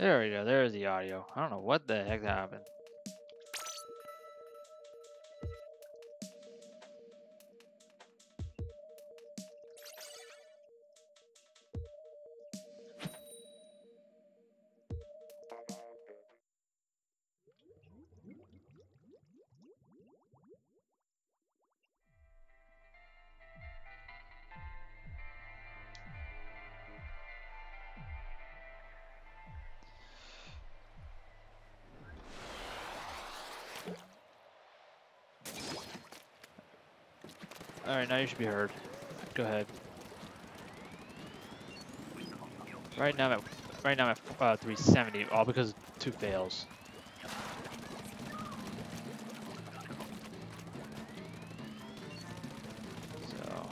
There we go. There's the audio. I don't know what the heck happened. Alright, now you should be heard. Go ahead. Right now I'm at right now I'm at uh, 370, all because of two fails. So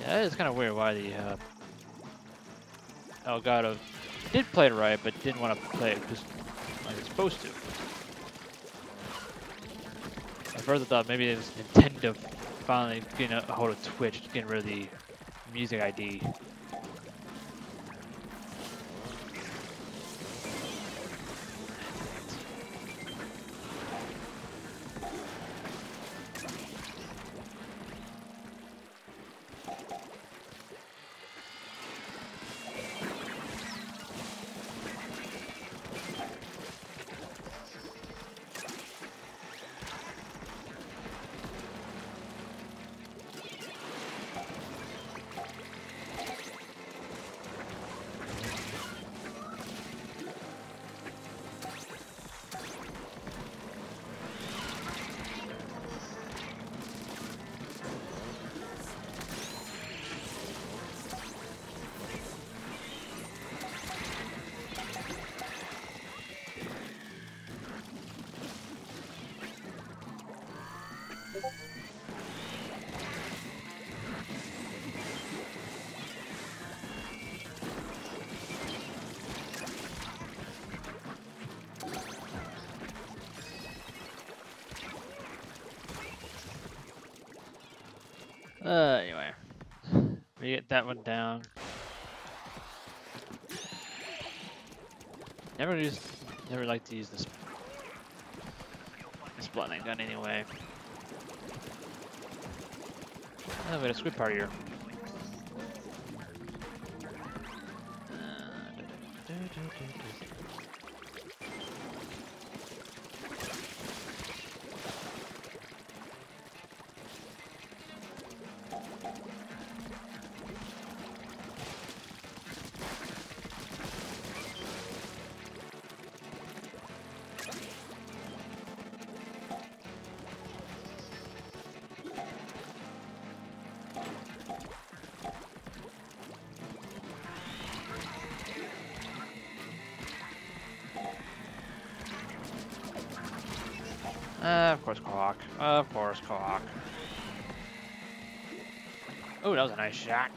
Yeah, it's kind of weird why the uh, Elgato did play it right, but didn't want to play it because like it's supposed to. I further thought maybe it was Nintendo finally getting a hold of Twitch, getting rid of the music ID. That one down. Never use, never like to use this this lightning gun anyway. We got a squid part here. Of course, clock. Oh, that was a nice shot.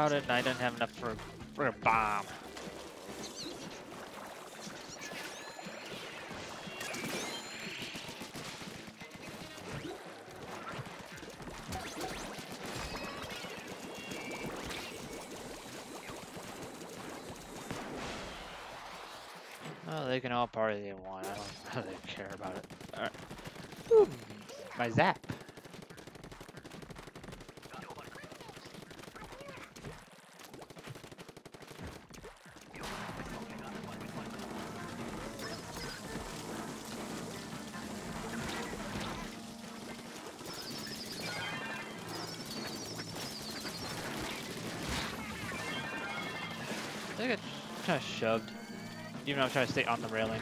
Crowded and I didn't have enough for, for a bomb. Oh, they can all party they want. I don't, I care about it. Alright. My zap. Think I kind of shoved. Even though I'm trying to stay on the railing.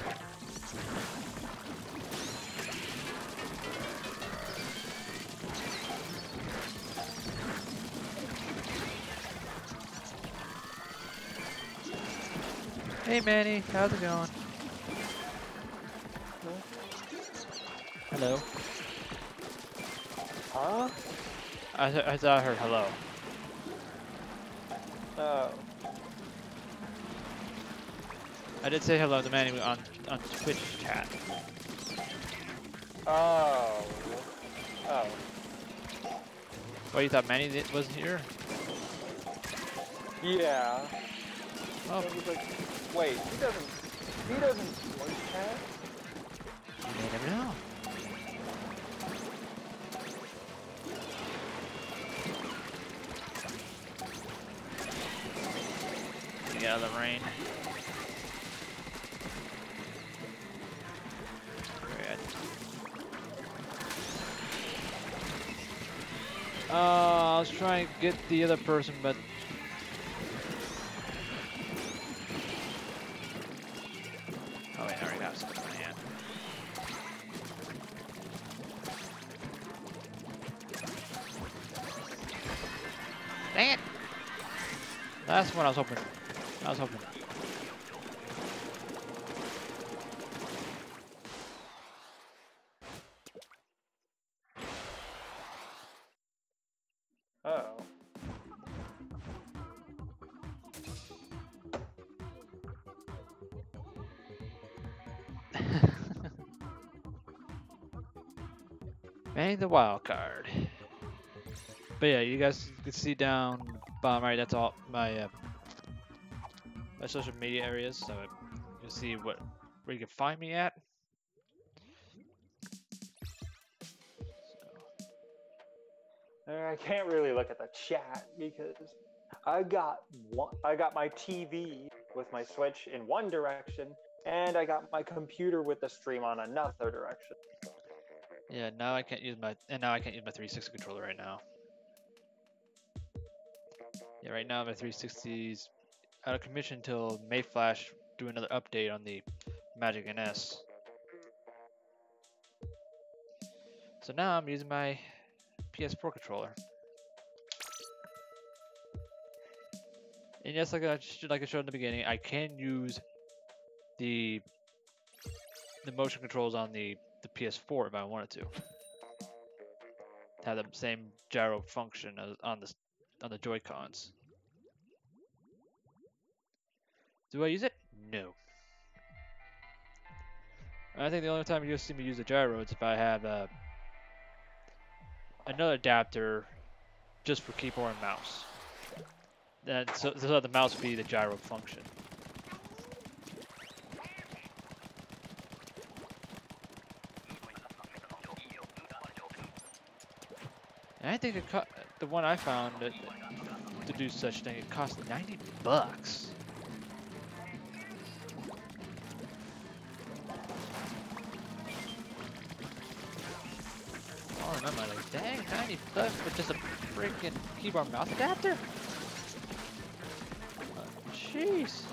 Hey Manny, how's it going? Hello. Huh? I, th I thought I heard hello. Oh. I did say hello to Manny on on Twitch chat. Oh. Oh. What you thought Manny wasn't here? Yeah. Oh, like, wait, he doesn't. He doesn't the other person, but the wild card. But yeah, you guys can see down bottom right. That's all my uh, my social media areas. So you'll see what where you can find me at. I can't really look at the chat because I got one. I got my TV with my Switch in one direction, and I got my computer with the stream on another direction. Yeah, now I can't use my and now I can't use my 360 controller right now. Yeah, right now my 360's out of commission until Mayflash do another update on the Magic NS. So now I'm using my PS4 controller. And yes, like I like I showed in the beginning, I can use the the motion controls on the PS4 if I wanted to. Have the same gyro function on the on the Joy Cons. Do I use it? No. I think the only time you'll see me use the gyro is if I have uh, another adapter just for keyboard and mouse. Then so, so the mouse would be the gyro function. And I think it co- the one I found that, to do such thing it cost 90 bucks. Oh, and I'm like, dang, 90 bucks for just a freaking keyboard mouse adapter? Uh, Jeez.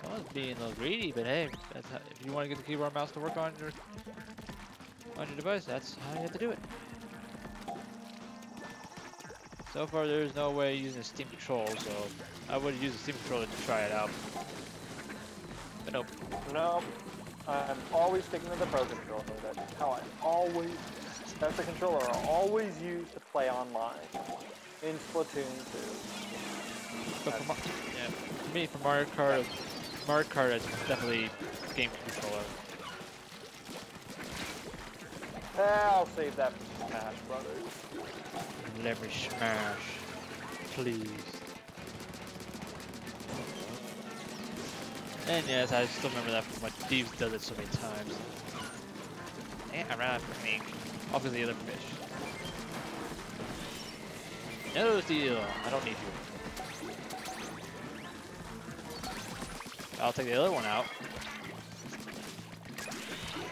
Someone's being a little greedy, but hey, that's how, if you want to get the keyboard mouse to work on your on your device, that's how you have to do it. So far, there's no way using a Steam control, so I would use a Steam controller to try it out. But nope. No, I'm always sticking to the Pro controller. That's how I always. That's the controller I always use to play online in Splatoon 2. But for, yeah, for me, for Mario Kart, Mario Kart is definitely game Eh, I'll save that for Smash Brothers. Let me smash, please. And yes, I still remember that from when Thieves does it so many times. And I ran out of ink. Off of the other fish. No deal. I don't need you. I'll take the other one out.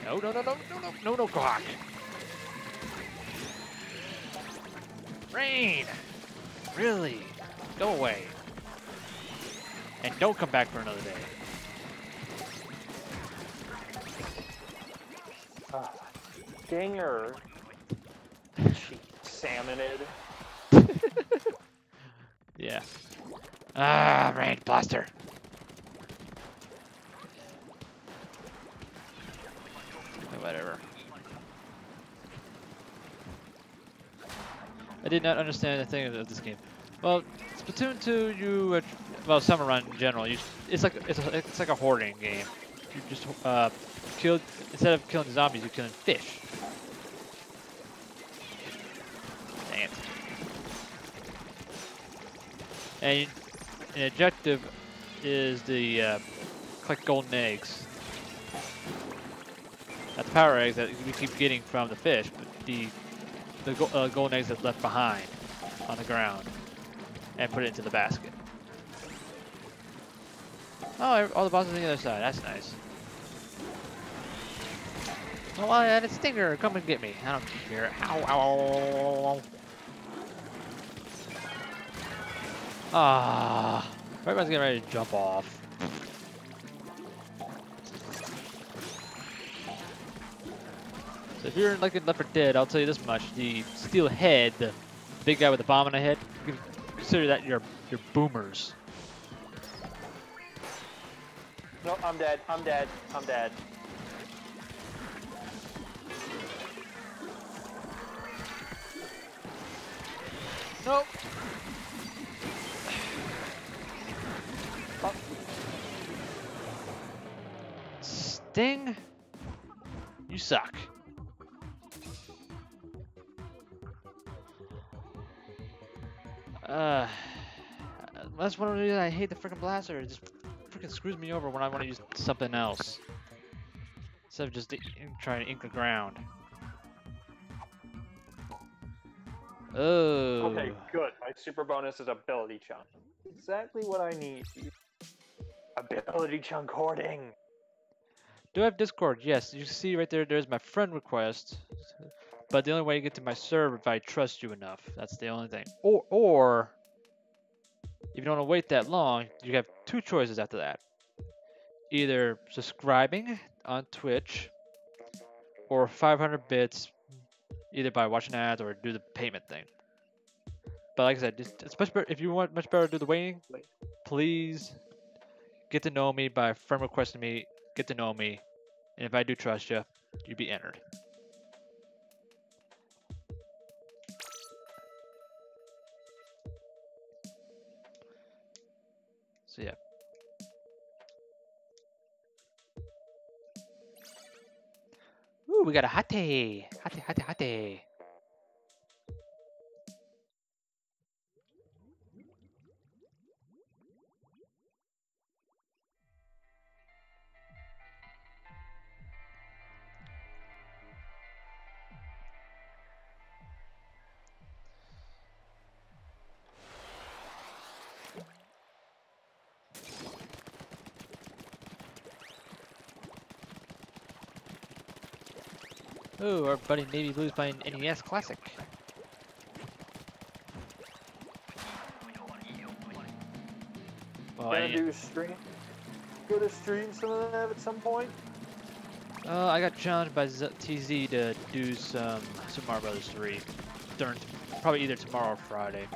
No, no, no, no, no, no, no, no, Glock. Rain! Really? Go away. and don't come back for another day. Ah, dinger. Cheap salmonid. Yeah. Ah, rain blaster. I did not understand a thing of this game. Well, Splatoon 2, you uh, well, Salmon Run in general, you it's like it's a, it's like a hoarding game. You just uh, kill instead of killing zombies, you're killing fish. Dang it. And an objective is the uh, collect golden eggs. The power eggs that we keep getting from the fish, but the the go uh, golden eggs that's left behind on the ground, and put it into the basket. Oh, all the bosses on the other side. That's nice. Oh, I had a stinger. Come and get me. I don't care. Ow, ow, ow. Ah, everybody's getting ready to jump off. So if you're like in Left 4 Dead, I'll tell you this much: the steel head, the big guy with the bomb on the head, consider that your your boomers. No, I'm dead. I'm dead. I'm dead. Nope. Oh, Sting, you suck. Uh, that's one of the reasons I hate the freaking blaster. It just freaking screws me over when I want to use something else. Instead of just trying to ink the ground. Oh. Okay, good. My super bonus is ability chunk. Exactly what I need. Ability chunk hoarding. Do I have Discord? Yes. You see right there, there's my friend request. But the only way to get to my server if I trust you enough. That's the only thing. Or, or if you don't want to wait that long, you have two choices after that. Either subscribing on Twitch or 500 bits, either by watching ads or do the payment thing. But like I said, just, it's much better if you want much better to do the waiting. Please get to know me by friend requesting me. Get to know me, and if I do trust you, you'll be entered. So yeah. Ooh, we got a hottie. Hottie, hottie, hottie. Ooh, our buddy Navy Blues playing NES Classic. Well, Gonna NES do stream. Gonna stream some of that at some point. Uh, I got challenged by Z- TZ to do some Super Mario Brothers 3 during probably either tomorrow or Friday.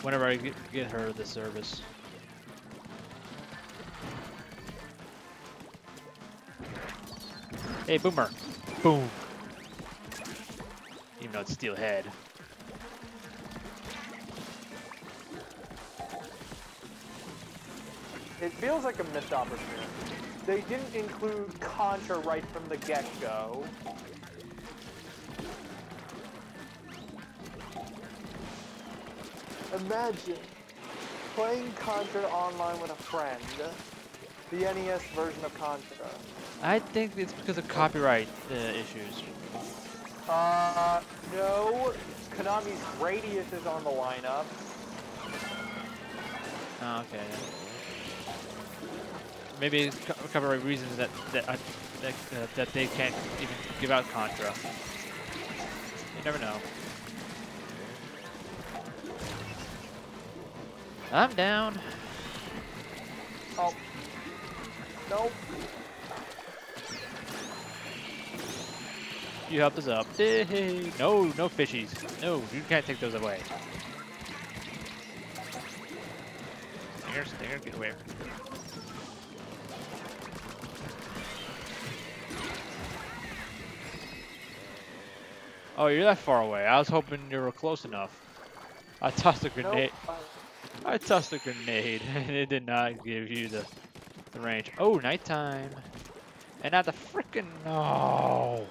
Whenever I get, get her the service. Hey, Boomer. Boom. Even though it's Steelhead. It feels like a missed opportunity. They didn't include Contra right from the get-go. Imagine playing Contra online with a friend. The NES version of Contra. I think it's because of copyright uh, issues. Uh, no. Konami's Gradius is on the lineup. Oh, okay. Maybe it's co- copyright reasons that that, I, that, uh, that they can't even give out Contra. You never know. I'm down. Oh. Nope. You helped us up. Eh, no, no fishies. No, you can't take those away. Stinger, Stinger, get away. Oh, you're that far away. I was hoping you were close enough. I tossed a grenade. Nope. I tossed a grenade and it did not give you the, the range. Oh, nighttime. And not the frickin' no.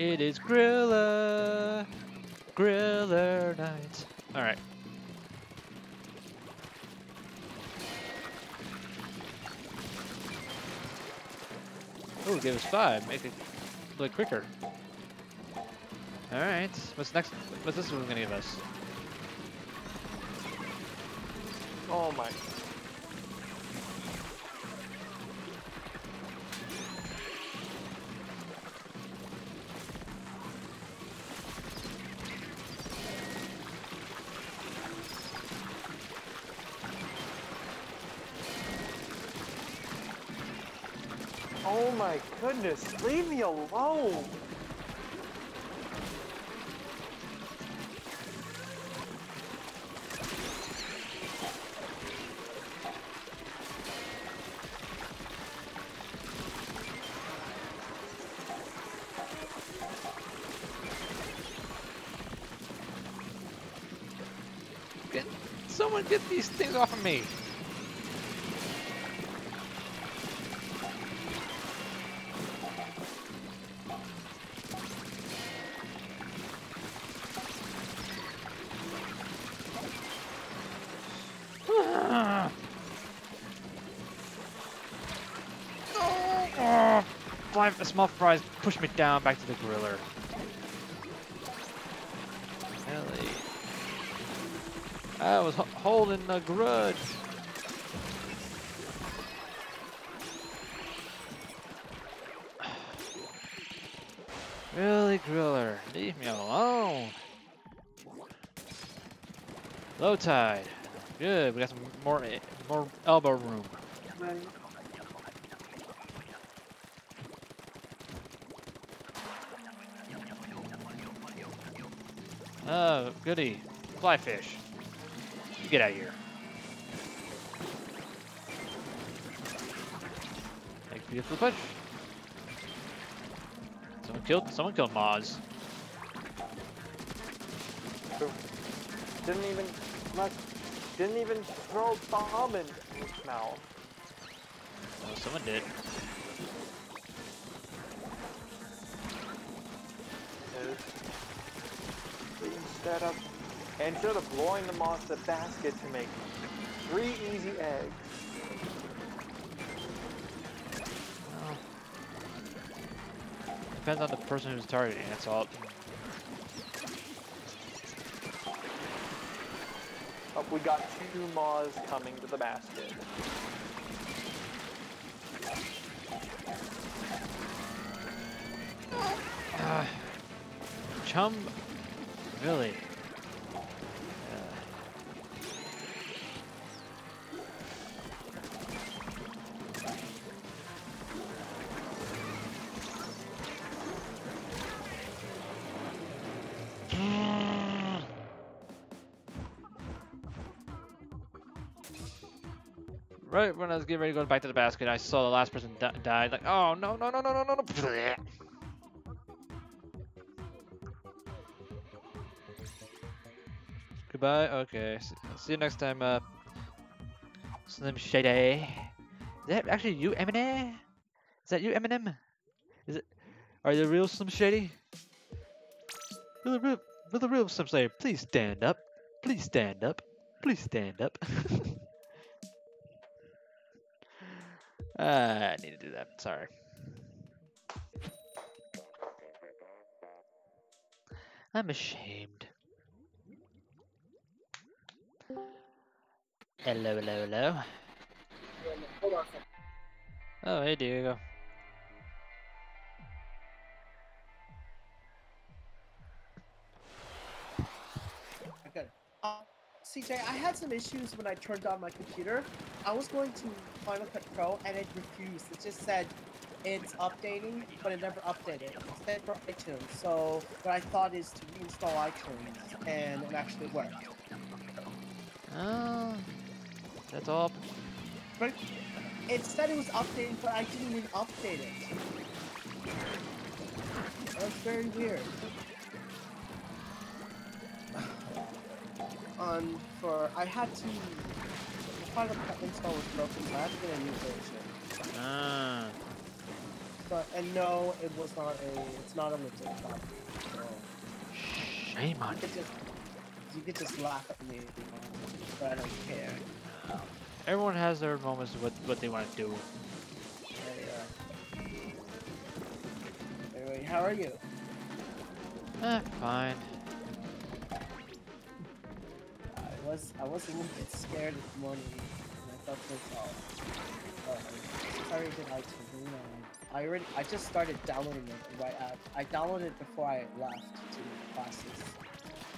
It is Griller, Griller night. All right. Oh, give us five. Make it little quicker. All right. What's next? What's this one gonna give us? Oh my. Goodness, leave me alone. Get someone get these things off of me. Small fries push me down back to the griller. Really? I was ho- holding a grudge. Really, Griller? Leave me alone. Low tide. Good. We got some more eh, more elbow room. Oh, goody. Fly fish. You get out of here. Thank you for the push. Someone killed someone killed Maws. Didn't even like didn't even throw a bomb in his mouth. Oh, someone did. Instead of blowing them off the basket to make three easy eggs. Well, depends on the person who's targeting. That's all. Oh, we got two moths coming to the basket. Uh, chum, really? Right when I was getting ready to go back to the basket, I saw the last person di died. Like, oh no no no no no no no! Goodbye. Okay. See you next time. Uh, Slim Shady. Is that actually you, Eminem? Is that you, Eminem? Is it? Are you the real Slim Shady? Real, will the real Slim Shady please stand up? Please stand up. Please stand up. Ah, I need to do that. Sorry. I'm ashamed. Hello, hello, hello. Hold on a second. Oh, hey, Diego. CJ, I had some issues when I turned on my computer. I was going to Final Cut Pro and it refused. It just said it's updating, but it never updated. It said for iTunes. So what I thought is to reinstall iTunes, and it actually worked. Oh, that's all. But it said it was updating, but I didn't even update it. That's very weird. On for I had to the Final Cut install was broken, so I had to get a new version. Ah, But and no, it was not a it's not a legit copy. So shame on you you. could just you could just laugh at me, but I don't care. Everyone has their moments of what, what they want to do. Anyway, how are you? Eh, fine. Was I was a little bit scared this morning, and I thought to myself, uh, sorry did I to? I already I just started downloading it right at I downloaded it before I left to classes.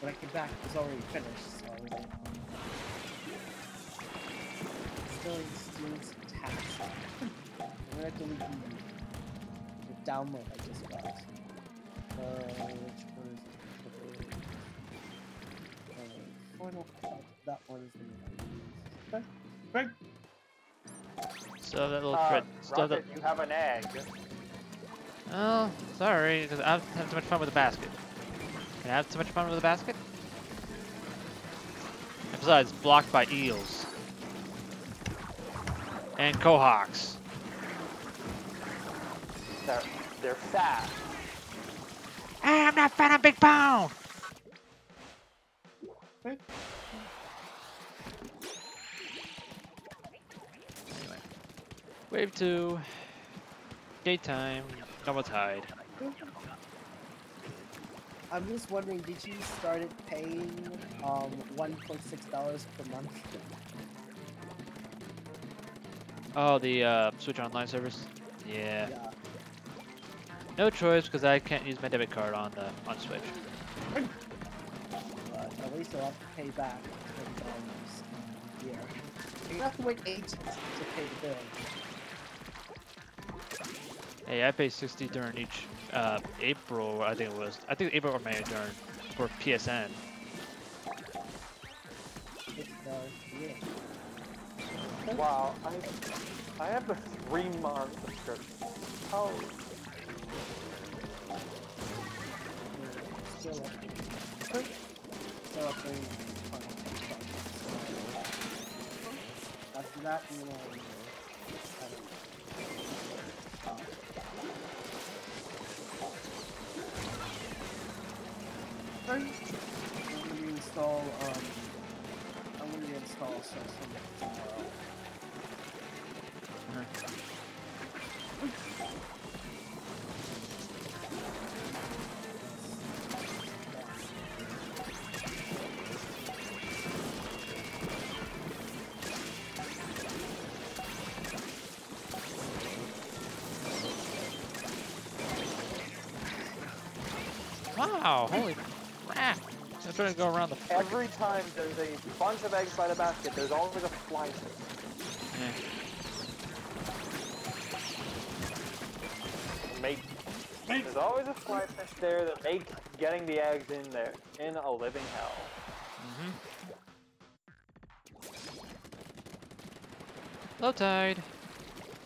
When I came back, it was already finished, so I was like, still doing some tasks. I'm gonna delete the, the download I just got. Uh, Cut. That one is the one I use. Okay. So that little Uh, that, you have an egg. oh, sorry, because I have too much fun with the basket. Can I have too much fun with the basket? And besides, blocked by eels. And Cohocks. They're they're fat. Hey, I'm not fat, I'm big bone! Right. Anyway. Wave 2. Daytime. Double tide. I'm just wondering, did you started paying um 1.6 dollars per month? Oh, the uh, Switch Online service? Yeah. Yeah. No choice because I can't use my debit card on the on Switch. But at least you'll have to pay back twenty dollars a year. You have to wait eight to pay the bill. Hey, I pay 60 during each uh, April, I think it was. I think April or May during for PSN. Eight dollars a year. Wow, I I have a three month subscription. How Yeah, Still up. Still up there. After that, you know. I don't know. I'm gonna reinstall, um, I'm gonna reinstall System tomorrow. To go around the frickin- every time there's a bunch of eggs by the basket, there's always a fly fish. Eh, Make there's always a fly fish there that make getting the eggs in there in a living hell. mhm. Low tide.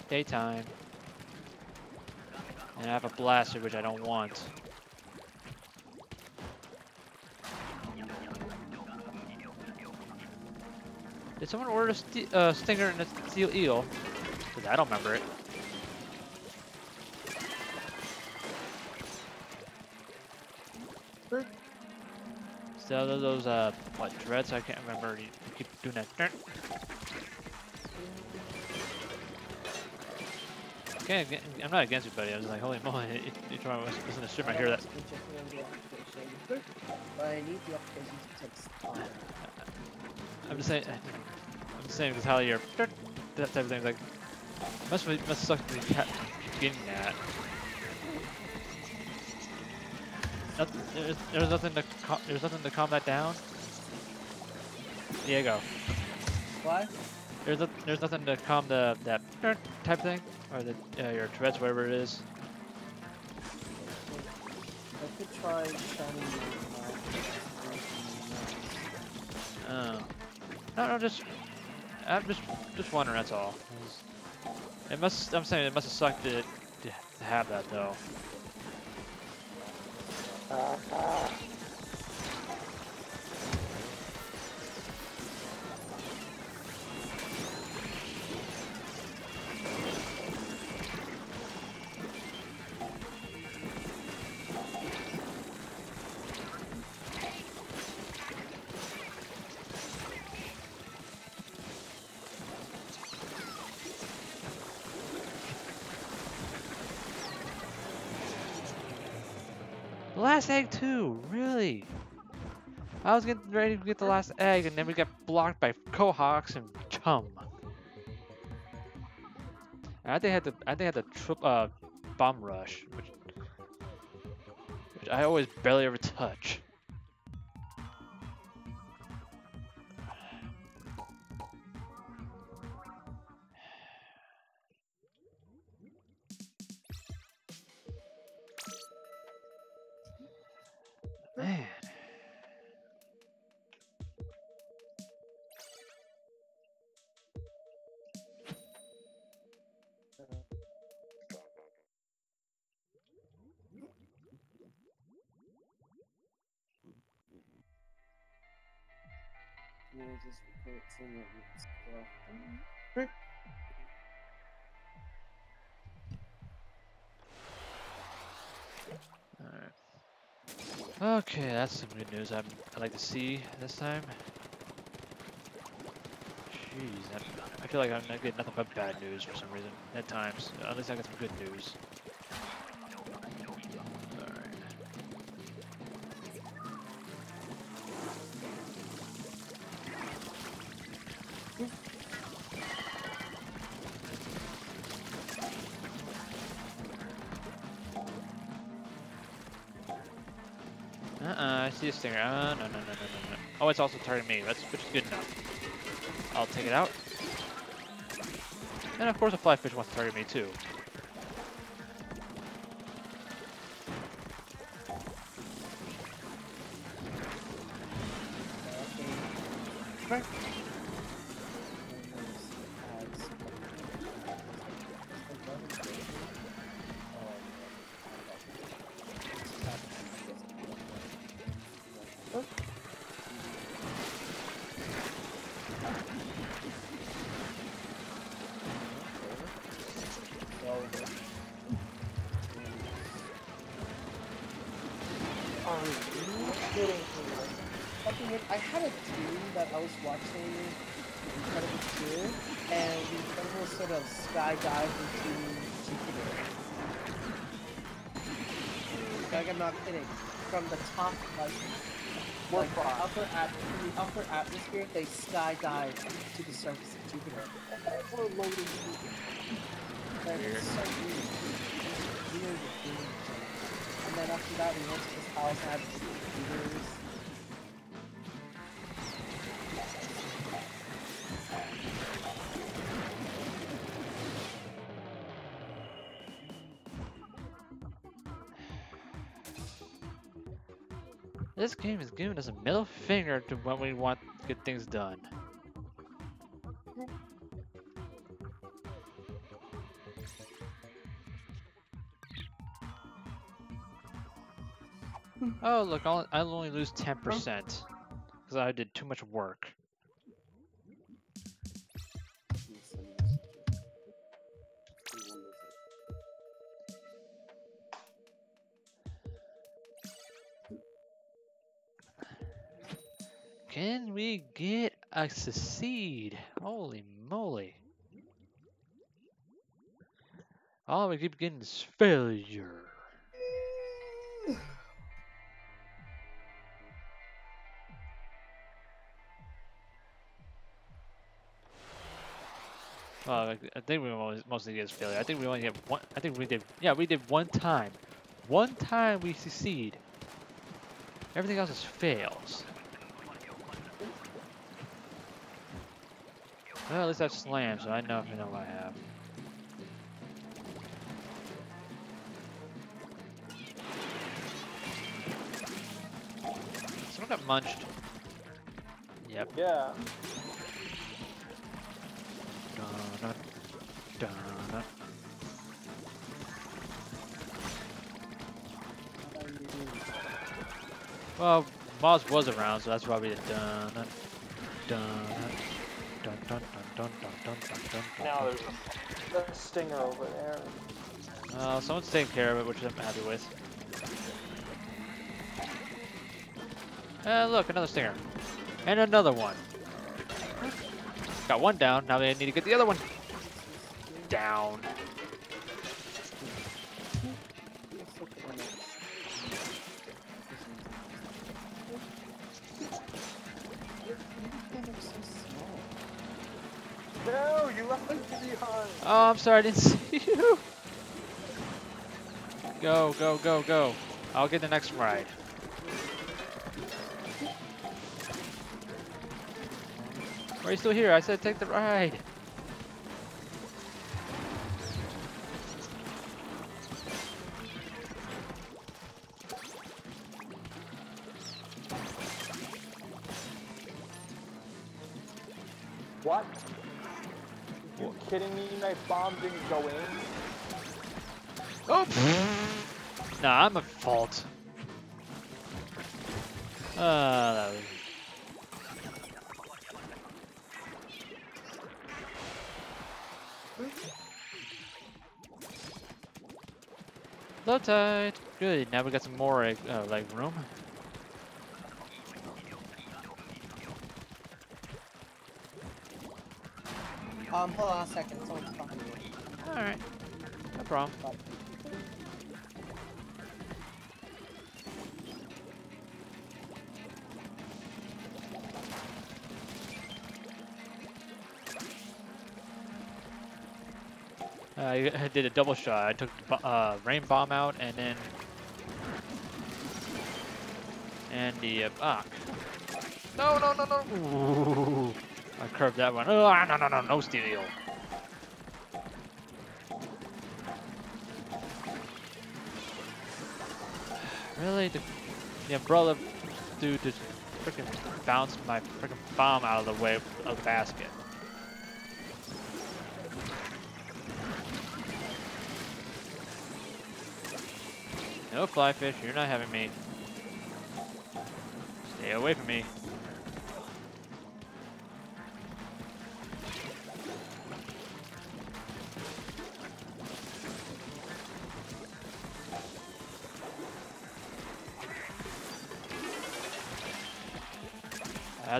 Daytime. And I have a blaster, which I don't want. Did someone order a sti- uh, stinger and a steel eel? Because I don't remember it. Still those, those uh, what dreads? I can't remember. You, keep doing that. Okay, I'm not against you, buddy. I was like, holy moly, you- you're trying to listen to stream. I hear that. Been checking on the application. But I need the application to take time. I'm just saying. I'm just saying because how you're that type of thing. Like, must be, must suck to be getting that. Noth- there's, there's nothing to there's nothing to calm that down. Diego. go. What? There's no, there's nothing to calm the that type thing or the uh, your Tourette's whatever it is. I could try shining No, no, just I'm just just wondering. That's all. It must. I'm saying it must have sucked to, to, have that though. Ah, ah. I was getting ready to get the last egg, and then we got blocked by Cohocks and Chum. I think I had the I think I had the trip uh bomb rush, which which I always barely ever touch. Okay, that's some good news I'm, I'd like to see this time. Jeez, I, I feel like I'm getting nothing but bad news for some reason at times. At least I got some good news. Stinger. Uh, no, no, no, no, no. Oh, it's also targeting me. That's which is good enough. I'll take it out. And of course, a flyfish wants to target me too. Okay. Atmosphere, they skydive to the surface of Jupiter. We're loading. That is so weird. Weird. And then after that, we went to this house and had computers. This game is giving us a middle finger to what we want get things done. Hmm. Oh, look, I'll, I'll only lose 10% because I did too much work. We get a succeed? Holy moly. All we keep getting is failure. Well, I- think we mostly get failure. I think we only get one. I think we did. Yeah, we did one time. One time we succeed. Everything else is fails. Well, at least I have slam, so I know if I know what I have. Someone got munched. Yep. Yeah. Dun-dun, dun-dun. How about you? Well, Maws was around, so that's probably the dun dun dun dun dun dun dun dun dun dun dun. Now there's a, a stinger over there. Uh, someone's taking care of it, which I'm happy with. Uh, look, another stinger. And another one. Got one down, now they need to get the other one down. Sorry, I didn't see you. Go, go, go, go. I'll get the next ride. Are you still here? I said take the ride. Bomb didn't go in. Oh! nah, I'm at fault. Ah, that was... Low tide. Good. Now we got some more uh, like room. Um, hold on a second. Someone's behind me. All right. No problem. But Uh, I I did a double shot. I took uh, rain bomb out and then and the uh, ah. No, no, no, no. Ooh, I curved that one. Oh, no, no, no, no steal. Really, the, the umbrella dude just freaking bounced my freaking bomb out of the way of the basket. No fly fish, you're not having me. Stay away from me.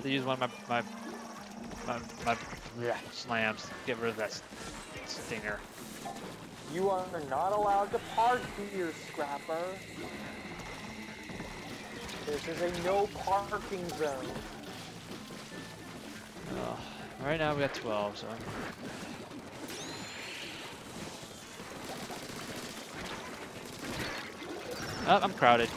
To use one of my my my, my slams to get rid of that stinger. You are not allowed to park here, Scrapper. This is a no parking zone. Oh, right now we got 12, so. Oh, I'm crowded.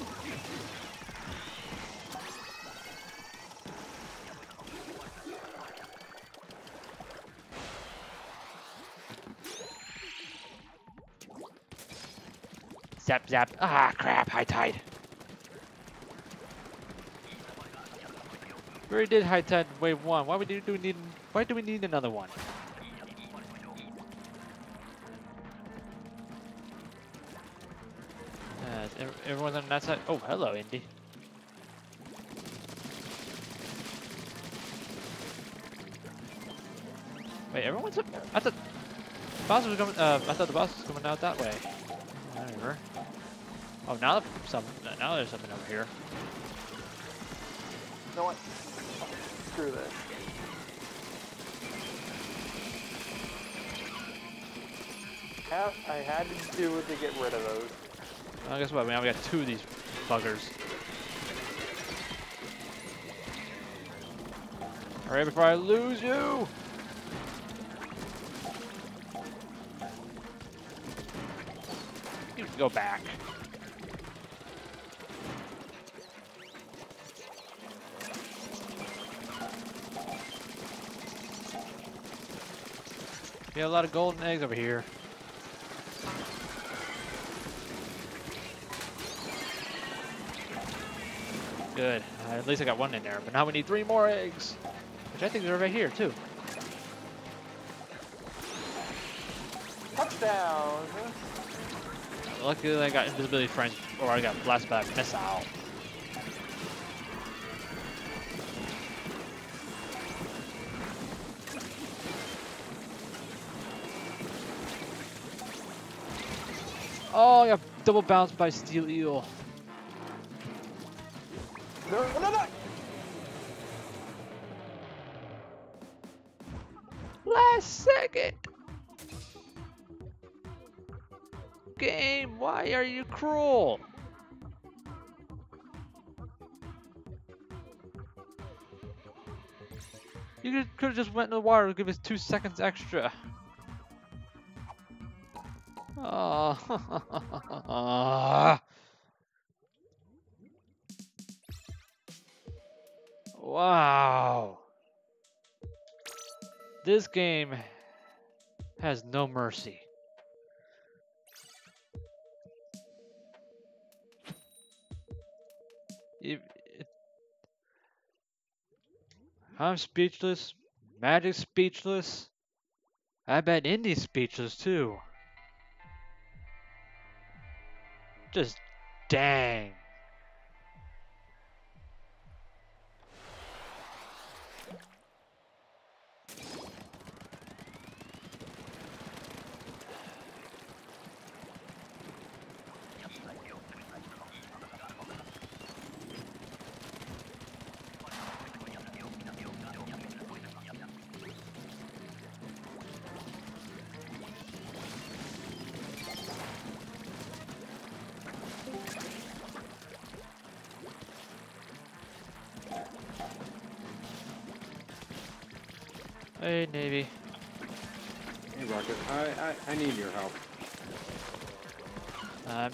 Zap, zap. Ah, crap, high tide. We already did high tide wave one. Why do we need? Why do we need another one? Uh, everyone's on that side. Oh, hello, Indy. Wait, everyone's up. I thought boss was coming. Uh, I thought the boss was coming out that way. Oh, now some. Now there's something over here. You know what? Screw this. I had to do it to get rid of those. Well, guess what? man? we got two of these buggers. Hurry before I lose you! You can go back. We have a lot of golden eggs over here. Good. Uh, at least I got one in there. But now we need three more eggs. Which I think they're right here, too. Touchdown! Luckily, I got invisibility friends, or I got blasted by a missile. Double bounce by Steel Eel. No, no, no! Last second! Game, why are you cruel? You could have just went in the water and give us two seconds extra. Oh. no mercy. If, it, I'm speechless. Magic's speechless. I bet Indy's speechless too. Just dang.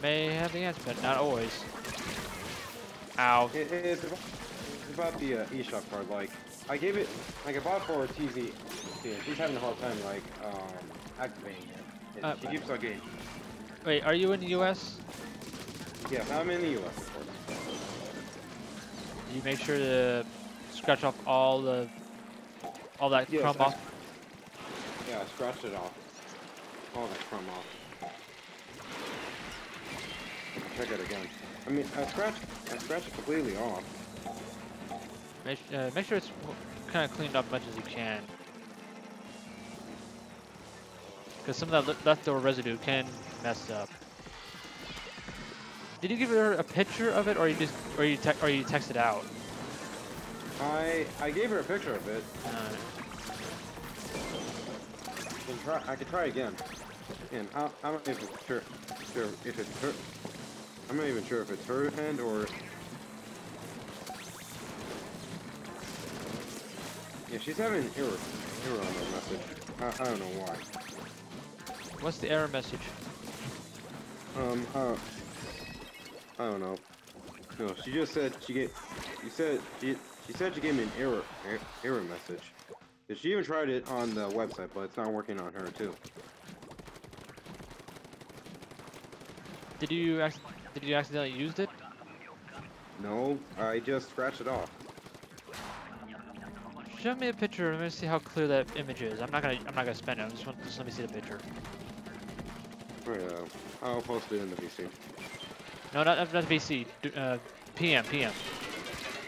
May have the answer, but not always. Ow. It, it's, about, it's about the uh, eShop card. Like, I gave it, like, I bought it for TZ. Yeah, she's having a hard time, like, um, activating it. And Uh, she keeps on getting. Wait, are you in the U.S.? Yeah, I'm in the US, of course. You make sure to scratch off all the all that Yes, crumb I- off. Yeah, I scratched it off. All that crumb off. Check it again. I mean, I scratched, I scratched it completely off. Make, uh, make sure it's kind of cleaned up as much as you can. Because some of that leftover residue can mess up. Did you give her a picture of it, or you just, or you, te- or you texted out? I, I gave her a picture of it. Uh, I can try, I can try again. And I, I'm not even sure, sure if it's. I'm not even sure if it's her hand or. Yeah, she's having an error, error on her message. I, I don't know why. what's the error message? Um, uh, I don't know. No, she just said she get. You said she. She said she gave me an error er- error message. And She even tried it on the website, but it's not working on her too. Did you ac- did you accidentally used it? No, I just scratched it off. Show me a picture. Let me see how clear that image is. I'm not gonna I'm not gonna spend it. I just want just let me see the picture. Oh, yeah, I'll post it in the VC. No, not not VC. d- Uh, PM PM.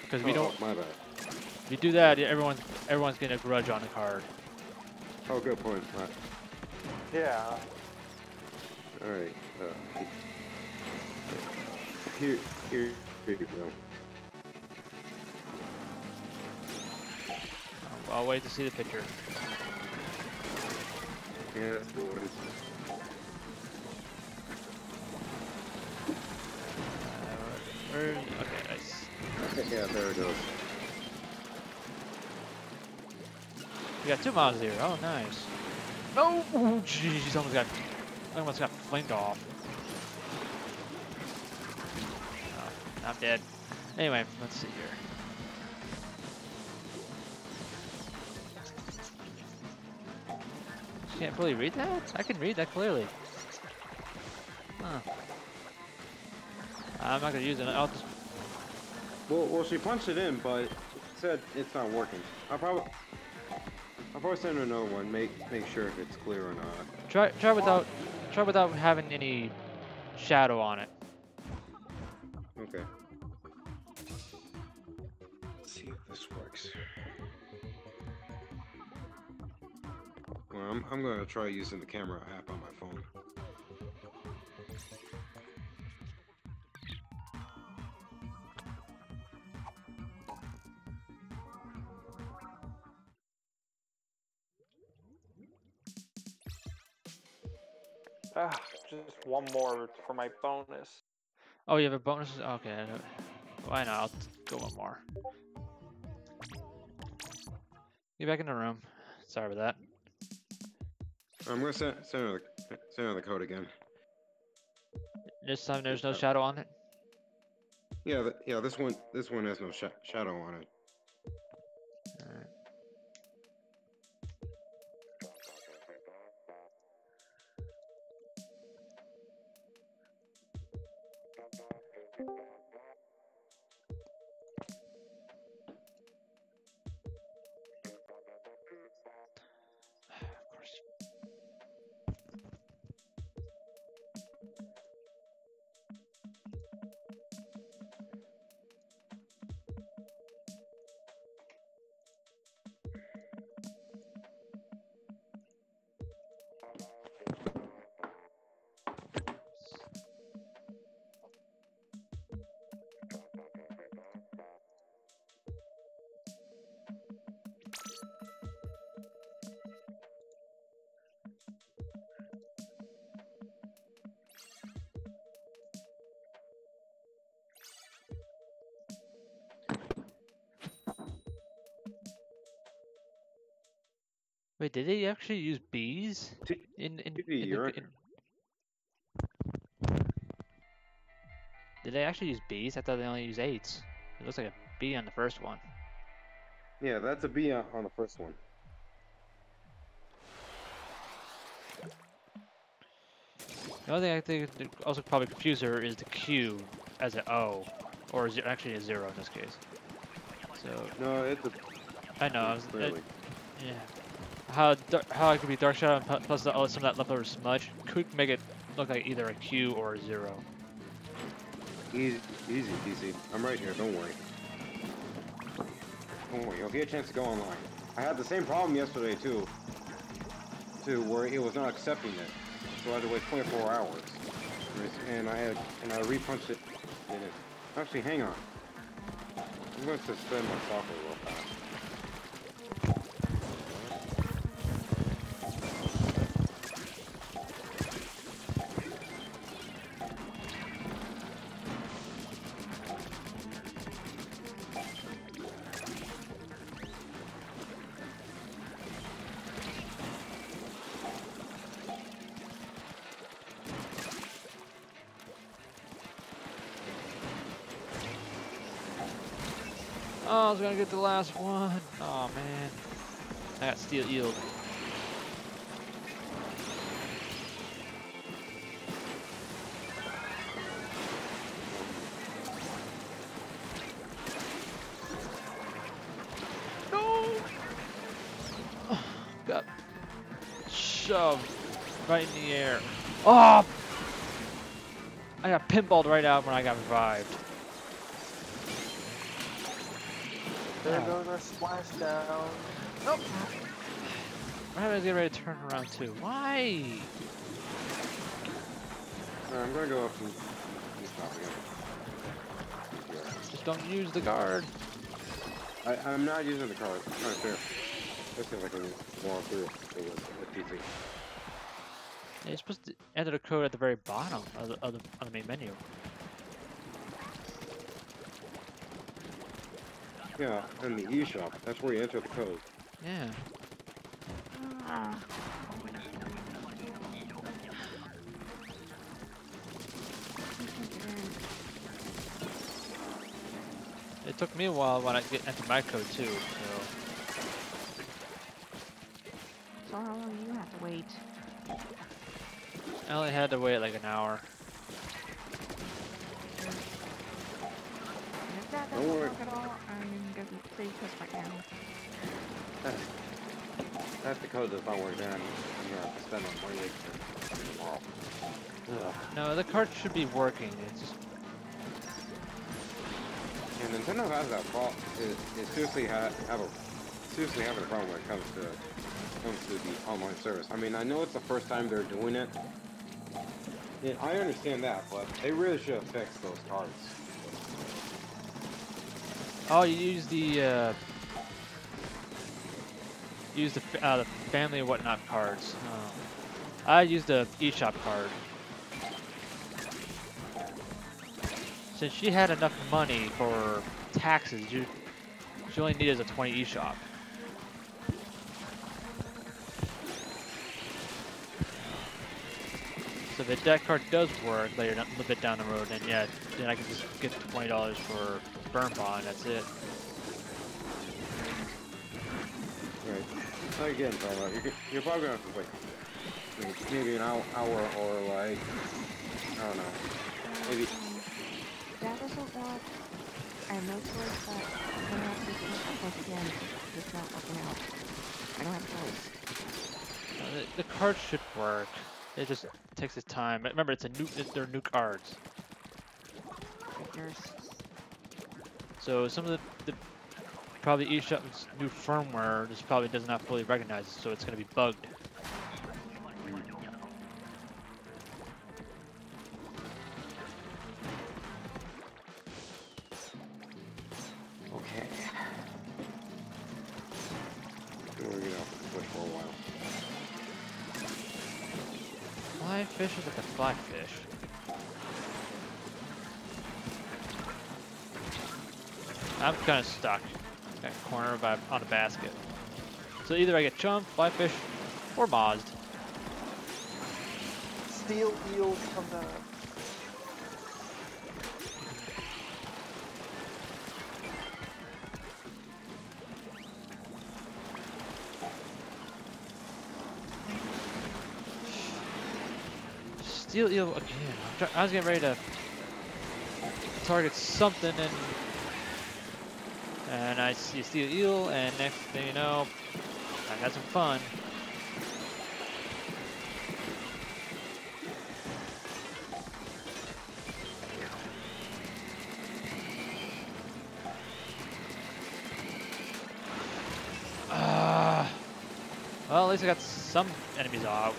Because we oh, don't. oh, my bad. If you do that, everyone's everyone's getting a grudge on the card. Oh, good point. Right. Yeah. All right. Uh, here, here, here you go. I'll, wait to see the picture. Yes, boys. Uh, where, okay, nice. yeah, there it goes. We got two mods here. Oh, nice. No! Ooh, jeez, almost got, almost got flanked off. Oh, I'm dead. Anyway, let's see here. can't fully read that? I can read that clearly. Huh. I'm not gonna use it. I'll just. Well, well, she punched it in, but it said it's not working. I'll probably, I'll probably send her another one. Make make sure if it's clear or not. Try try without try without having any shadow on it. Okay. Let's see if this works. Well, I'm I'm gonna try using the camera app on my phone. Ah, just one more for my bonus. Oh, you have a bonus? Okay. Why not? I'll go one more. Get back in the room. Sorry about that. I'm gonna send send her the, send her the code again. This time there's no shadow on it. Yeah, yeah. This one this one has no sh shadow on it. Wait, did they actually use bees in in, in, the, in Did they actually use bees? I thought they only use eights. It looks like a bee on the first one. Yeah, that's a B on the first one. The only thing I think also probably confuse her is the Q as an O, or is it actually a zero in this case? So No, it's a I know. I was, it- yeah. How how it could be dark shadow plus the, some of that leftover smudge could make it look like either a Q or a zero. Easy, easy, easy. I'm right here. Don't worry. Don't worry. You'll get a chance to go online. I had the same problem yesterday too. Too, where it was not accepting it, so I had to wait 24 hours. And I had, and I repunched it. And it. Actually, hang on. I'm going to suspend my software get the last one. Oh man. I got Steel Eel. No! Got shoved right in the air. Oh! I got pinballed right out when I got revived. There goes our splashdown. Nope. I'm having to get ready to turn around too. Why? Alright, I'm going to go up and, and stop again. Just don't use the guard. I, I'm not using the card. It's not fair. Let's see if I can walk through it with a PC. Yeah, you're supposed to enter the code at the very bottom of the, of the, of the main menu. Yeah, in the eShop. That's where you enter the code. Yeah. It took me a while when I get into my code too, so So how long do you have to wait? I only had to wait like an hour. And if that Don't doesn't worry. Work at all, I'm gonna be pretty pissed right now. That's the code does not work then. I'm gonna have to spend on money later tomorrow. Ugh. No, the card should be working. It's just And Nintendo has that problem. It, it seriously ha- have a seriously having a problem when it comes to comes to the online service. I mean, I know it's the first time they're doing it. Yeah, I understand that, but they really should have fixed those cards. Oh, you use the uh, use the uh, the family and whatnot cards. Oh. I used the eShop card. Since she had enough money for taxes, you she only needed a 20 eShop. So if that card does work later a little bit down the road, then yeah, then I can just get the twenty dollars for burn bond. That's it. Right. Again, fella, you're, you're probably gonna have to wait maybe- maybe an hour, hour or like I don't know. Maybe that doesn't work. I have no choice but I'm gonna have to do this once again it's not working out. I don't have a choice. Uh, the, the card should work. It just takes its time. Remember, it's a new. It, they're new cards. Figures. So some of the, the probably eShop's new firmware just probably does not fully recognize it, so it's going to be bugged. Kind of stuck. Got cornered by on a basket. So either I get chump, fly fish, or Mozzed. Steel eels come down. Steel eel again. I was getting ready to target something and and I see a steel eel and next thing you know, I had some fun. Ah. well, at least I got some enemies out.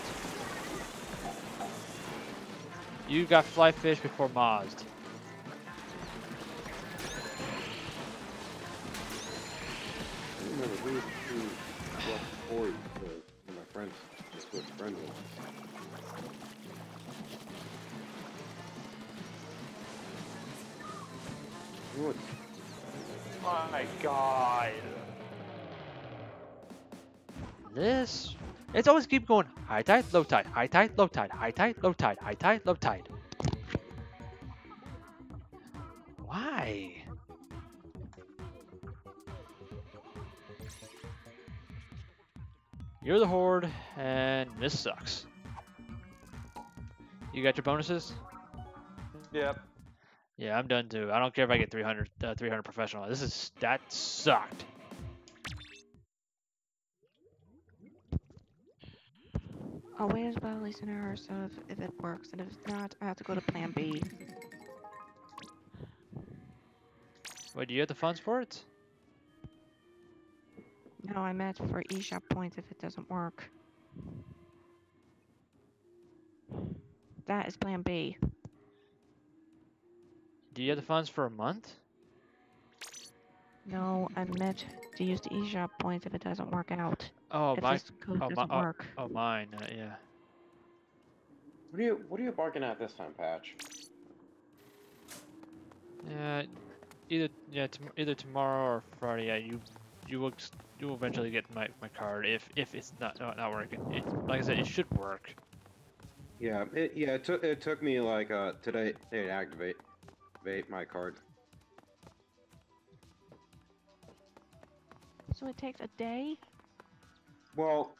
You got fly fish before Mozzed. It's always keep going high tide, low tide, high tide, low tide, high tide, low tide, high tide, low tide. Why? You're the horde, and this sucks. You got your bonuses? Yep. Yeah, I'm done too. I don't care if I get 300, uh, 300 professional. This is that sucked. I'll wait as well at least an hour or so if, if it works, and if not, I have to go to plan B. Wait, do you have the funds for it? No, I meant for eShop points if it doesn't work. That is plan B. Do you have the funds for a month? No, I meant to use the eShop points if it doesn't work out. Oh, if my, this code oh, my, doesn't oh, work. oh, mine. Uh, yeah. What are you What are you barking at this time, Patch? Yeah, either yeah, tom- either tomorrow or Friday. Yeah, you you will you will eventually get my, my card if if it's not not, not working. It, like I said, it should work. Yeah, it yeah it took it took me like uh today today to activate activate my card. So it takes a day? Well,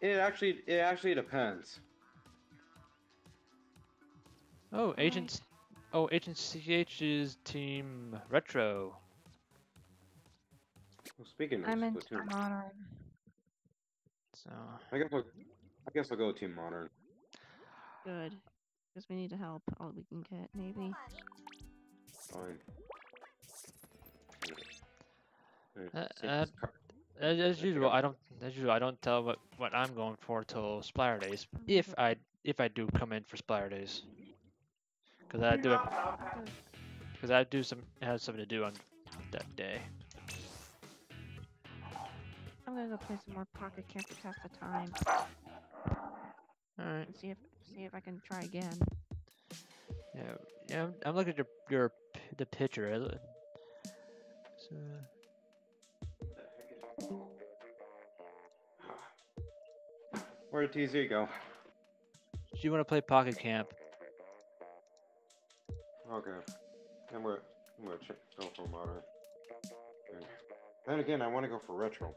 it actually it actually depends. Oh, Right. Agent. Oh, Agent CH's team retro. Well, speaking of I'm in Splatoon, modern. So I guess I'll, I guess I'll go Team Modern. Good. Because we need to help all we can get, maybe. Fine. Yeah, Uh, uh, as, as usual, I don't. As usual, I don't tell what what I'm going for till Splatter Days. If I if I do come in for Splatter Days, because I do because I do some have something to do on that day. I'm gonna go play some more Pocket Camp to pass the time All right. see if see if I can try again. Yeah. Yeah. I'm, I'm looking at your your the picture. it loo- So, Where did TZ go? do you want to play Pocket Camp? Okay. I'm gonna, I'm gonna check, go for modern. Okay. Then again, I want to go for retro.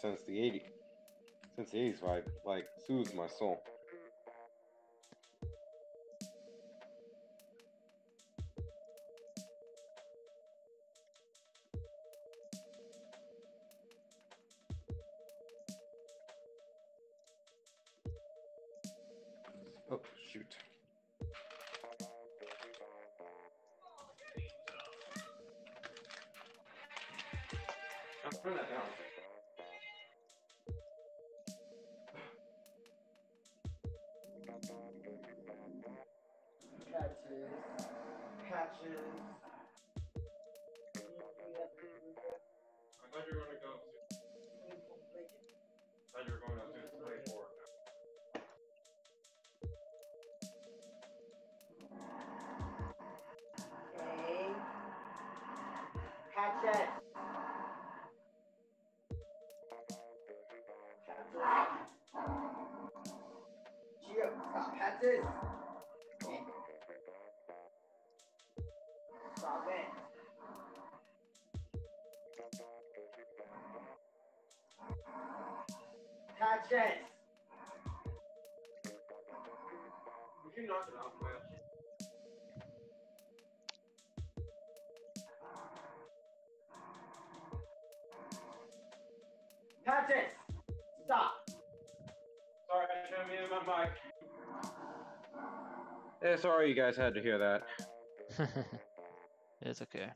Since the 80s, since the 80s vibe, like, soothes my soul. Hatchet. Stop. Sorry, I shouldn't be in my mic. Yeah, sorry you guys had to hear that. it's okay.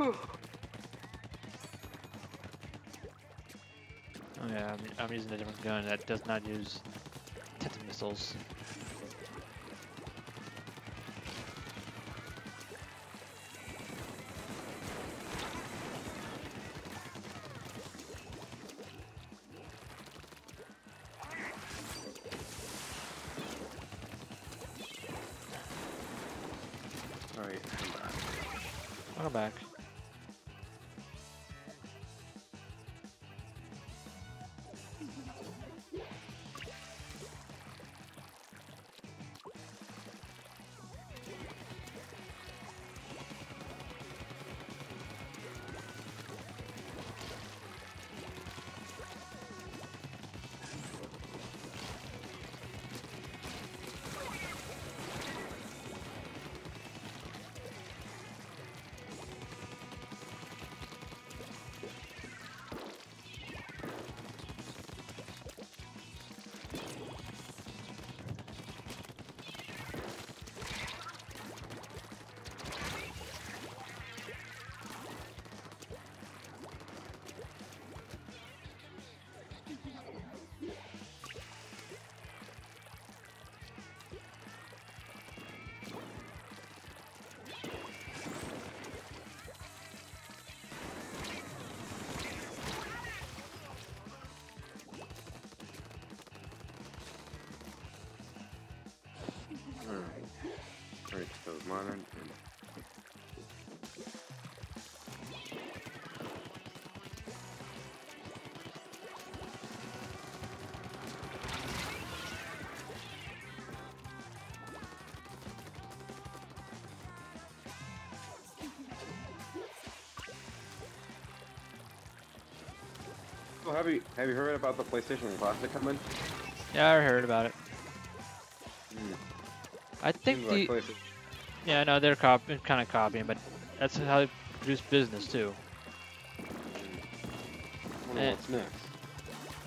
Oh yeah, I'm, I'm using a different gun that does not use Tentamissiles. Alright, so modern and So have you have you heard about the PlayStation Classic coming? Yeah, I heard about it. Hmm. I think Seems the like. Yeah, no, they're cop kind of copying, but that's how they produce business too. I wonder Eh. what's next.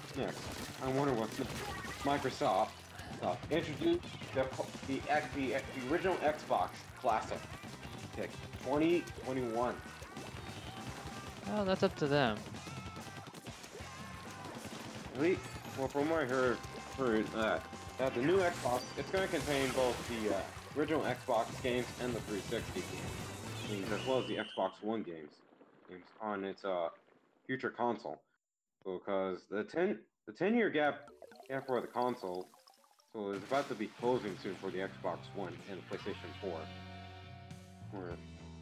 What's next? I wonder what's next. Microsoft uh, introduced the the, X- the the original Xbox Classic. Okay, 2021. Well, that's up to them. Least, well, from what I heard, heard uh, that the new Xbox it's going to contain both the uh, original Xbox games and the 360 games, as well as the Xbox One games, games on its uh, future console. Because the 10 the 10 year gap gap for the console so is about to be closing soon for the Xbox One and the PlayStation 4. Or,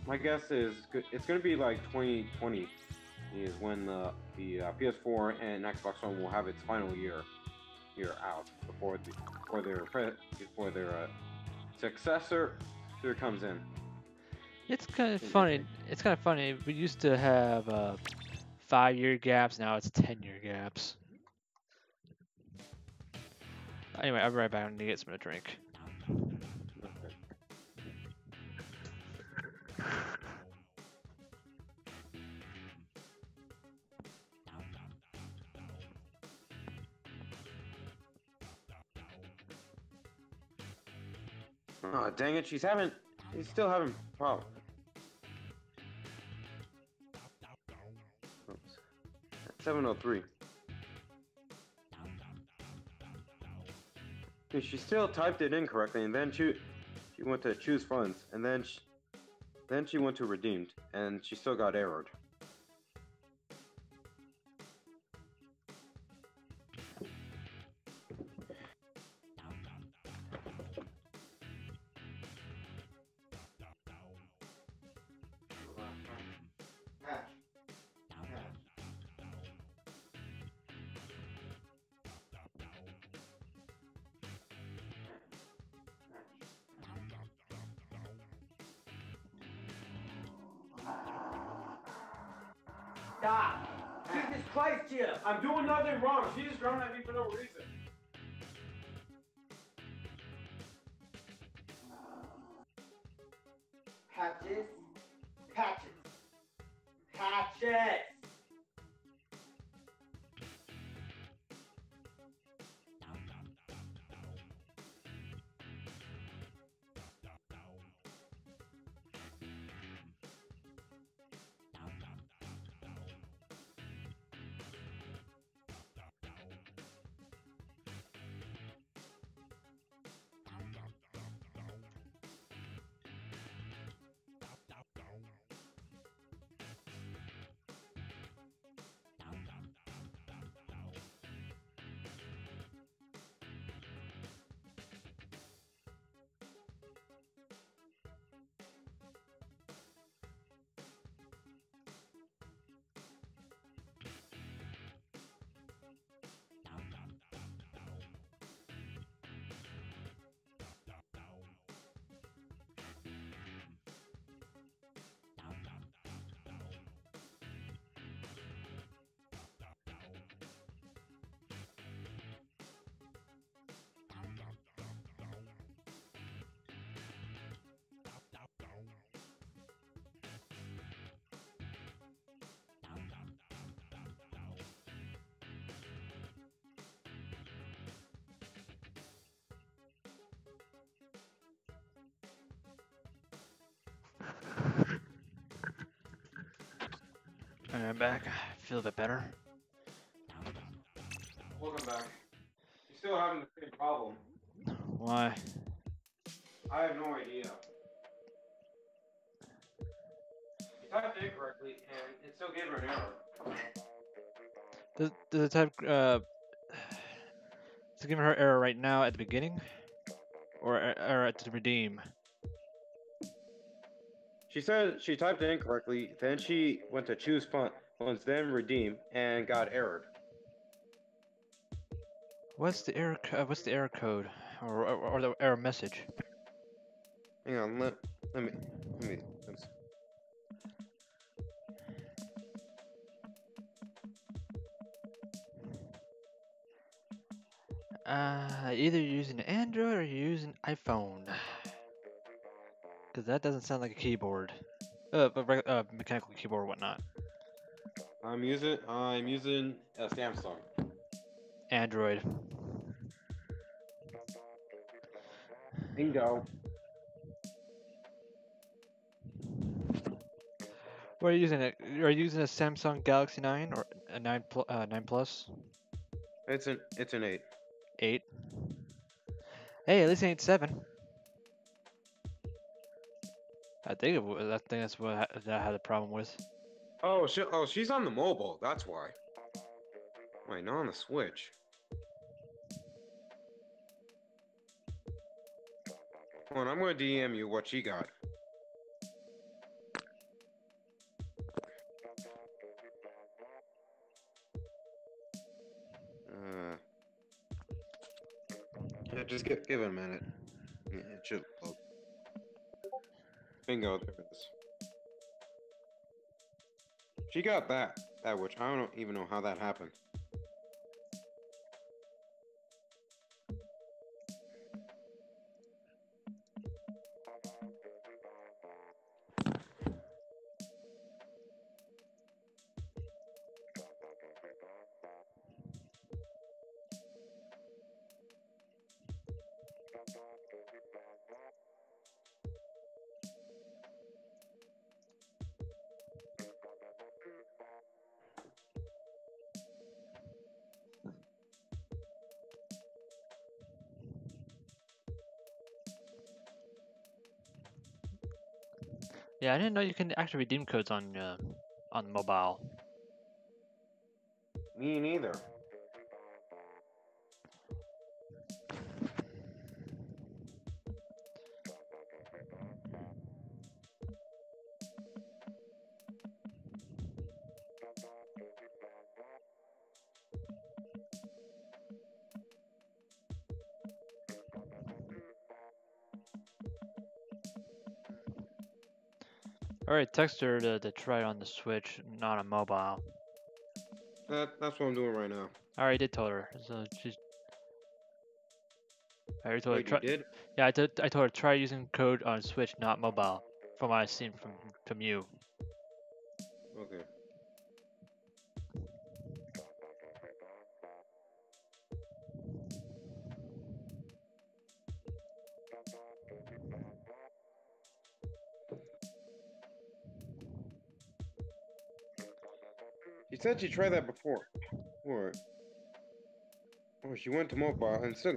my guess is it's going to be like 2020 is when the the uh, PS4 and Xbox One will have its final year year out before the before their before their uh, successor here comes in. It's kind of funny. It's kind of funny. We used to have uh, five-year gaps. Now it's ten-year gaps. Anyway, I'll be right back. I need to get something to drink. Oh, dang it, she's having, she's still having problems. Oops. 703. Okay, she still typed it incorrectly, and then she, she went to choose funds, and then she, then she went to redeemed, and she still got errored. Alright, I'm back. I feel a bit better. Welcome back. You're still having the same problem. Why? I have no idea. You typed it incorrectly, and it still gave her an error. Does, does it type uh is it giving her error right now at the beginning? Or er- error at the redeem? She said she typed it incorrectly, then she went to choose font, funds, then redeem, and got errored. What's the error uh, what's the error code? Or, or, or the error message? Hang on, let, let me, let me, let's, Uh, either you're using Android or you're using iPhone. Because that doesn't sound like a keyboard. Uh, but reg- uh, mechanical keyboard or whatnot. I'm using, I'm using a Samsung. Android. Bingo. What are you using? It? Are you using a Samsung Galaxy 9 or a 9 pl- uh, 9 Plus? It's an, it's an eight. 8? Hey, at least it ain't 7. I think it was, I think that's what I, that I had a problem with. Oh, she, oh, she's on the mobile. That's why. Wait, not on the Switch. Hold on, I'm gonna DM you what she got. Uh, yeah, just give give it a minute. Yeah, It should load. Bingo, there it is. She got that, that which I don't even know how that happened. Yeah, I didn't know you can actually redeem codes on uh, on mobile. Me neither. Alright, text her to, to try it on the Switch, not on mobile. That, that's what I'm doing right now. I already did tell her. So she's. I already told Wait, her. you Try, did? yeah, I, told I told her try using code on Switch, not mobile. From what I've seen from from you. Said she tried that before. What? Oh, she went to mobile and still.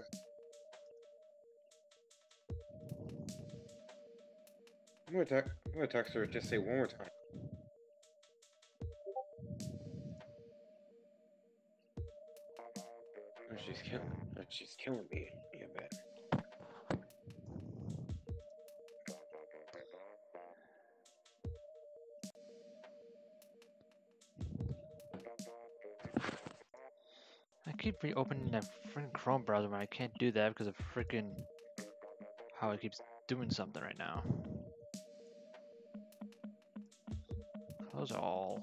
I'm gonna, te- I'm gonna text her just say one more time. Oh, she's killing. oh, She's killing me. Yeah, bet. I keep reopening that freaking Chrome browser when I can't do that because of freaking how it keeps doing something right now. Close all.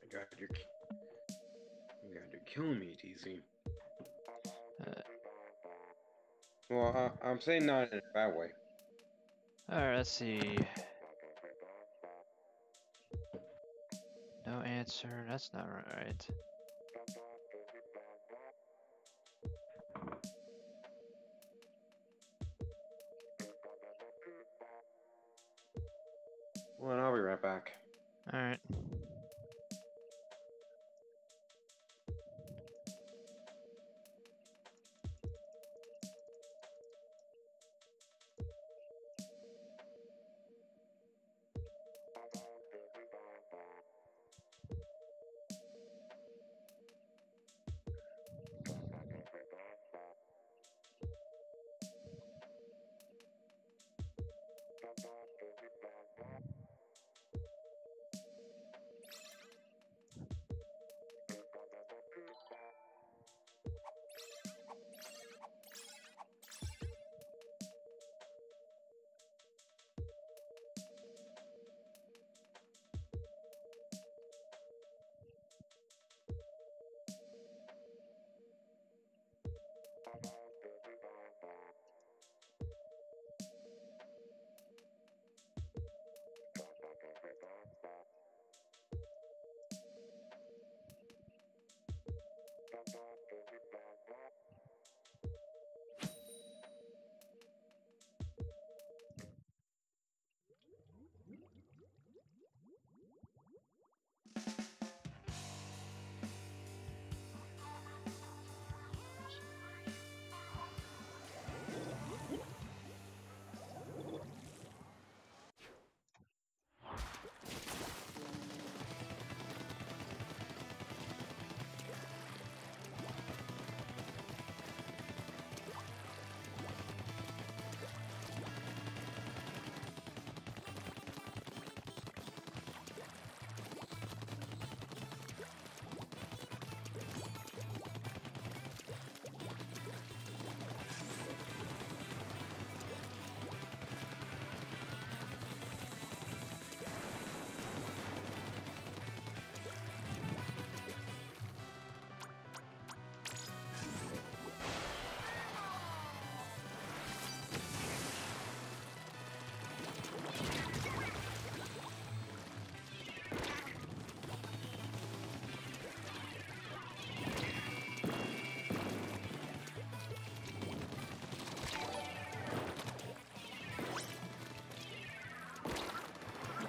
My God, you're. My God, you're killing me, TC. Uh, Well, I, I'm saying not in a bad way. Alright, let's see. Answer, that's not right.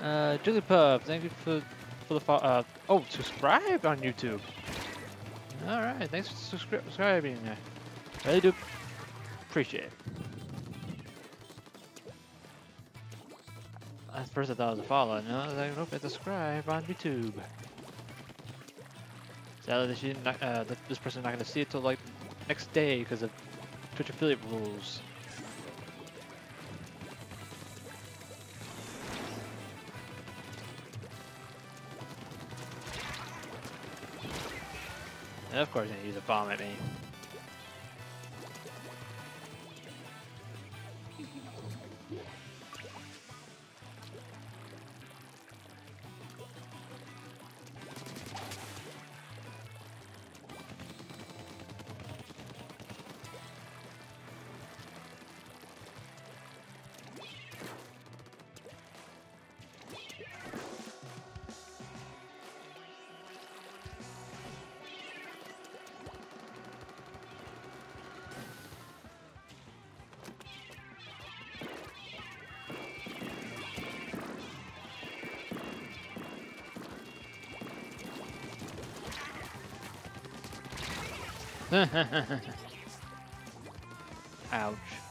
Uh, Jigglypuff, thank you for for the fo- uh oh subscribe on YouTube. All right, thanks for subscri- subscribing. I really do appreciate it. At first I thought it was a follow. No, I was like, nope, it's a subscribe on YouTube. Sadly, she didn't, uh, this person's not going to see it till like next day because of Twitch affiliate rules. Of course, he use a bomb at me. Ouch.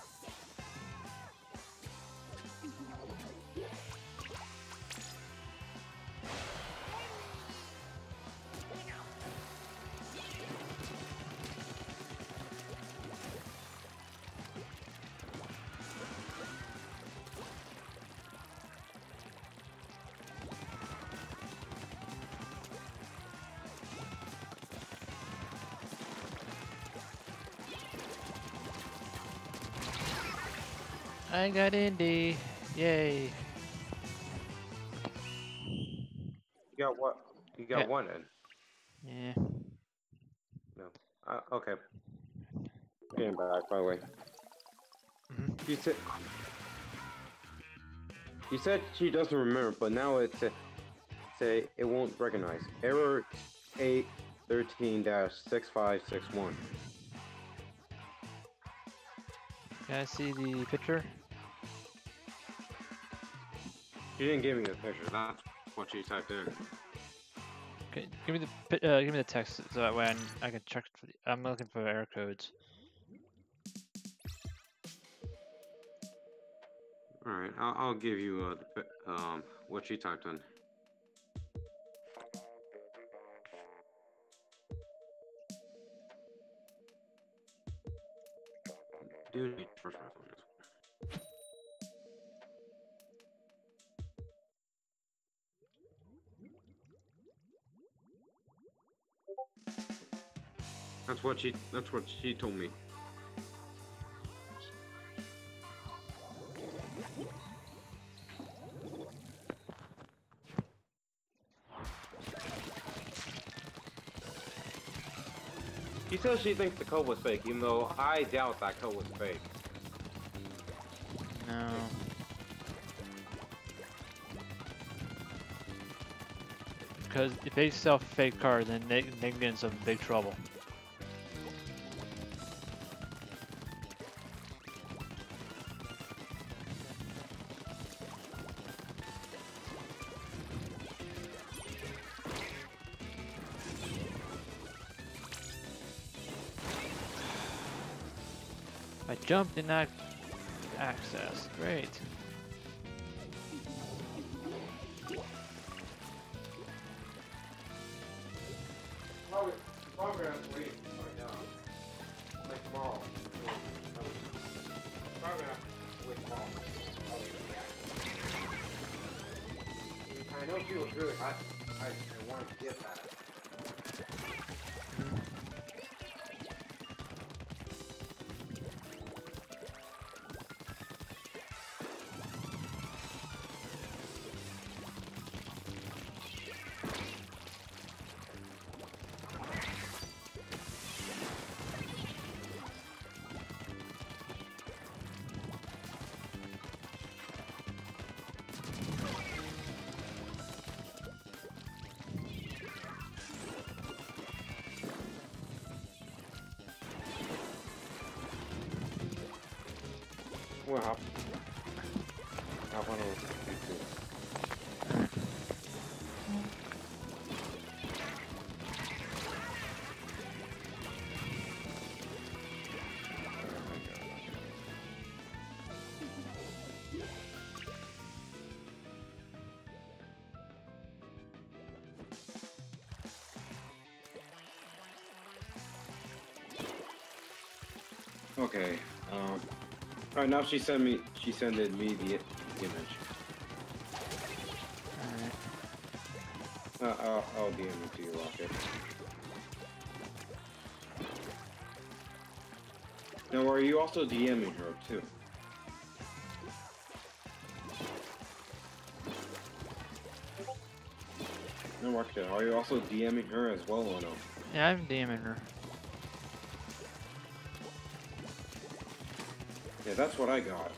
I got Indy. Yay. You got what? You got Yeah. one in. Yeah. Uh, okay. Getting back, by the way. Mhm. You said. You said she doesn't remember, but now it's uh, say it won't recognize error eight thirteen dash six five six one. Can I see the picture? She didn't give me the picture. That's what she typed in. Okay, give me the uh, give me the text so that way I, I can check for the. I'm looking for error codes. All right, I'll, I'll give you uh, the, um what she typed in. What she. That's what she told me. She says she thinks the code was fake, even though I doubt that code was fake. No. Because if they sell fake cars, then they, they can get in some big trouble. I jumped in that access. Great. Well, hop. Hop on over. You too. Okay. Um. All right. Now she sent me. She sent me the image. Alright. Uh, I'll, I'll DM it to you, Rocket. Now, are you also DMing her too? No, Rocket, are you also DMing her as well or no? Yeah, I'm DMing her. That's what I got.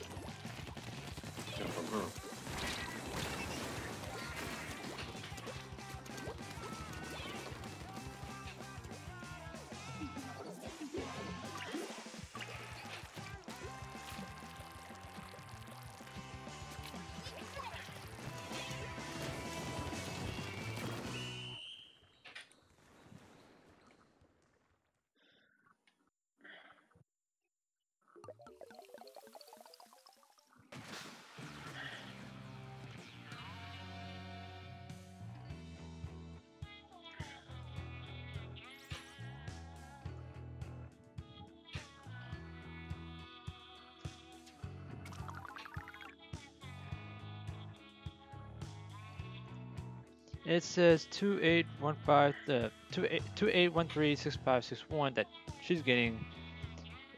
It says 2815 uh, 28136561 that she's getting.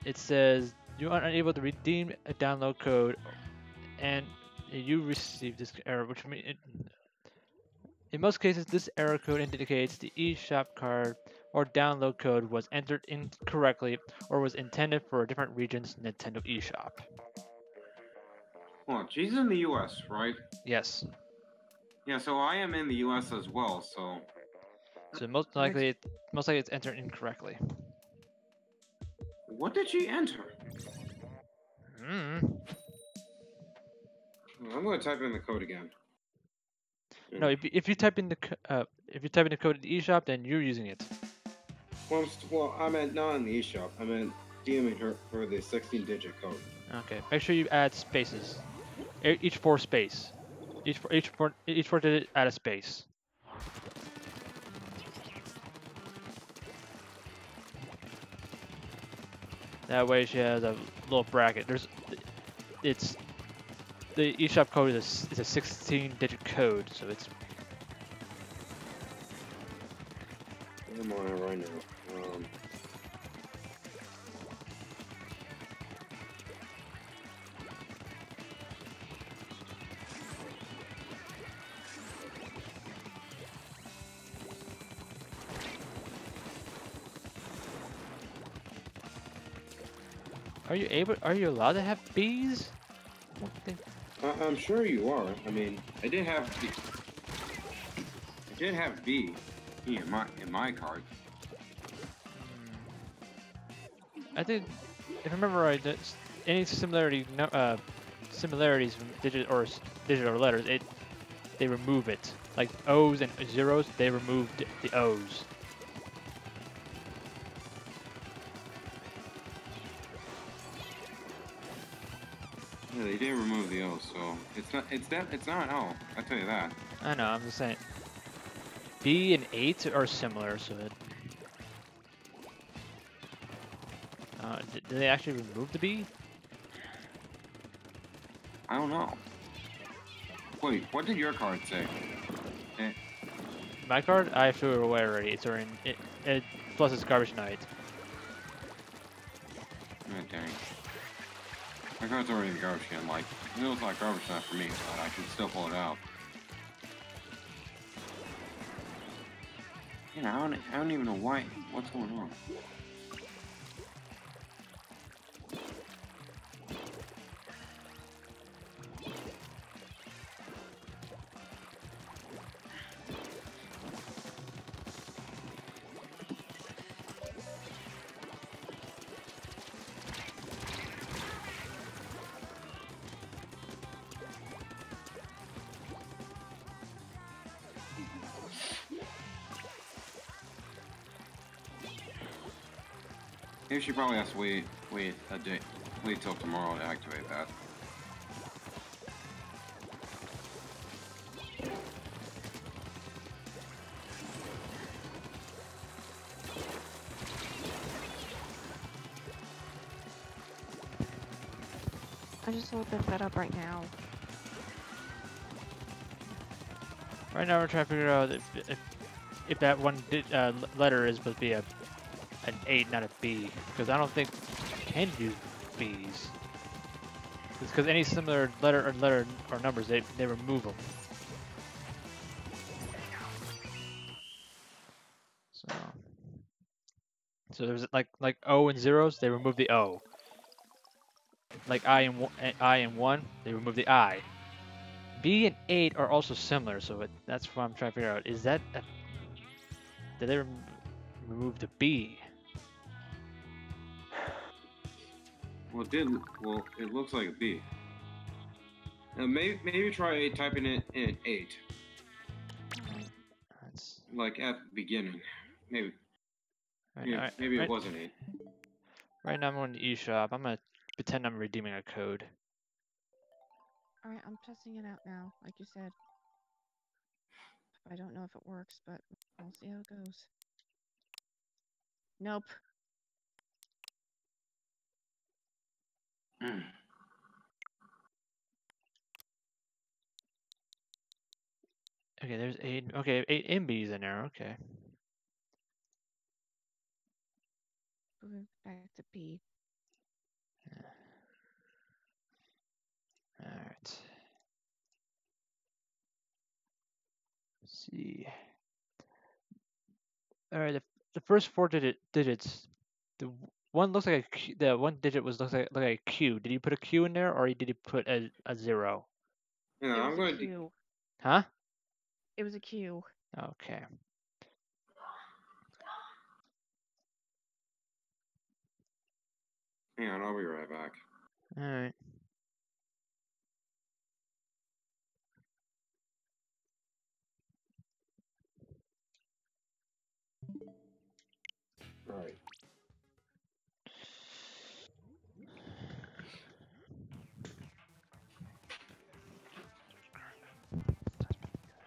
It says you are unable to redeem a download code and you received this error, which means it, in most cases this error code indicates the eShop card or download code was entered incorrectly or was intended for a different region's Nintendo eShop. Well, she's in the U.S., right? Yes. Yeah, so I am in the U.S. as well. So So most likely, it, most likely it's entered incorrectly. what did she enter? Hmm. I'm gonna type in the code again. No, if, you- if you type in the uh, if you type in the code in the eShop, then you're using it. Well, I'm, well, I meant not in the eShop. I meant DMing her for the 16-digit code. Okay. Make sure you add spaces. Each four space. Each four, each four, each four digit add a space. That way she has a little bracket. There's, it's, the eShop code is a, is a 16 digit code, so it's Are you? Are you allowed to have bees? I don't think- I, I'm sure you are. I mean, I did have B. I did have B in my in my card. I think, if I remember right, any similarity, no, uh, similarities from digit or s- digit or letters, it they remove it. Like O's and zeros, they removed the O's. It's not it's that it's not an O. I tell you that. I know. I'm just saying. B and eight are similar, so it. Uh, did, did they actually remove the B? I don't know. Wait, what did your card say? My card, I threw it away already. It's already it, it plus it's garbage night. My card's already in the garbage can. Like, it looks like garbage time for me, but I can still pull it out. You know, I don't, I don't even know why. What's going on? Maybe she probably has to wait, wait a day, wait till tomorrow to activate that. I'm just a little bit fed up right now. Right now, we're trying to figure out if if, if that one di- uh, letter is supposed to be a an eight, not a B, because I don't think you can do B's. It's Because any similar letter or letter or numbers, they they remove them. So, so there's like like O and zeros, they remove the O. Like I and one- eh, I and one, they remove the I. B and 8 are also similar, so it, that's what I'm trying to figure out. Is that. A, did they rem- remove the B? Well, it did. Well, it looks like a B. Uh, now, maybe maybe try typing it in eight, That's, like at the beginning. Maybe right, maybe, now, maybe right, it wasn't eight. right now I'm on the eShop. I'm gonna pretend I'm redeeming a code. Alright, I'm testing it out now, like you said. I don't know if it works, but we'll see how it goes. Nope. Mm. Okay, there's eight. Okay, eight MBs in there. Okay. Moving back to B. All right. Let's see. All right, the, the first four digit digits, the w- one looks like a Q, the one digit was looks like like a Q. Did you put a Q in there, or did you put a, a zero? Yeah, it I'm was going to. Q. Huh? It was a Q. Okay. Hang on, I'll be right back. All right.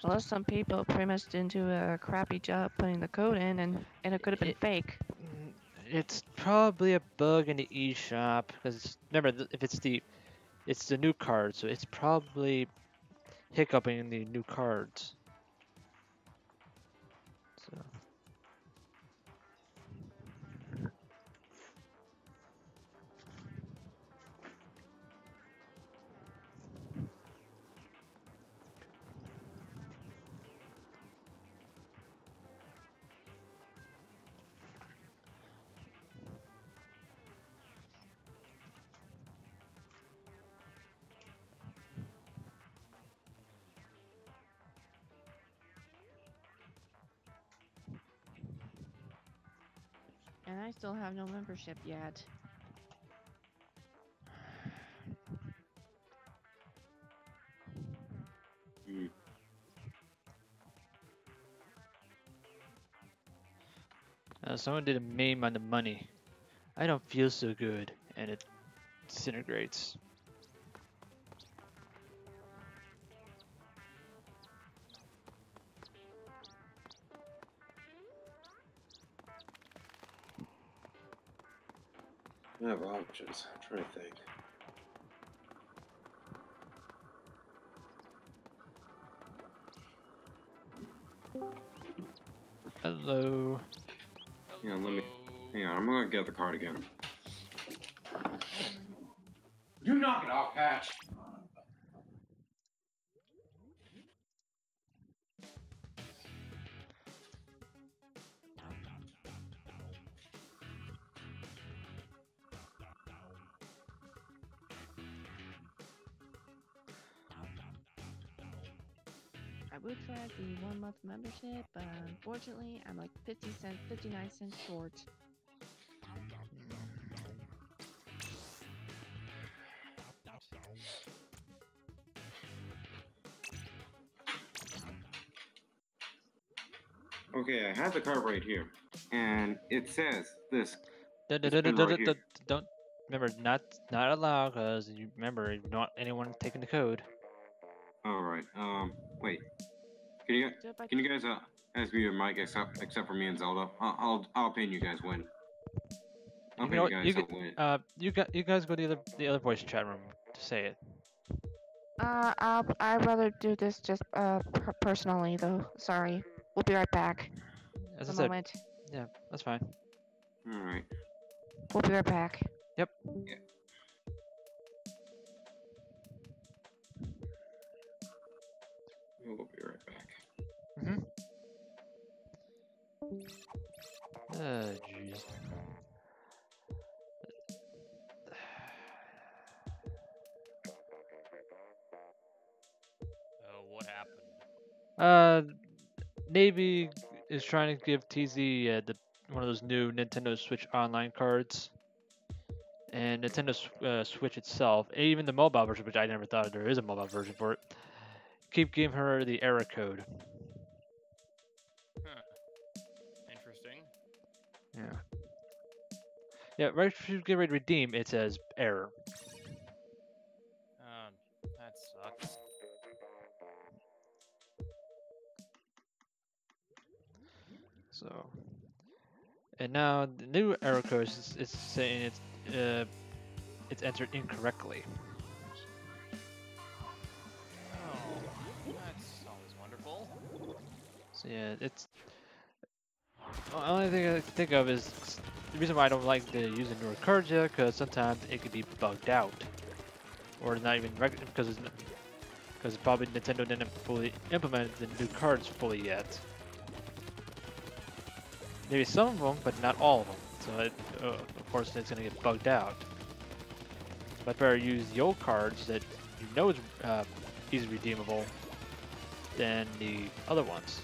Unless some people pretty much didn't do a crappy job putting the code in, and and it could have been It- fake. Mm, It's probably a bug in the eShop because remember if it's the it's the new card, so it's probably hiccuping the new cards. I still have no membership yet. Hmm. uh, someone did a meme on the money. I don't feel so good, and it disintegrates. I have options. I'm trying to think. Hello. Hang on, let me. Hang on, I'm gonna get the card again. You knock it off, Patch. I would try the one month membership, but unfortunately, I'm like 50 cents, 59 cents short. Okay, I have the card right here, and it says this. Dun- dun- It's dun- been dun- right dun- here. dun- Don't remember not not allowed because you remember you don't want anyone taking the code. All right. Um. Wait. Can you Do can you guys uh ask me your mic except except for me and Zelda? I'll I'll, I'll pin you guys win. I'll You pin know you guys you win. Uh, you got you guys go to the other the other voice chat room to say it. Uh, I'll, I'd rather do this just uh per- personally though. Sorry. We'll be right back. As a I said, moment. yeah, that's fine. All right. We'll be right back. Yep. We'll be right back. Mm-hmm. Oh, jeez. Uh, what happened? Uh, Navy is trying to give TZ uh, the one of those new Nintendo Switch Online cards, and Nintendo uh, Switch itself, and even the mobile version, which I never thought there is a mobile version for it, keep giving her the error code. Yeah, right when you get ready to redeem, it says error. Um, that sucks. So, and now the new error code is, is saying it's uh, it's entered incorrectly. Oh, that's always wonderful. So yeah, it's the only thing I can think of is the reason why I don't like to use the newer cards yet, because sometimes it could be bugged out, or not even because it's because probably Nintendo didn't fully implement the new cards fully yet. Maybe some of them, but not all of them. So it, uh, of course it's gonna get bugged out. I better use the old cards that you know is uh, easily redeemable than the other ones.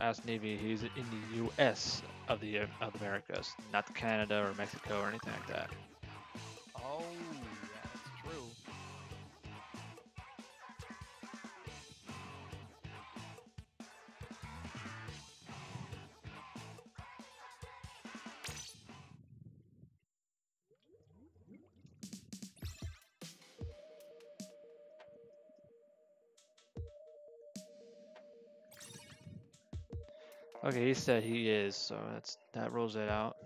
Asked Navy. He's in the U.S. of the of Americas, not Canada or Mexico or anything like that. Okay, he said he is, so that's that rules it out.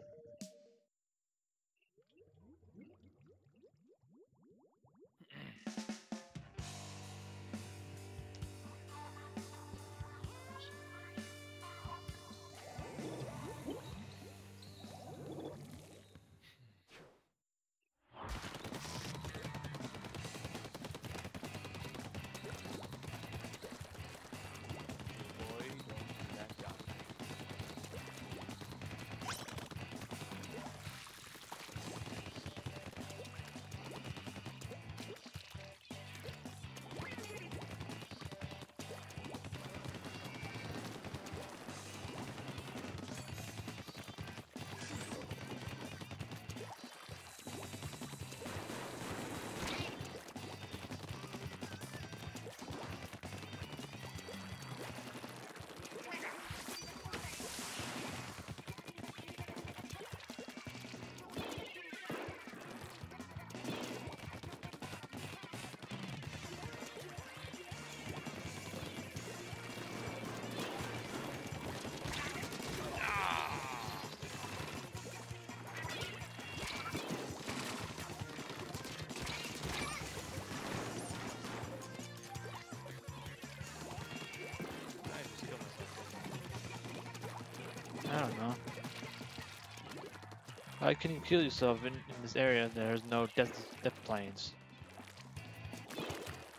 How can you kill yourself in, in this area? There's no death death planes.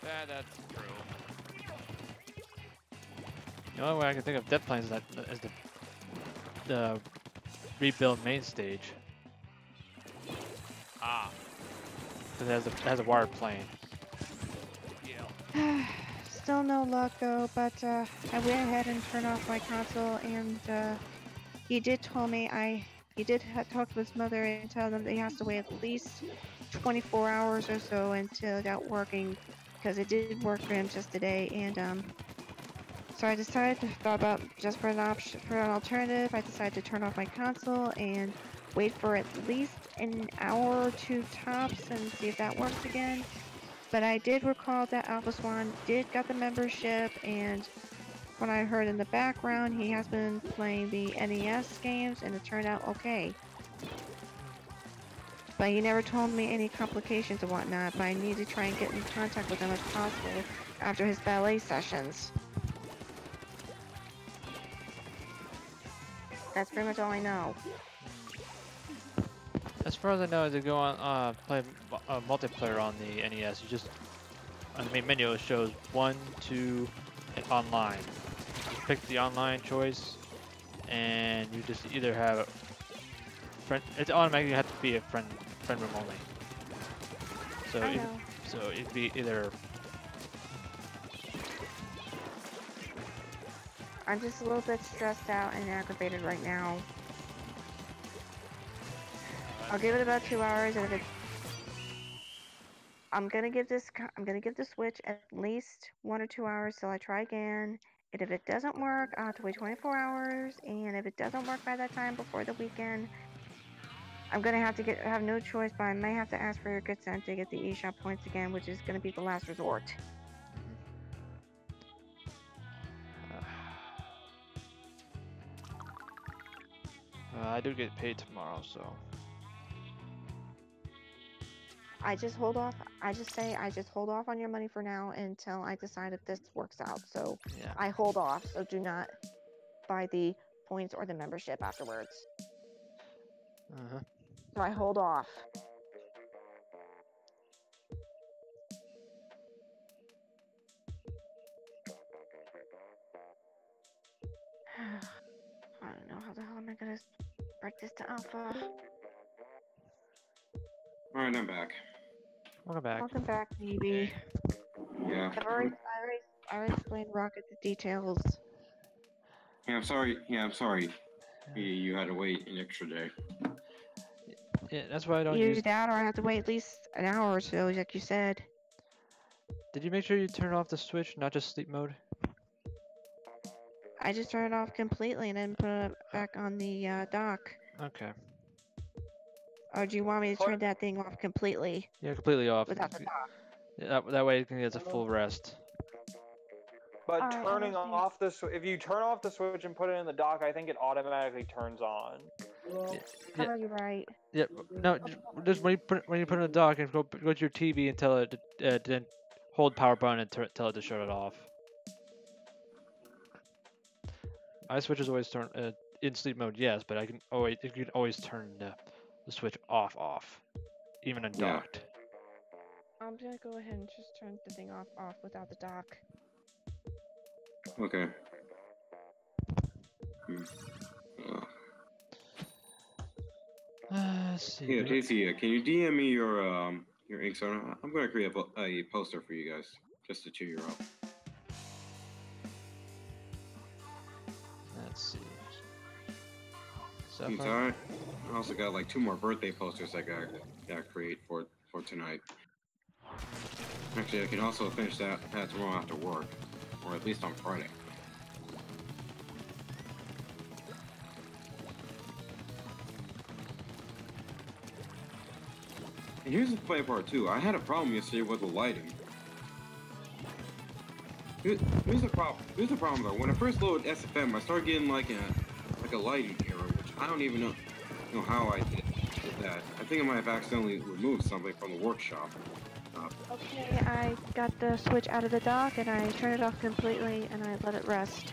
Yeah, that's true. The only way I can think of death planes is, that, is the the rebuild main stage. Ah, Because it has a it has a water plane. yeah. Still no luck though, but uh, I went ahead and turned off my console, and uh, he did tell me I he did talk to his mother and tell them that he has to wait at least 24 hours or so until it got working, because it did work for him just today, and um. So I decided to thought about just for an option for an alternative. I decided to turn off my console and wait for at least an hour or two tops and see if that works again. But I did recall that Alpha Swan did got the membership and what I heard in the background, he has been playing the NES games and it turned out okay. But he never told me any complications or whatnot, but I need to try and get in contact with him as possible after his ballet sessions. That's pretty much all I know. As far as I know, to go on uh, play uh, multiplayer on the NES, you just on the main menu it shows one, two, and online. Pick the online choice, and you just either have a friend. It's automatically have to be a friend friend room only. So it, so it'd be either I'm just a little bit stressed out and aggravated right now. I'll give it about two hours, and if it, I'm gonna give this, I'm gonna give the Switch at least one or two hours till I try again. And if it doesn't work, I'll have to wait 24 hours. And if it doesn't work by that time before the weekend, I'm gonna have to get, have no choice, but I may have to ask for your consent to get the eShop points again, which is gonna be the last resort. uh, I do get paid tomorrow, so I just hold off. I just say I just hold off on your money for now until I decide if this works out. So yeah. I hold off. So do not buy the points or the membership afterwards. Uh-huh. So I hold off. I don't know how the hell am I gonna break this to alpha. All right, I'm back. Welcome back. Welcome back, baby. Yeah. I've already, I already, I already explained Rocket the details. Yeah, I'm sorry. Yeah, I'm sorry. You, you had to wait an extra day. Yeah, that's why I don't Use use. that, or I have to wait at least an hour or so, like you said. Did you make sure you turn off the switch, not just sleep mode? I just turned it off completely and then put it back on the uh, dock. Okay. Or do you want me to turn that thing off completely Yeah, completely off. without the dock? Yeah, that, that way it can get a full rest. But Alright, turning understand. off the sw- if you turn off the switch and put it in the dock, I think it automatically turns on. Yeah. Oh, you're right. Yeah, no, j- just when you put when you put it in the dock and go go to your TV and tell it to, uh, then hold power button and tur- tell it to shut it off. My switch is always turn uh, in sleep mode, yes, but I can always you can always turn the, the switch off off, even in Yeah. docked. I'm gonna go ahead and just turn the thing off off without the dock. Okay. Hmm. Uh, Uh, let's see. yeah, do uh, can you DM me your um your Inksona? I'm gonna create a, a poster for you guys just to cheer you up. It's alright. I also got like two more birthday posters I got to create for for tonight. Actually, I can also finish that that tomorrow after work, or at least on Friday. And here's the funny part too. I had a problem yesterday with the lighting. Here- Here's the problem. Here's the problem though. When I first loaded SFM, I started getting like a like a lighting I don't even know know how I did, did that. I think I might have accidentally removed something from the workshop. Uh, Okay, I got the switch out of the dock and I turned it off completely and I let it rest.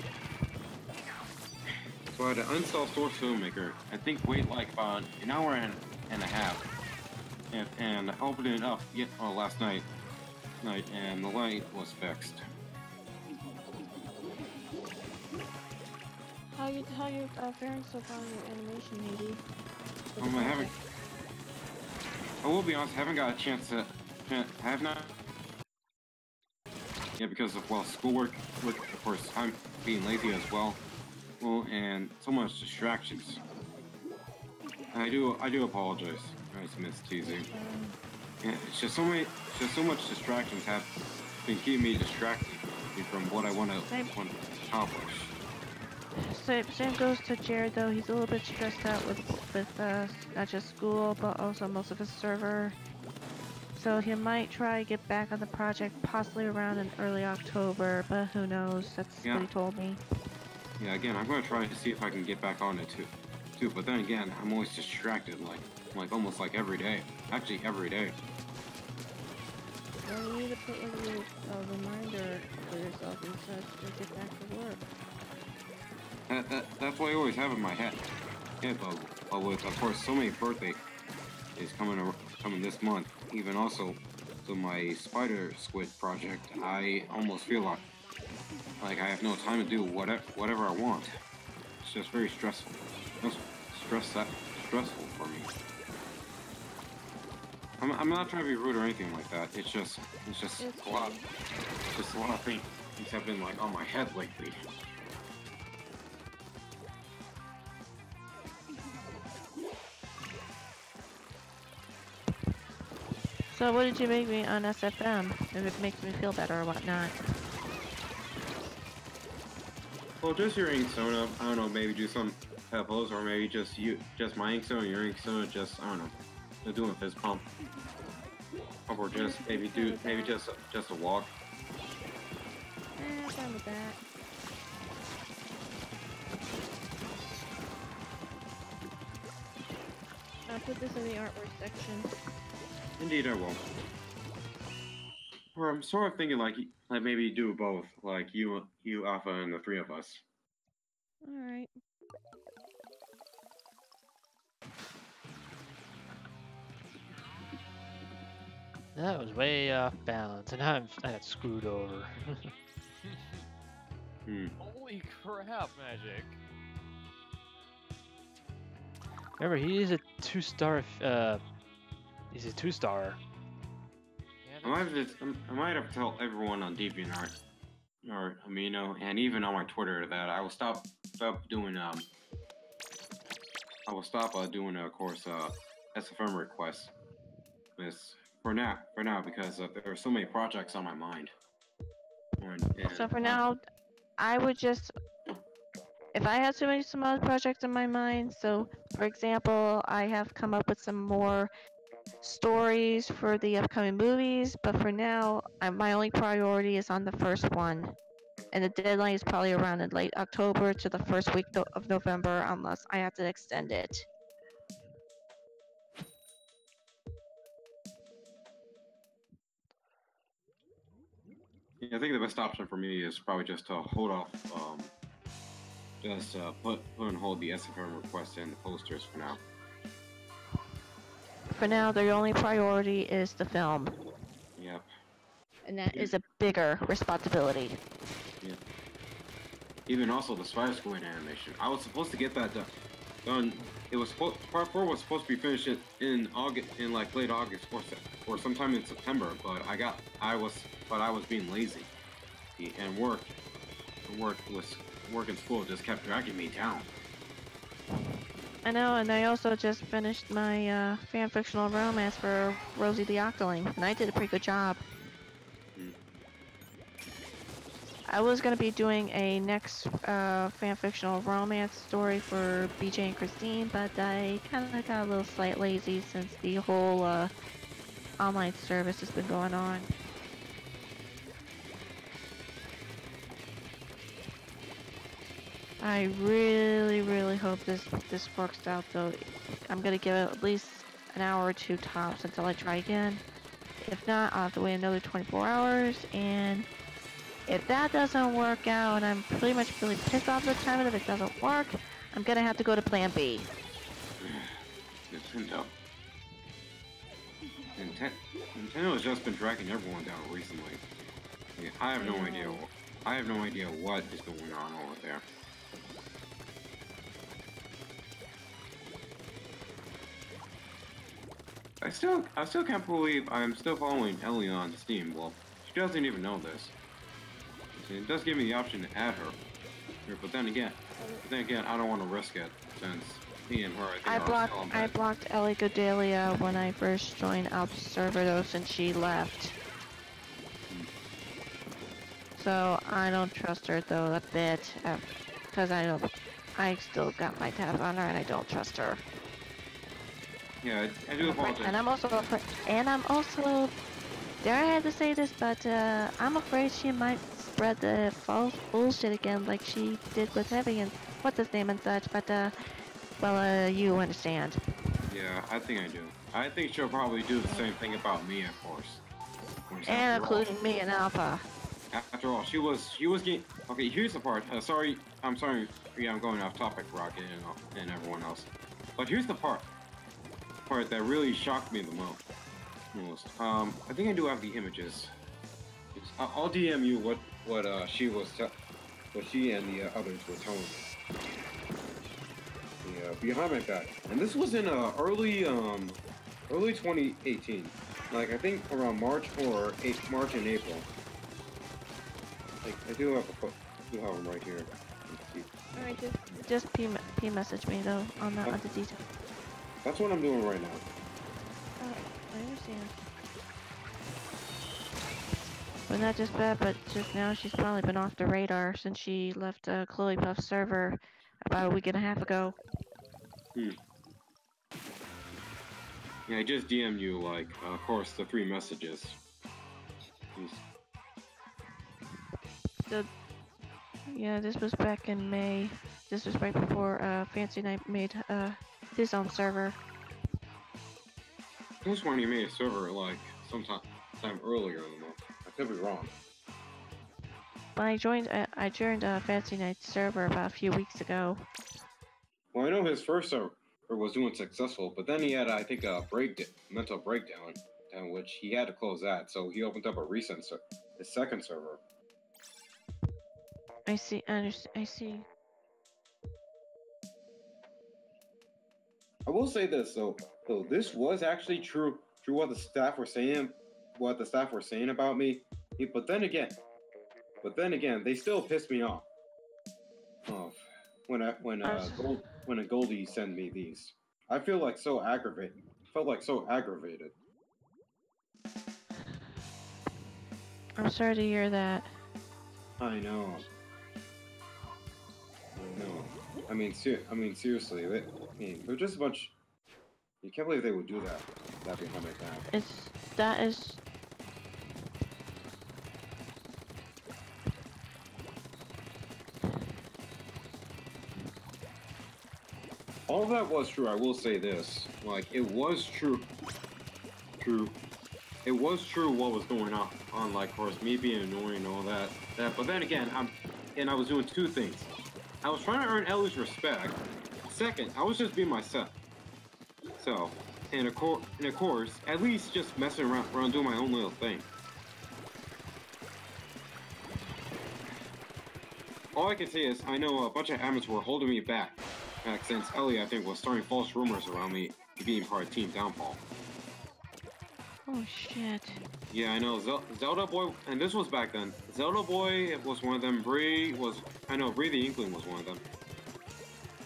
so I had to uninstall Source Filmmaker. I think wait like about an hour and, and a half, and and I opened it up yet uh, last night, night, and the light was fixed. How you how you uh, far on your animation, maybe? Um, I haven't. I will be honest. I haven't got a chance to. I have not. Yeah, because of well, schoolwork, work, of course, I'm being lazy as well. Well, and so much distractions. I do. I do apologize, guys, Miss Teasing. Yeah, it's just so many. Just so much distractions have been keeping me distracted from what I want to accomplish. Same, same goes to Jared though. He's a little bit stressed out with with uh, not just school, but also most of his server so he might try to get back on the project possibly around in early October, but who knows? That's Yeah. what he told me. Yeah, again, I'm gonna try to see if I can get back on it too. Too, but then again, I'm always distracted, like, like almost like every day. Actually, every day. Well, you need to put like a little uh, reminder for yourself and such to get back to work. That, that that's what I always have in my head. Yeah, but, but with of course so many birthday is coming coming this month. Even also, to my spider squid project, I almost feel like like I have no time to do whatever whatever I want. It's just very stressful. Just stress that stressful for me. I'm, I'm not trying to be rude or anything like that. It's just it's just a lot. Just a lot of things have been like on my head lately. So what did you make me on SFM? If it makes me feel better or whatnot. Well, just your ink. I don't know, maybe do some pebbles, or maybe just you, just my ink your ink just I don't know, doing fist pump, or just maybe do maybe just just a walk. Eh, I'm with that. I'll put this in the artwork section. Indeed, I will. Or I'm sort of thinking like like maybe do both, like you you Alpha and the three of us. Alright. That was way off balance, and I'm I got screwed over. Hmm. Holy crap, Magic. Remember, he is a two-star. Uh, he's a two-star. Yeah, I might have to, I might have to tell everyone on DeviantArt or Amino and even on my Twitter that I will stop stop doing um I will stop uh, doing uh, of course uh SFM requests. This for now for now because uh, there are so many projects on my mind. And, So for now, I would just, if I had to many some other projects in my mind, so for example, I have come up with some more stories for the upcoming movies, but for now, I, my only priority is on the first one. And the deadline is probably around in late October to the first week of November, unless I have to extend it. Yeah, I think the best option for me is probably just to hold off, um, just uh, put put on hold the SFM request and the posters for now. For now, their only priority is the film, Yep. and that Yeah. is a bigger responsibility. Yeah. Even also the Spider Squid animation. I was supposed to get that done. done. It was part four was supposed to be finished in, in August, in like late August or or sometime in September. But I got I was but I was being lazy, and work work was work and school just kept dragging me down. I know, and I also just finished my uh, fan fictional romance for Rosie the Octoling, and I did a pretty good job. I was gonna be doing a next uh, fan fictional romance story for BJ and Christine, but I kind of got a little slight lazy since the whole uh, online service has been going on. I really, really hope this this works out though. I'm gonna give it at least an hour or two tops until I try again. If not, I'll have to wait another 24 hours, and if that doesn't work out, and I'm pretty much really pissed off at the time if it doesn't work, I'm gonna have to go to Plan B. Nintendo. Ninten- Nintendo has just been dragging everyone down recently. I have no idea. I have no idea what is going on over there. I still, I still can't believe I'm still following Ellie on Steam. Well, she doesn't even know this. See, It does give me the option to add her, but then again, but then again, I don't want to risk it since he and her, I think, I blocked I blocked Ellie Godelia when I first joined Observados and she left. So I don't trust her though a bit, uh, because I don't. I still got my tabs on her and I don't trust her. Yeah, I, I do apologize. And I'm also afraid, and I'm also, dare I have to say this, but uh, I'm afraid she might spread the false bullshit again, like she did with Heavy and what's his name and such. But uh, well, uh, you understand. Yeah, I think I do. I think she'll probably do the same thing about me, of course. Which, And after all- including me and Alpha. After all, she was she was getting okay. Here's the part. Uh, sorry, I'm sorry. Yeah, I'm going off topic, Rocket, and and everyone else. But here's the part. Part that really shocked me the mo- most. Um, I think I do have the images. I'll DM you what what uh she was what she and the uh, others were telling me. Yeah, behind my back. And this was in uh early um early 2018. Like I think around March or eight, March and April. Like, I do have a do have them right here. Alright, just just p, p message me though on the on the detail. That's what I'm doing right now. Alright, I understand. Well, not just bad, but just now she's probably been off the radar since she left uh, Chloe Puff's server about a week and a half ago. Hmm. Yeah, I just DM'd you like, uh, of course, the three messages. Jeez. Yeah, this was back in May. This was right before uh, Fancy Night made uh, his own server. I was when he made a server like sometime time earlier in the month. I could be wrong. But I joined uh, I joined a Fancy Night's server about a few weeks ago. Well, I know his first server was doing successful, but then he had, I think, a break mental breakdown, in which he had to close that. So he opened up a recent ser- his second server. I see. I, underst- I see. I will say this though, though this was actually true, true what the staff were saying, what the staff were saying about me. But then again, but then again, they still pissed me off. Oh, when I when uh Gold, when a Goldie sent me these, I feel like so aggravated. Felt like so aggravated. I'm sorry to hear that. I know. I know. I mean, ser- I mean, seriously, they, I mean, they're just a bunch. You can't believe they would do that. That behind my back. It's that is All that was true. I will say this: like, it was true. True. It was true what was going on. On like, of course, me being annoying and all that. That, but then again, I'm, and I was doing two things. I was trying to earn Ellie's respect. Second, I was just being myself. So, and of course, and of course, at least just messing around, around doing my own little thing. All I can say is, I know a bunch of admins were holding me back, back since Ellie, I think, was starting false rumors around me being part of Team Downfall. Oh shit. Yeah, I know. Zel- Zelda Boy, and this was back then. Zelda Boy it was one of them. Bree was, I know, Bree the Inkling was one of them.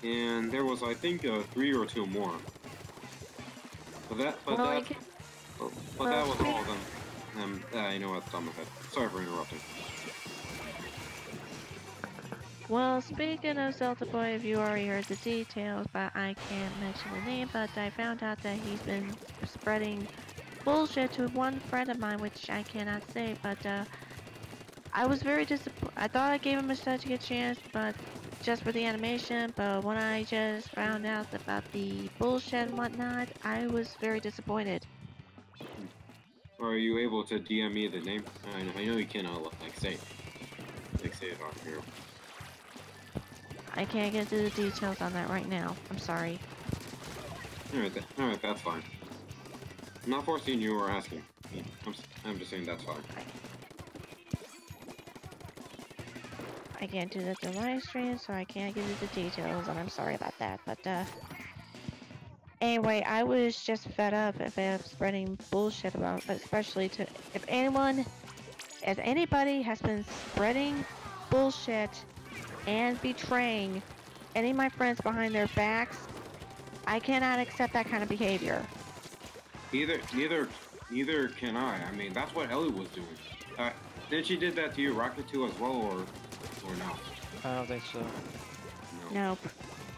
And there was, I think, uh, three or two more. But that, but Well, that, can- but, but that was all of them. Um, I know what's on my head. Sorry for interrupting. Well, speaking of Zelda Boy, if you already heard the details, but I can't mention the name, but I found out that he's been spreading bullshit to one friend of mine, which I cannot say, but uh, I was very disappointed. I thought I gave him a second chance, but just for the animation, but when I just found out about the bullshit and whatnot, I was very disappointed. Are you able to DM me the name? I know, I know you cannot like say, like say it on here. I can't get into the details on that right now. I'm sorry. Alright, that, alright, that's fine. I'm not forcing you or asking. I'm, I'm just saying that's fine. I can't do that through live stream, so I can't give you the details, and I'm sorry about that. But uh, anyway, I was just fed up if I'm spreading bullshit about, especially to if anyone, if anybody has been spreading bullshit and betraying any of my friends behind their backs, I cannot accept that kind of behavior. Neither, neither, neither can I. I mean, that's what Ellie was doing. Uh, then she did that to you, Rocket 2 as well, or, or not? I don't think so. No. Nope.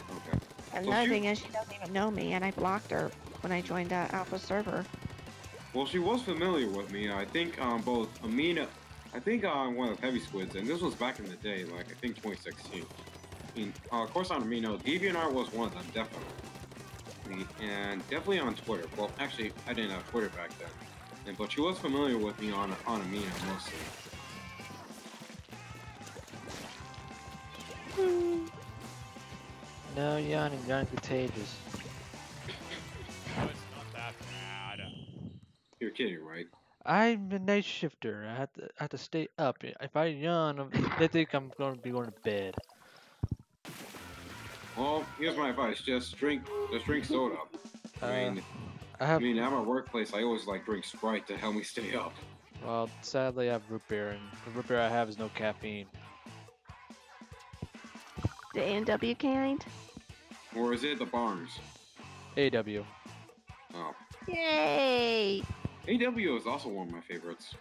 Okay. Another Well, she- thing is, she doesn't even know me, and I blocked her when I joined that alpha server. Well, she was familiar with me. I think um, both Amino, I think on one of the heavy squids, and this was back in the day, like I think 2016. I mean, uh, of course on Amino, DeviantArt was one of them, definitely, and definitely on Twitter. Well, actually, I didn't have Twitter back then, and, but she was familiar with me on on Amino mostly. No yawning, yawning contagious. No, it's not that bad. You're kidding, right? I'm a night shifter. I have to I have to stay up. If I yawn, they think I'm going to be going to bed. Well, here's my advice: just drink, just drink soda. I Uh, mean, I I have mean, at my workplace, I always like drink Sprite to help me stay up. well, sadly I have root beer, and the root beer I have is no caffeine. The A&W kind? Or is it the Barnes? AW. Oh, Yay! AW is also one of my favorites.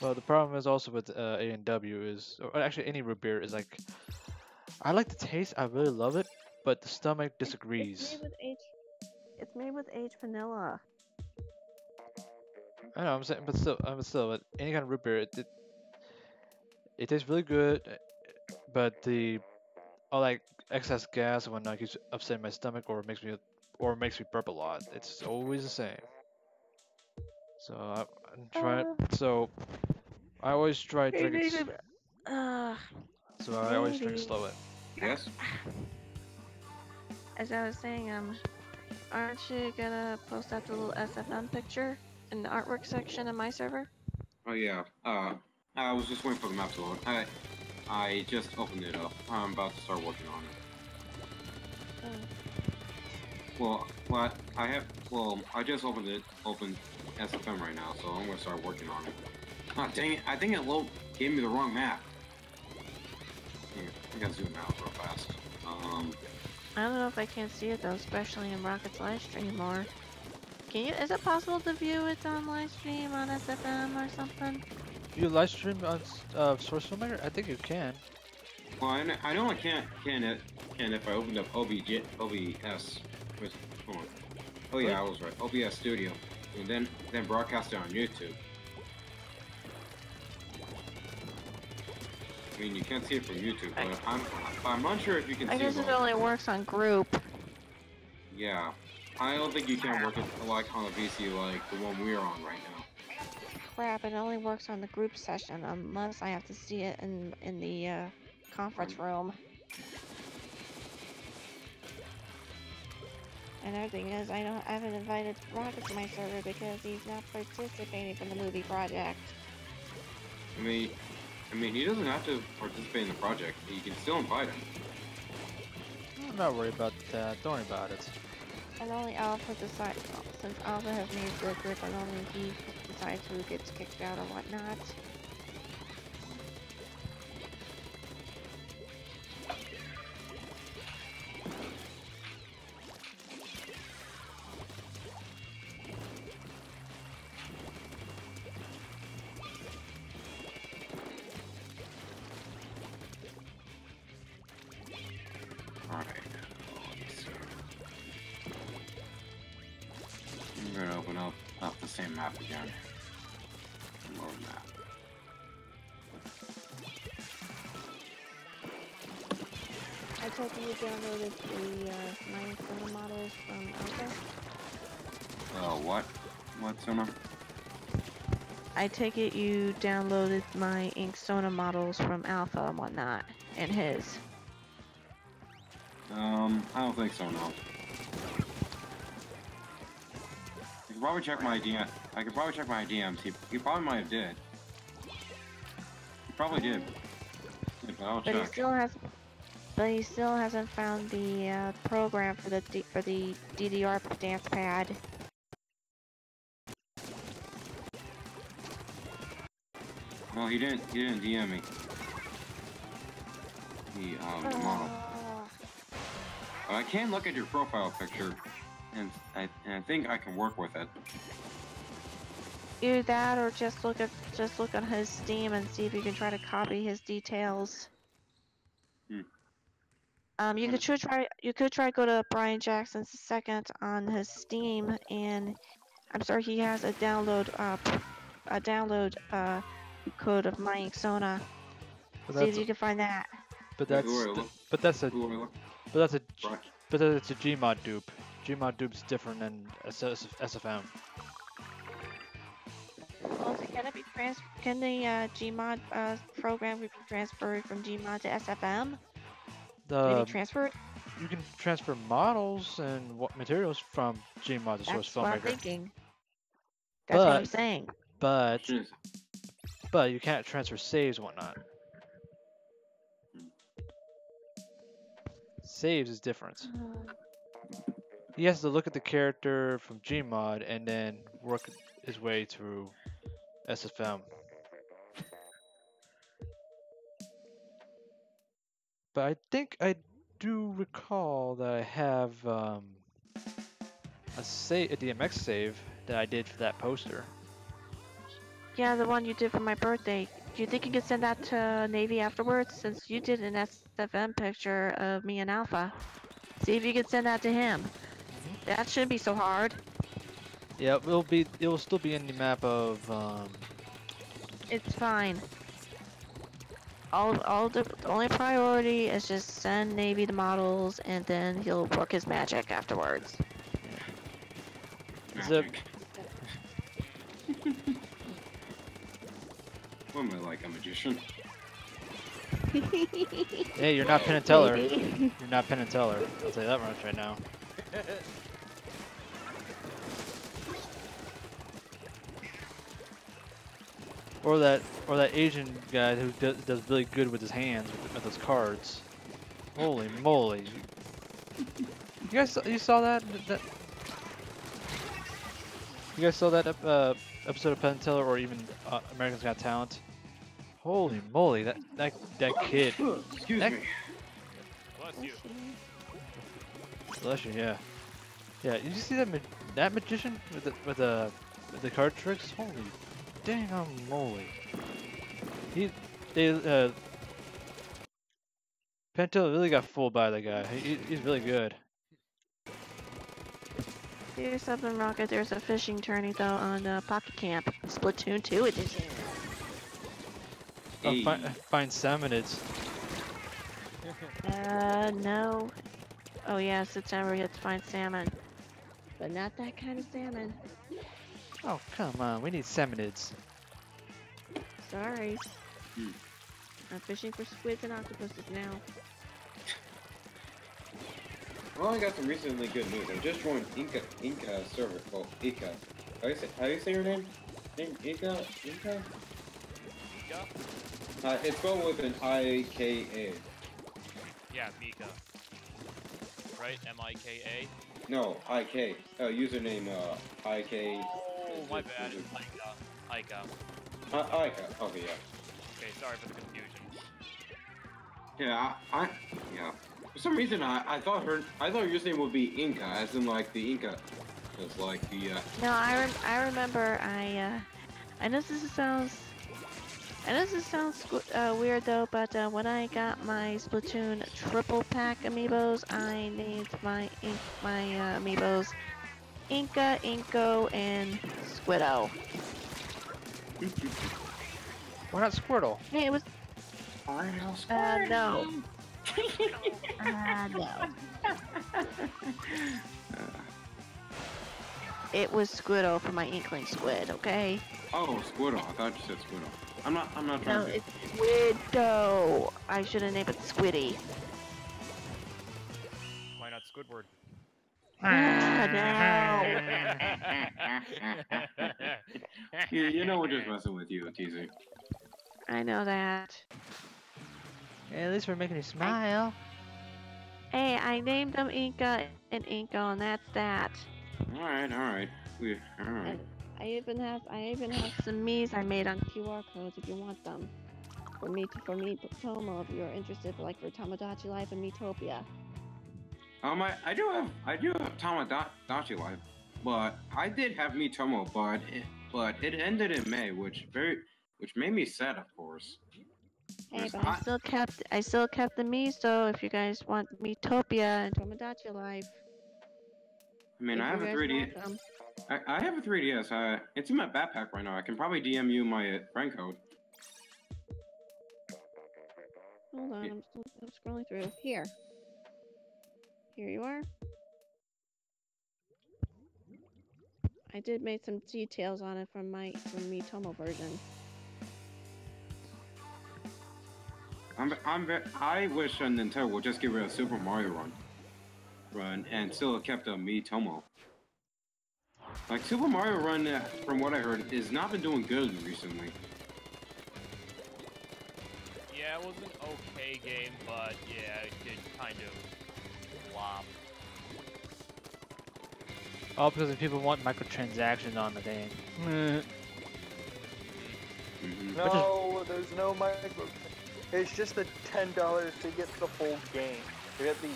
Well, the problem is also with uh, A and W is, or actually any root beer is like, I like the taste, I really love it, but the stomach It's disagrees. made with. It's made with aged vanilla. I know I'm saying, but still, I'm still, but any kind of root beer, it, it, it tastes really good, uh, but the all like excess gas and whatnot keeps upsetting my stomach, or makes me, or makes me burp a lot. It's always the same. So I, I'm trying. So I always try to drink it. s- Uh, So I always drink slow it. Yes. as I was saying, um, aren't you gonna post up the little SFM picture in the artwork section of my server? Oh yeah. Uh, I was just waiting for the map to load. I, I just opened it up. I'm about to start working on it. Oh. Well, what I have. Well, I just opened it. Opened SFM right now, so I'm gonna start working on it. Ah, dang it! I think it load gave me the wrong map. Here, I gotta zoom out real fast. Um, I don't know if I can see it though, especially in Rocket's live stream or. Can you? Is it possible to view it on live stream on SFM or something? You live stream on s- uh, Source Filmmaker? I think you can. well, I, kn- I know I can't can it can if I opened up OBJ OBS. Where's, hold on. Oh yeah, I was right. OBS Studio, and then then broadcast it on YouTube. I mean, you can't see it from YouTube, but I'm I'm unsure if you can I see guess it. only works on group. Yeah, I don't think you can work it like on a VC like the one we're on right now. Crap, it only works on the group session unless I have to see it in in the uh, conference room. Another thing is, I don't I haven't invited Rocket to my server because he's not participating from the movie project. I mean, I mean, he doesn't have to participate in the project. You can still invite him. I'm not worried about that. Don't worry about it. And only Alpha decides, since Alpha has made the group, and only he decides who gets kicked out or whatnot. Downloaded the uh, nine cinema models from Alpha. Oh, what? What, Sona? I take it you downloaded my Ink Inksona models from Alpha and whatnot, and his. Um, I don't think so, no. You can probably check my DM. I could probably check my DMs. He, he probably might have did. He probably did. Yeah, but I'll But he check. still has, but he still hasn't found the uh, program for the D- for the DDR dance pad. Well, he didn't. He didn't DM me. He um the model. But I can look at your profile picture, and I and I think I can work with it. Either that, or just look at just look on his Steam and see if you can try to copy his details. Um, you could try, try you could try go to Brian Jackson's second on his Steam, and I'm sorry he has a download uh p- a download uh code of My Ink Sona. But See if that's you can find that. but that's who are you th- but that's a who are but that's a G- Brian- but that's a Gmod dupe. Gmod dupe's different than SS- SFM. Also, can it be trans? Can the uh, Gmod uh program be transferred from Gmod to SFM? The Maybe transferred. you can transfer models and what materials from Gmod to Source That's what I'm thinking. That's what I'm saying. but Jeez. but you can't transfer saves and whatnot. Saves is different. He has to look at the character from Gmod and then work his way through SFM. But I think I do recall that I have um, a save, a DMX save that I did for that poster. Yeah, the one you did for my birthday. Do you think you could send that to Navy afterwards? Since you did an SFM picture of me and Alpha. See if you could send that to him. That shouldn't be so hard. Yeah, it will be. It will still be in the map of. Um, It's fine. All, all the, the only priority is just send Navy the models, and then he'll work his magic afterwards. Zip. Magic. What am I like, a magician? hey, you're not Penn and Teller. You're not Penn and Teller. I'll tell you that much right now. Or that, or that Asian guy who does, does really good with his hands with, with those cards. Holy moly! You guys, saw- you saw that? that you guys saw that ep- uh, episode of Penn and Teller, or even uh, Americans Got Talent? Holy moly! That that that kid. Excuse That- me. Bless you. Bless you, yeah. Yeah, did you see that ma- that magician with the with the with the card tricks? Holy dang moly! He they uh Pento really got fooled by the guy. He, he- he's really good. Here's something, Rocket. There's a fishing tourney though on uh, Pocket Camp, Splatoon 2 edition. Oh, fi- Hey. find salmonids. Uh, no. Oh yeah, September you have to find salmon, but not that kind of salmon. Oh come on, we need salmonids. Sorry. Hmm. I'm fishing for squids and octopuses now. Well, I got some recently good news. I just joined Inca Inca server called Ika. How do you say, how do you say your name? Name Ika? Inca? Mika? Uh, it's spelled with an I K A. Yeah, Mika. Right? M-I-K-A? No, I K. Uh, username uh I K. Oh, my bad. Ika. Ika. Uh, Ika. Okay, yeah. Okay, sorry for the confusion. Yeah, I, I yeah. For some reason, I, I thought her I thought your name would be Inca, as in like the Inca. It's like the uh, No, I rem- I remember I uh I know this sounds I know this sounds squ- uh, weird though, but uh, when I got my Splatoon triple pack amiibos, I named my ink my uh, amiibos Inca, Inko, and Squiddo. Why not Squirtle? Hey, it was I know Squirtle. uh no. uh, no. It was Squiddo for my Inkling Squid, okay? oh Squirtle. I thought you said Squirtle. I'm not I'm not trying No, to. it's Squiddo. I should have named it Squiddy. Why not Squidward? Ah, you, you know we're just messing with you, TZ. I know that. Yeah, at least we're making you smile. Hey, I named them Inca and Inko, and that's that. All right, all right. We all right. And I even have I even have some Miis I made on QR codes if you want them. For me for me Tomo if you're interested like for Tomodachi Life and Miitopia. Um, I, I do have I do have Tomodachi Life, but I did have Miitomo, but it, but it ended in May, which very which made me sad, of course. Hey, but I I- still kept I still kept the Miso if you guys want Miitopia and Tomodachi Life. I mean, I have a 3D. want them. I, I have a 3DS. Uh, it's in my backpack right now. I can probably DM you my uh, friend code. Hold on, Yeah. I'm, still, I'm scrolling through. Here. Here you are. I did make some details on it from my from Miitomo version. I'm, I'm, ve- I wish uh, Nintendo would just give it a Super Mario run, run, and still kept a Miitomo. Like Super Mario Run, uh, from what I heard, has not been doing good recently. Yeah, it was an okay game, but yeah, it did kind of flop. All because people want microtransactions on the game. hmm No, there's no micro. It's just the ten dollars to get the full game, to get the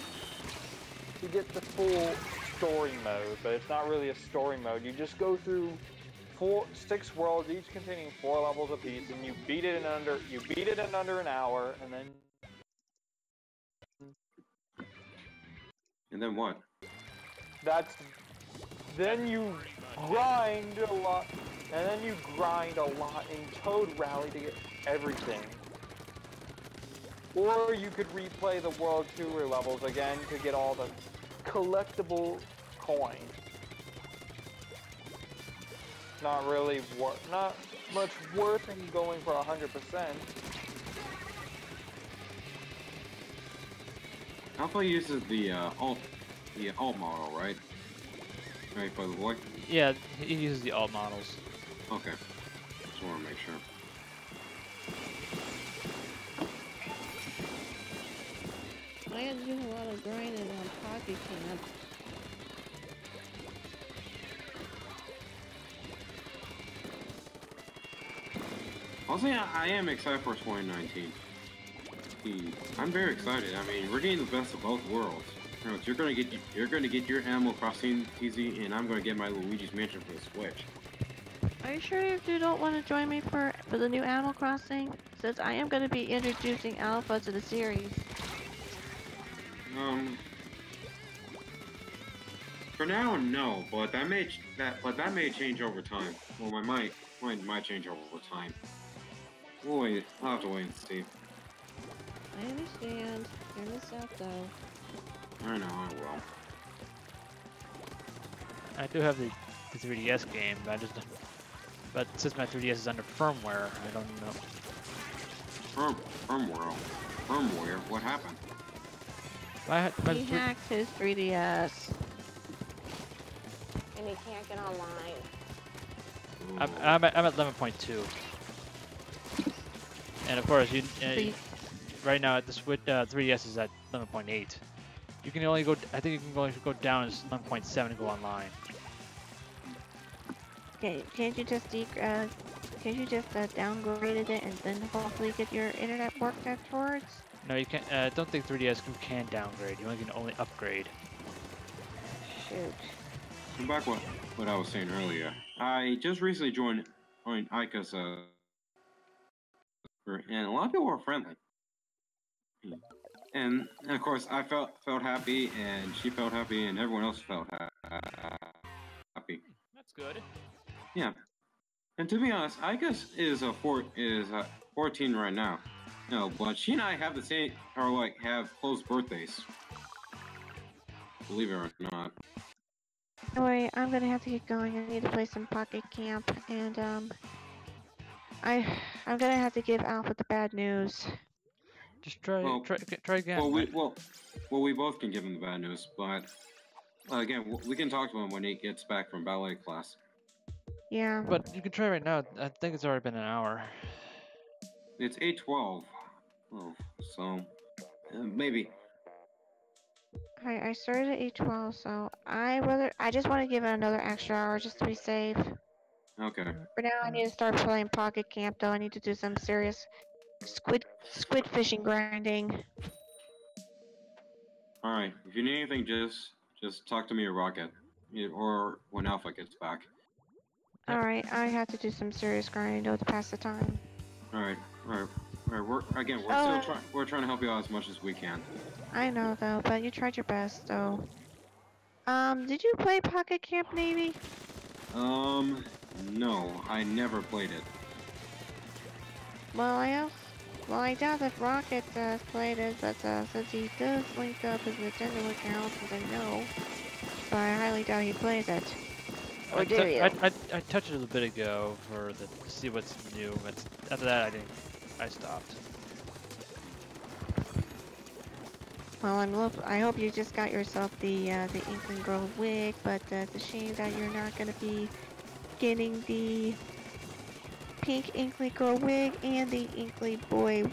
to get the full story mode. But it's not really a story mode. You just go through four, six worlds, each containing four levels apiece, and you beat it in under you beat it in under an hour, and then And then what? That's... Then you grind a lot, and then you grind a lot in Toad Rally to get everything. Or you could replay the World Tour levels again to get all the collectible coins. Not really worth, not much worth in going for 100%. Alpha uses the uh, alt, the alt model, right? Right for the boy. Yeah, he uses the alt models. Okay. Just want to make sure. I had to do a lot of grinding on Pocket Camp. Honestly, yeah, I am excited for 2019. I'm very excited. I mean, we're getting the best of both worlds. You're gonna get you're gonna get your Animal Crossing TZ, and I'm gonna get my Luigi's Mansion for the Switch. Are you sure you don't want to join me for for the new Animal Crossing? Since I am going to be introducing Alpha to the series. Um, for now, no, but that may that but that may change over time. Well, my might might might change over time. We'll wait. I'll have to wait and see. I understand. You're in the south though. I know I will. I do have the, the 3DS game, but I just but since my 3DS is under firmware, I don't know. Firm firmware. Firmware. What happened? I had, my He three- hacked his 3DS. And he can't get online. I'm, I'm, at, I'm at 11.2. And of course, you, uh, So you- right now the Switch uh, 3DS is at 11.8. You can only go. I think you can only go down as 11.7 to go online. Okay, can't you just de- uh, can't you just uh, downgrade it and then hopefully get your internet worked afterwards? No, you can't. Uh, I don't think 3DS can, can downgrade. You only can only upgrade. Shoot. So back what what I was saying earlier. I just recently joined joined Ika's uh group, and a lot of people are friendly. And, and of course I felt felt happy and she felt happy and everyone else felt ha- happy. That's good. Yeah. And to be honest, I guess is a four is uh, 14 right now. No, but she and I have the same or like have close birthdays. Believe it or not. Anyway, I'm gonna have to get going. I need to play some Pocket Camp, and um, I I'm gonna have to give Alpha the bad news. Just try, Well- try, try again. Well, we well, well, we both can give him the bad news, but uh, again, we can talk to him when he gets back from ballet class. Yeah. But you can try right now. I think it's already been an hour. It's eight twelve. Oh, so uh, maybe. I I started at 8:12, so I rather I just want to give it another extra hour just to be safe. Okay. For now, I need to start playing Pocket Camp, though. I need to do some serious squid squid fishing grinding. All right. If you need anything, just just talk to me or Rocket, or when Alpha gets back. All right, I have to do some serious grinding though to pass the time. All right. All right. Alright, we're again we're Oh. still trying we're trying to help you out as much as we can. I know though, but you tried your best, though. Um, did you play Pocket Camp Navy? Um no, I never played it. Well, I also, well, I doubt if Rocket uh, played it, but uh, since he does link up his Nintendo account, as I know, so I highly doubt he plays it. Or I, do you? I, I, I touched it a little bit ago for the to see what's new. But after that, I didn't. I stopped. Well, I'm look. I hope you just got yourself the uh, the Inkling Girl wig, but uh, it's a shame that you're not gonna be getting the pink Inkling Girl wig and the Inkling Boy,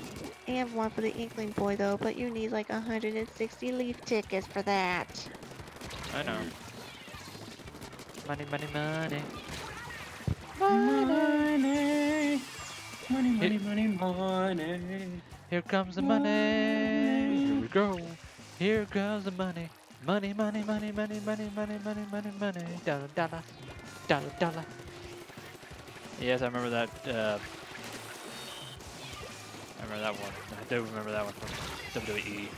and one for the Inkling Boy though. But you need like 160 leaf tickets for that. I know. Money, money, money. Money, money, money, money, money. Here comes the money. Here we go. Here comes the money. Money, money, money, money, money, money, money, money, money. Dollar, dollar, dollar, dollar. Yes, I remember that. Uh, I remember that one. I do remember that one from WWE.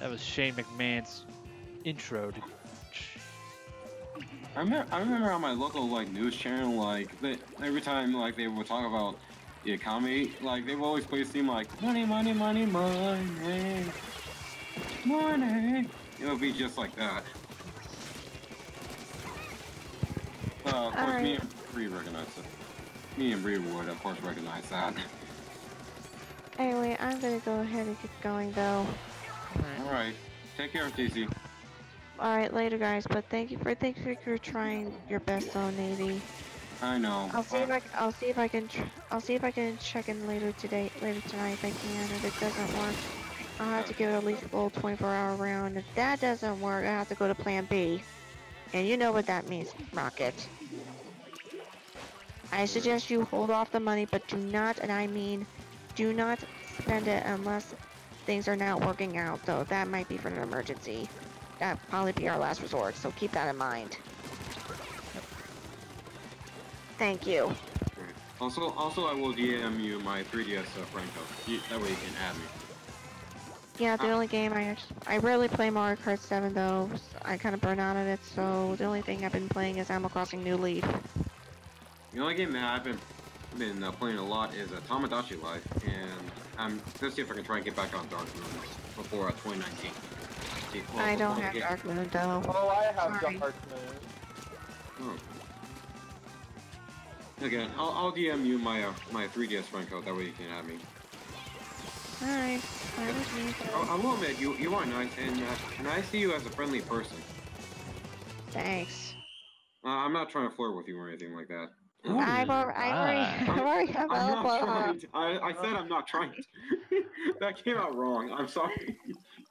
That was Shane McMahon's intro to I remember, I remember on my local like news channel, like they, every time like they would talk about the economy, like they would always play this theme like money, money, money, money, money. It would be just like that. Uh, of course, me and Bree recognize it. Me and Bree would, of course, recognize that. Anyway, I'm gonna go ahead and get going though. All right, take care, Daisy. All right, later, guys. But thank you for thank you for trying your best on Navy. I know. I'll see if I I'll see if I can tr- I'll see if I can check in later today later tonight if I can. If it doesn't work, I'll have to give it at least a full 24 hour round. If that doesn't work, I have to go to Plan B. And you know what that means, Rocket. I suggest you hold off the money, but do not, and I mean, do not spend it unless things are not working out. Though that might be for an emergency. That probably be our last resort. So keep that in mind. Thank you. Also, also, I will DM you my 3DS uh, friend code. You, that way you can add me. Yeah, the only game I act- I rarely play Mario Kart 7 though. I kind of burn out of it, so the only thing I've been playing is Animal Crossing New Leaf. The only game that I've been been uh, playing a lot is uh, Tomodachi Life, and I'm let's see if I can try and get back on Dark Moon before uh, 2019. See, well, I don't have game- Dark Moon though. Oh, I have Sorry. Dark Moon. Oh. Again, I'll, I'll DM you my uh, my 3DS friend code. That way you can add me. Alright, fine with me. I, I will admit you you are nice, and uh, and I see you as a friendly person. Thanks. Uh, I'm not trying to flirt with you or anything like that. I've already, I've already. I've already have I'm not a, trying. To, I, I said I'm not trying. To. that came out wrong. I'm sorry.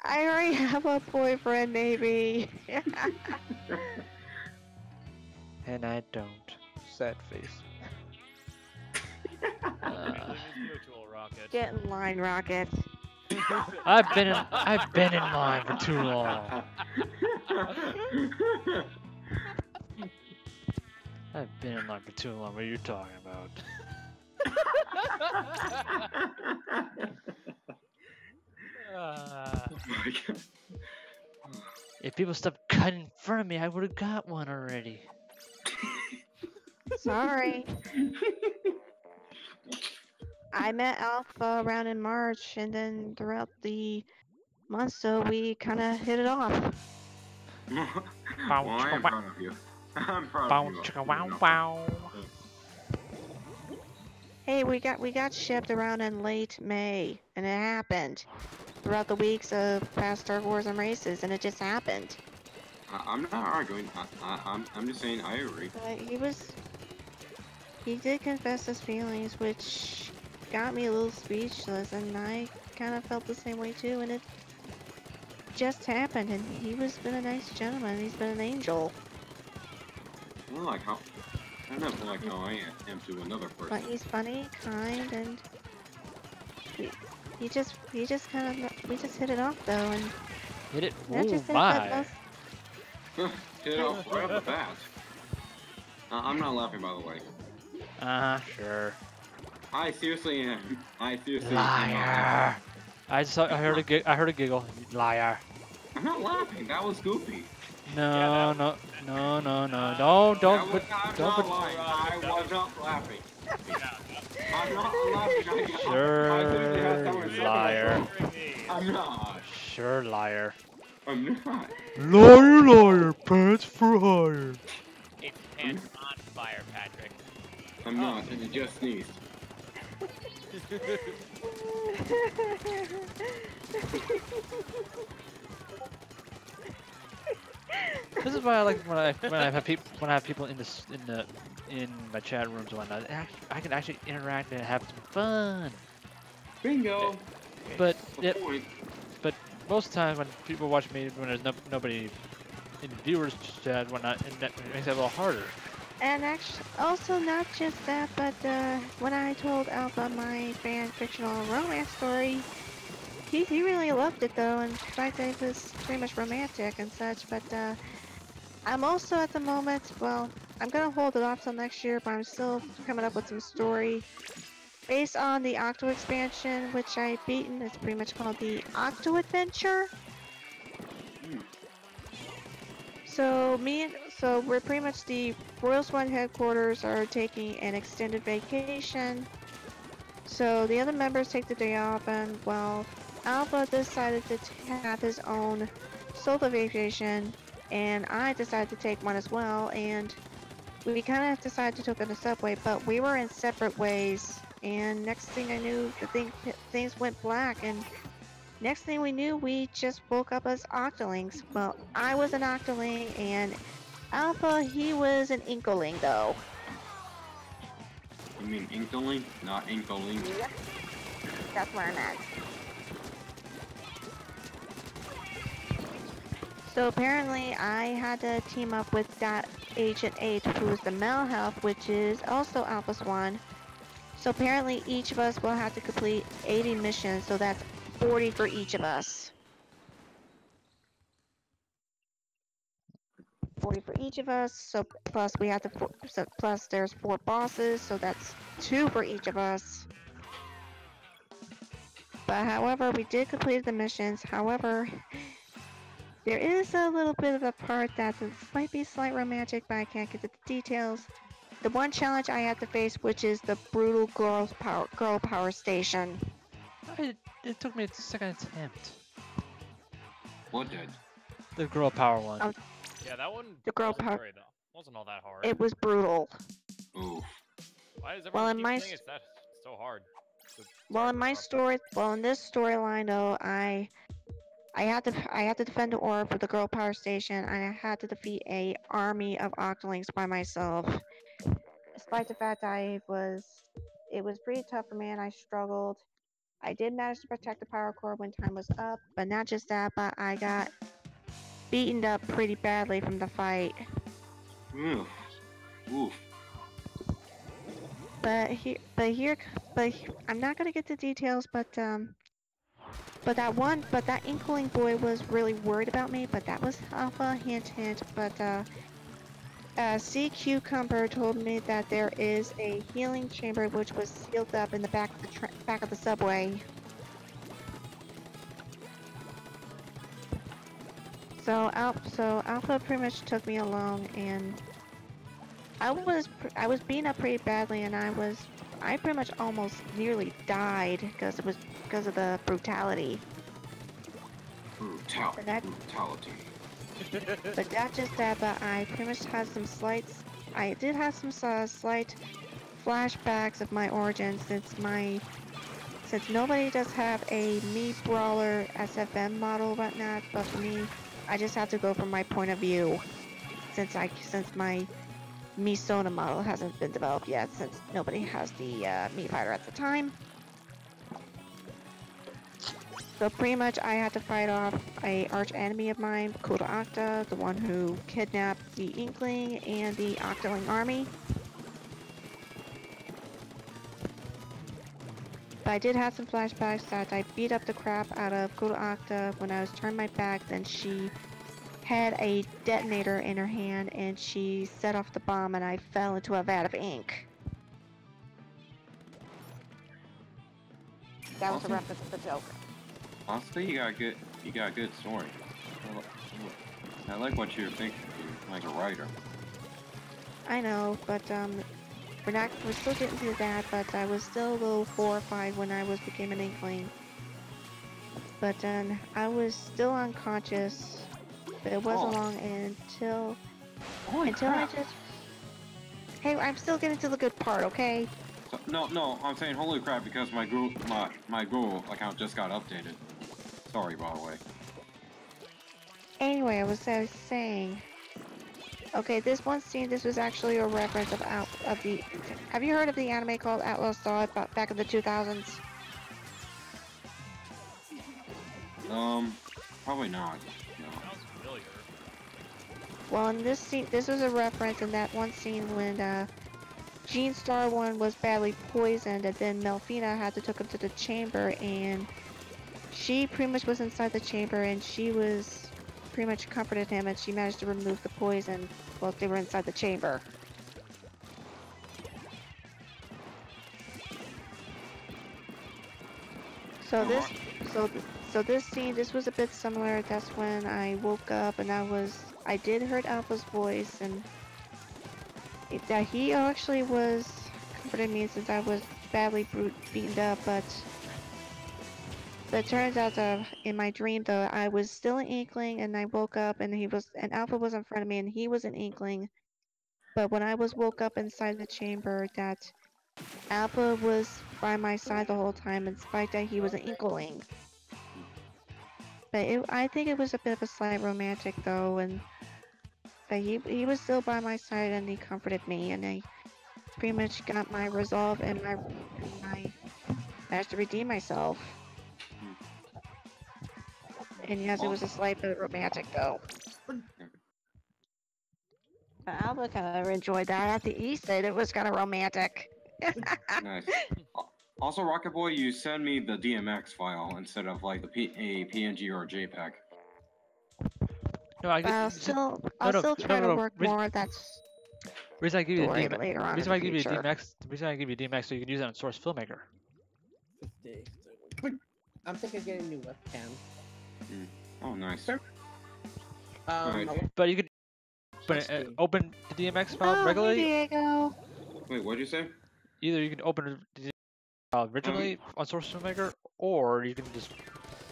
I already have a boyfriend, maybe. And I don't. Sad face. Uh, Get in line, Rocket. I've been in, I've been in line for too long. I've been in line for too long. What are you talking about? Ah. If people stopped cutting in front of me, I would have got one already. Sorry. I met Alpha around in March, and then throughout the month, so we kind of hit it off. well, I am proud of you. I'm proud Bow chicka wow wow. Hey, we got we got shipped around in late May, and it happened throughout the weeks of past Star Wars and races, and it just happened. I, I'm not arguing. I, I, I'm, I'm just saying I agree. But he was he did confess his feelings, which got me a little speechless, and I kind of felt the same way too. And it just happened, and he was been a nice gentleman. He's been an angel, I don't like how. I don't like how I am to another person. but he's funny, kind, and he, he just he just kind of we just hit it off though, and Hit it. that Ooh, just is that my. most Hit it off right off the bat. Uh, I'm not laughing, by the way. Uh huh, sure. I seriously am. I seriously am. Liar. I just saw, I heard a gi- I heard a giggle. Liar. I'm not laughing. That was goofy. No, no, no, no, no. Don't, don't That put, was, I'm don't not I was not laughing. I'm not laughing. I, I literally had Sure, liar. I'm not. Sure, liar. I'm not. Liar, liar, pants for hire. It's pants on fire, Patrick. I'm not. And you just sneezed. is why I like when I when I have people when I have people in this in the in my chat rooms and whatnot. I can actually interact and have some fun. Bingo. But The it, point. most of the time when people watch me when there's no, nobody in the viewers chat and whatnot, and that makes it a little harder. And actually, also not just that, but uh, when I told Alpha my fan fictional romance story, he, he really loved it though, and the fact that it was pretty much romantic and such. But uh, I'm also at the moment, well, I'm gonna hold it off till next year, but I'm still coming up with some story based on the Octo expansion, which I've beaten. It's pretty much called the Octo Adventure. So me and so we're pretty much the Royal Swan headquarters are taking an extended vacation. So the other members take the day off, and well, Alpha decided to have his own solo vacation, and I decided to take one as well. And we kind of decided to take on the subway, but we were in separate ways. And next thing I knew, the thing things went black, and Next thing we knew, we just woke up as Octolings. Well, I was an Octoling, and Alpha, he was an Inkling, though. You mean inkling, not inkling? Yep. That's what I meant. So apparently, I had to team up with that Agent 8, who is the male health, which is also Alpha Swan. So apparently, each of us will have to complete 80 missions, so that's 40 for each of us. 40 for each of us, so plus we have to, so plus there's four bosses, so that's two for each of us. But however, we did complete the missions. However, there is a little bit of a part that might be slight romantic, but I can't get to the details. The one challenge I had to face, which is the brutal girls power girl power station. I, it took me a second attempt. What did? The girl power one. Oh. Yeah, that one The girl wasn't power- very, though. Wasn't all that hard. It was brutal. Ooh. Why does everyone well, in my saying it's that so hard? So Well, in my interrupt. story, well, in this storyline though, I, I had to, I had to defend the orb for the girl power station, and I had to defeat a army of Octolings by myself. Despite the fact that I was, it was pretty tough for me, and I struggled. I did manage to protect the power core when time was up, but not just that, but I got beaten up pretty badly from the fight. Oof. Oof. But here, but here, but he- I'm not gonna get the details. But um, but that one, but that Inkling boy was really worried about me. But that was Alpha. Hint, hint. But uh, uh, Sea Cucumber told me that there is a healing chamber which was sealed up in the back of the back of the subway. So Al- so Alpha pretty much took me along and I was I was beaten up pretty badly, and I was I pretty much almost nearly died because it was because of the brutality. Brutal. But that- Brutality. But not just that, but I pretty much had some slight. I did have some uh, slight flashbacks of my origin since my since nobody does have a Mii Brawler SFM model whatnot, but for me, I just have to go from my point of view since I since my me Sona model hasn't been developed yet since nobody has the uh, fighter at the time. So pretty much I had to fight off a arch enemy of mine, Kuda Octa, the one who kidnapped the Inkling and the Octoling army. But I did have some flashbacks that I beat up the crap out of Kuda Octa when I was turned my back, then she had a detonator in her hand and she set off the bomb and I fell into a vat of ink. That was a reference to the Joker. Honestly, you got a good, you got a good story. I like what you're thinking, dude, like a writer. I know, but um, we're not. We're still getting through that. But I was still a little horrified when I was became an inkling. But um, I was still unconscious. But it wasn't Oh. long until Holy until crap! I just. Hey, I'm still getting to the good part, okay? So- no, no, I'm saying holy crap because my Google, my my Google account just got updated. Sorry, by the way. Anyway, I was, I was saying. Okay, this one scene. This was actually a reference of out of the. Have you heard of the anime called Outlaw Star ba- back in the 2000s? Um, probably not. No. Sounds familiar. Well, in this scene, this was a reference in that one scene when uh, Gene Starwind was badly poisoned, and then Melfina had to took him to the chamber, and she pretty much was inside the chamber, and she was pretty much comforted him, and she managed to remove the poison while they were inside the chamber. So this, so so this scene, this was a bit similar. That's when I woke up and I was, I did heard Alpha's voice, and that he actually was comforting me since I was badly beaten up. But but it turns out that in my dream, though, I was still an Inkling, and I woke up, and he was, and Alpha was in front of me, and he was an Inkling. But when I was woke up inside the chamber, that Alpha was by my side the whole time, in spite that he was an Inkling. But it, I think it was a bit of a slight romantic though, and but he he was still by my side and he comforted me, and I pretty much got my resolve and my and I managed to redeem myself. Mm-hmm. And yes, it was a slight bit romantic though. But Alpha kind of enjoyed that. At the East said it was kind of romantic. Nice. Also, Rocket Boy, you send me the DMX file instead of like the P- a PNG or a JPEG. No, I But I'll get, still I'll no, still no, try no, to work reason- more. That's. That reason I give you the story DMX, later on. reason I the give you the. DMX, reason I give you DMX so you can use that on Source Filmmaker. I'm thinking of getting a new webcam. Oh, nice. Um, Alright. I But you could but, uh, open the DMX file Oh, hey regularly. Diego. Wait, what'd you say? Either you can open the DMX file originally on Source Filmmaker, or you can just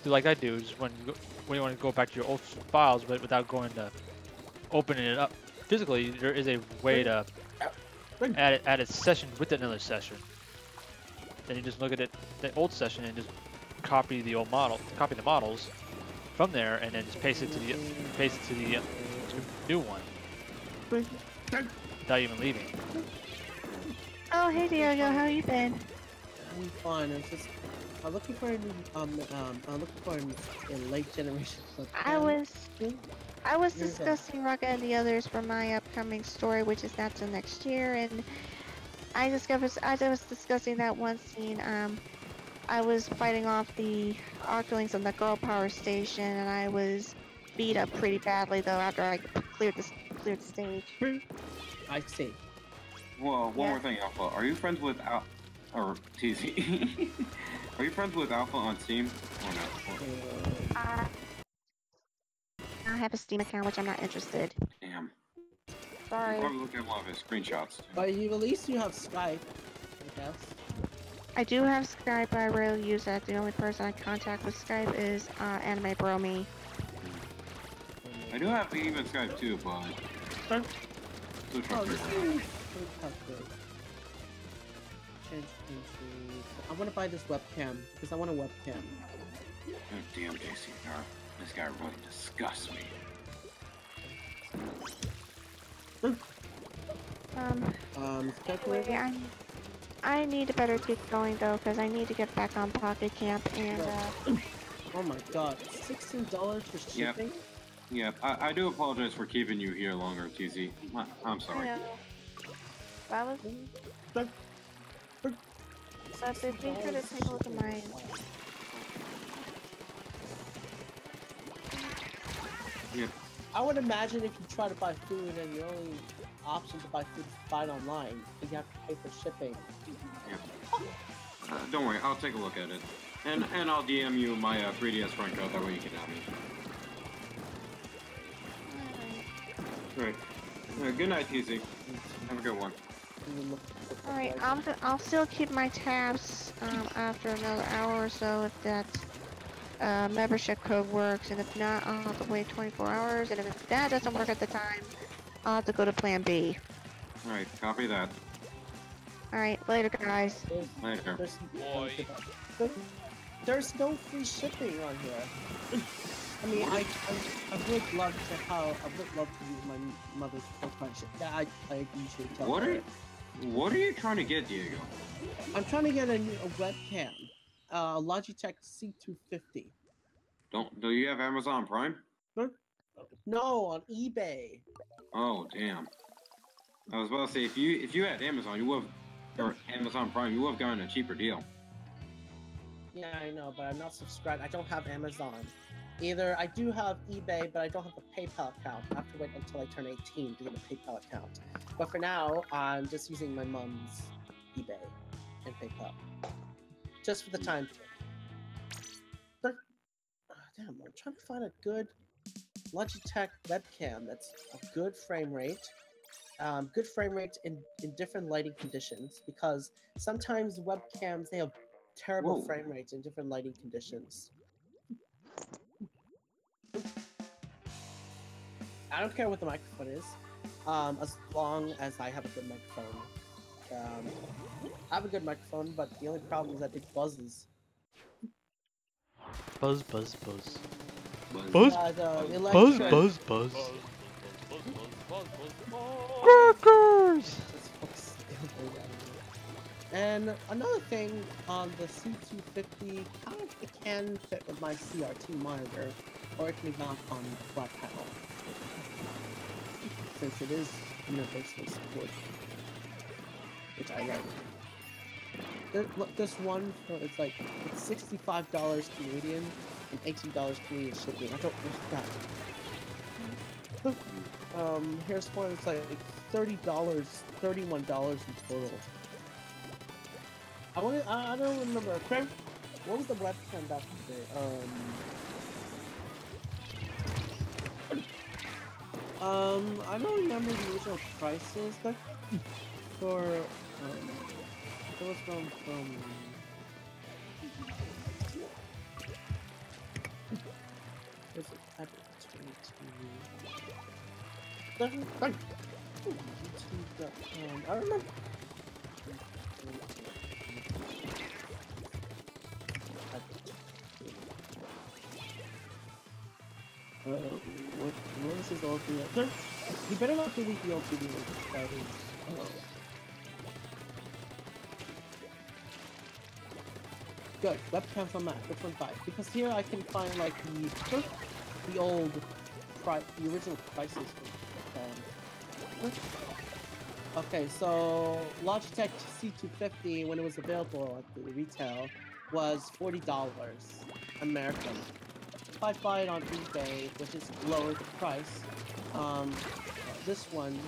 do like I do, just when you go, when you want to go back to your old files, but without going to opening it up physically. There is a way to add it, add a session with another session. Then you just look at it, the old session, and just copy the old model, copy the models from there, and then just paste it to the paste it to the uh, new one without even leaving. Oh, hey Diego, how are you been? I'm fine. I'm just. I'm looking for a new. Um. Um. I'm looking for a, a late generation. I was I was Here's a- discussing Rocket and the others for my upcoming story, which is not till next year, and I discovered as I was discussing that one scene, um, I was fighting off the Octolings on the Girl Power Station, and I was beat up pretty badly though after I cleared the cleared the stage. I see. Well, one Yeah. more thing, Alpha. Are you friends with Al or TZ? Are you friends with Alpha on Steam or no? Or- Uh, I have a Steam account, which I'm not interested. Damn. Sorry. Probably look at one of his screenshots. Too. but you at least you have Skype. I guess. I do have Skype, but I rarely use that. The only person I contact with Skype is uh, Anime Bromy. I do have even Skype too, but still try Oh, to this figure it out. is good. Change country. I want to buy this webcam because I want a webcam. Oh, damn, JCR. This guy really disgusts me. Um, Um, Skype wait, I, I need to better keep going though, because I need to get back on Pocket Camp and uh, Oh my god, sixteen dollars for Yep. shipping? Yeah, I, I do apologize for keeping you here longer, TZ. I, I'm I sorry. know. That was. So if be sure to take a look at my. I would imagine if you try to buy food and your only option to buy food is to buy it online, then you have to pay for shipping. Uh, don't worry, I'll take a look at it. And and I'll DM you my uh, 3DS friend code. That way you can have me. Right. Uh, good night, TZ. Have a good one. All right, I'm go- I'll still keep my tabs um, after another hour or so if that uh, membership code works, and if not, I'll have to wait 24 hours, and if that doesn't work at the time, I'll have to go to Plan B. All right. Copy that. All right, later, guys. There's, Later. there's, Boy. there's no free shipping on here. I mean, I, I, I would love to how I would love to use my mother's full-time ship. Yeah, I, I usually tell What are you, What are you trying to get, Diego? I'm trying to get a, new, a webcam, uh, Logitech C250. Don't do you have Amazon Prime? No, on eBay. Oh damn. I was about to say if you if you had Amazon, you would have or Amazon Prime, you would have gotten a cheaper deal. Yeah, I know, but I'm not subscribed. I don't have Amazon. Either I do have eBay, but I don't have a PayPal account. I have to wait until I turn 18 to get a PayPal account. But for now, I'm just using my mom's eBay and PayPal. Just for the time. But, ah, damn, I'm trying to find a good Logitech webcam that's a good frame rate. Um, good frame rate in, in different lighting conditions because sometimes webcams they have terrible Whoa. frame rates in different lighting conditions. I don't care what the microphone is, um, as long as I have a good microphone. Um, I have a good microphone, but the only problem is that it buzzes. Buzz, buzz, buzz. But Buzz, Uh, the buzz, buzz, buzz. Buzz, buzz, buzz, buzz, buzz, buzz. Crackers! Just focus the other way around. And another thing on the C250, kind of it can fit with my CRT monitor, or it can be mounted on the flat panel. Since it is universal support. Which I like. This one, it's like, it's $65 Canadian and $18 Canadian shipping. I don't understand. Um, here's one. It's like thirty dollars, thirty-one dollars in total. I want. I, I don't remember. What was the webcam back in the day? Um. Um, I don't remember the original prices, but for um, it was from from. It at 22? Doesn't- YouTube.com. I remember. Uh, what, what is his video? There, you better not delete the is, oh. Good, webcam from Mac, which one? Because here I can find like the the old the original prices um, Okay, so Logitech C250 when it was available at the retail was forty dollars American. I buy it on eBay, which is lower the price, um, this one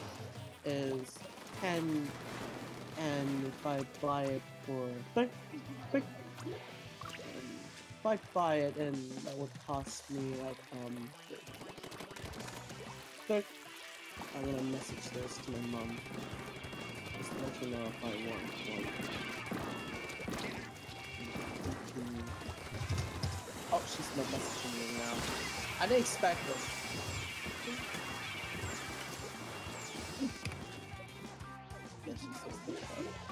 is ten, and if I buy it for quick, quick, if I buy it, and that would cost me like um. I'm gonna message this to my mom. Just to let you know if I want one. Oh, she's not messaging me now. I didn't expect this. Yeah,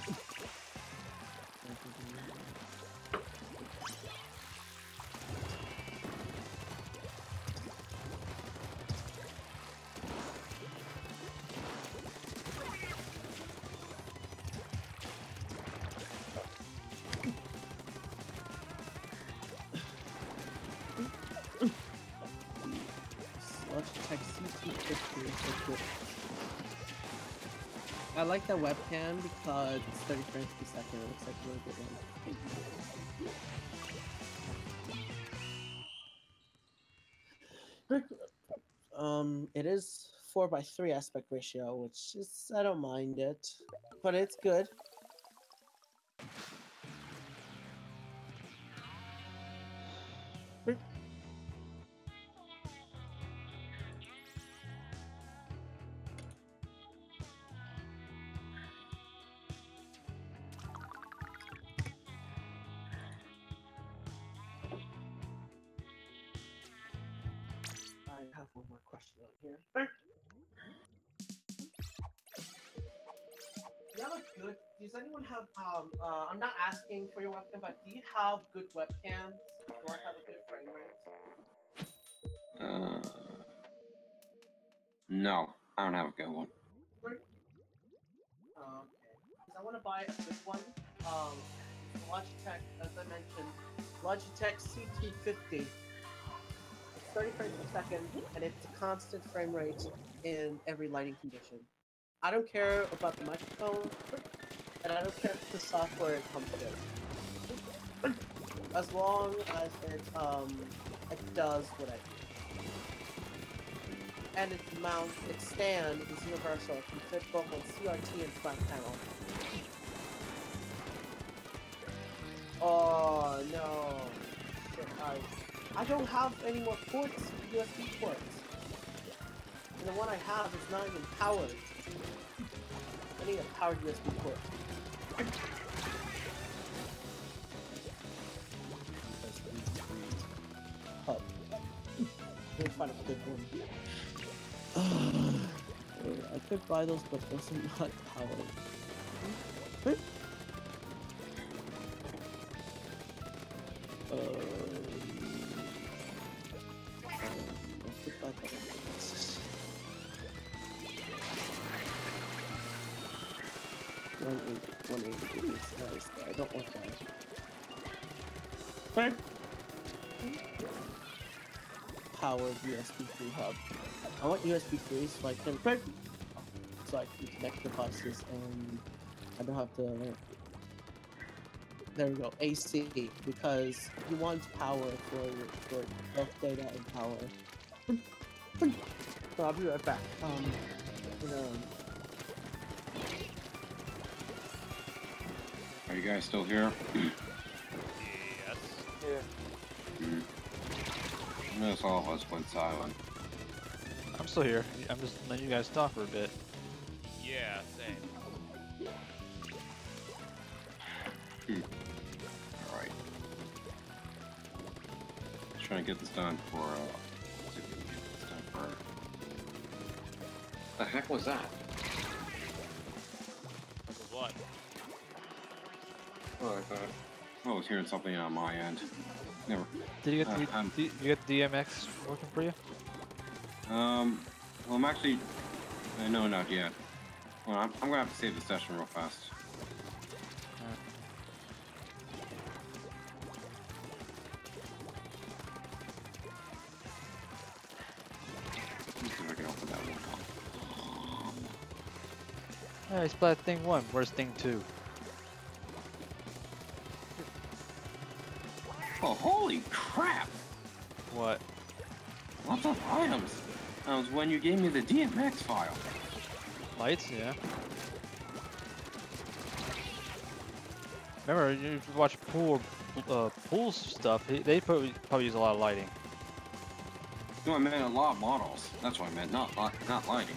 like the webcam because it's 30 frames per second. It looks like a really good one. Um, it is 4 by 3 aspect ratio, which is, I don't mind it, but it's good. Have one more question on here. Do you have a good? Does anyone have? Um, uh, I'm not asking for your webcam, but do you have good webcams or have a good frame rate? Uh, no, I don't have a good one. Uh, okay. Because I want to buy a good one. Um, Logitech, as I mentioned, Logitech C250. 30 frames per second, and it's a constant frame rate in every lighting condition. I don't care about the microphone, and I don't care if the software is comfortable. As long as it um it does what I do. And its mount, its stand is universal. It can fit both on CRT and flat panel. Oh no. Shit, I I don't have any more ports, USB ports. And the one I have is not even powered. I need a powered USB port. Hub. Find a good one. I could buy those, but those are not powered. I want USB 3 so I can so I can connect devices and I don't have to. There we go, AC because you want power for for both data and power. so I'll be right back. Um, you know, Are you guys still here? Yes. Yeah. Mm. I noticed all of us went silent. I'm still here. I'm just letting you guys talk for a bit. Yeah, same. Alright. Trying to get this done for, uh, let's see if we can get this done for... The heck was that? What? Oh, I thought I was hearing something on my end. Never. Did you get Uh, the um, D- you get the DMX working for you? Um, well, I'm actually. Uh, no, not yet. Well, I'm, I'm gonna have to save the session real fast. Let's see if I can open that one up. Splat Thing 1. Where's Thing 2? Oh, holy crap! What? Lots of items! That was when you gave me the DMX file. Lights? Yeah. Remember, you watch pool, uh, pool stuff. They they probably probably use a lot of lighting. No, I meant a lot of models. That's what I meant, not not lighting.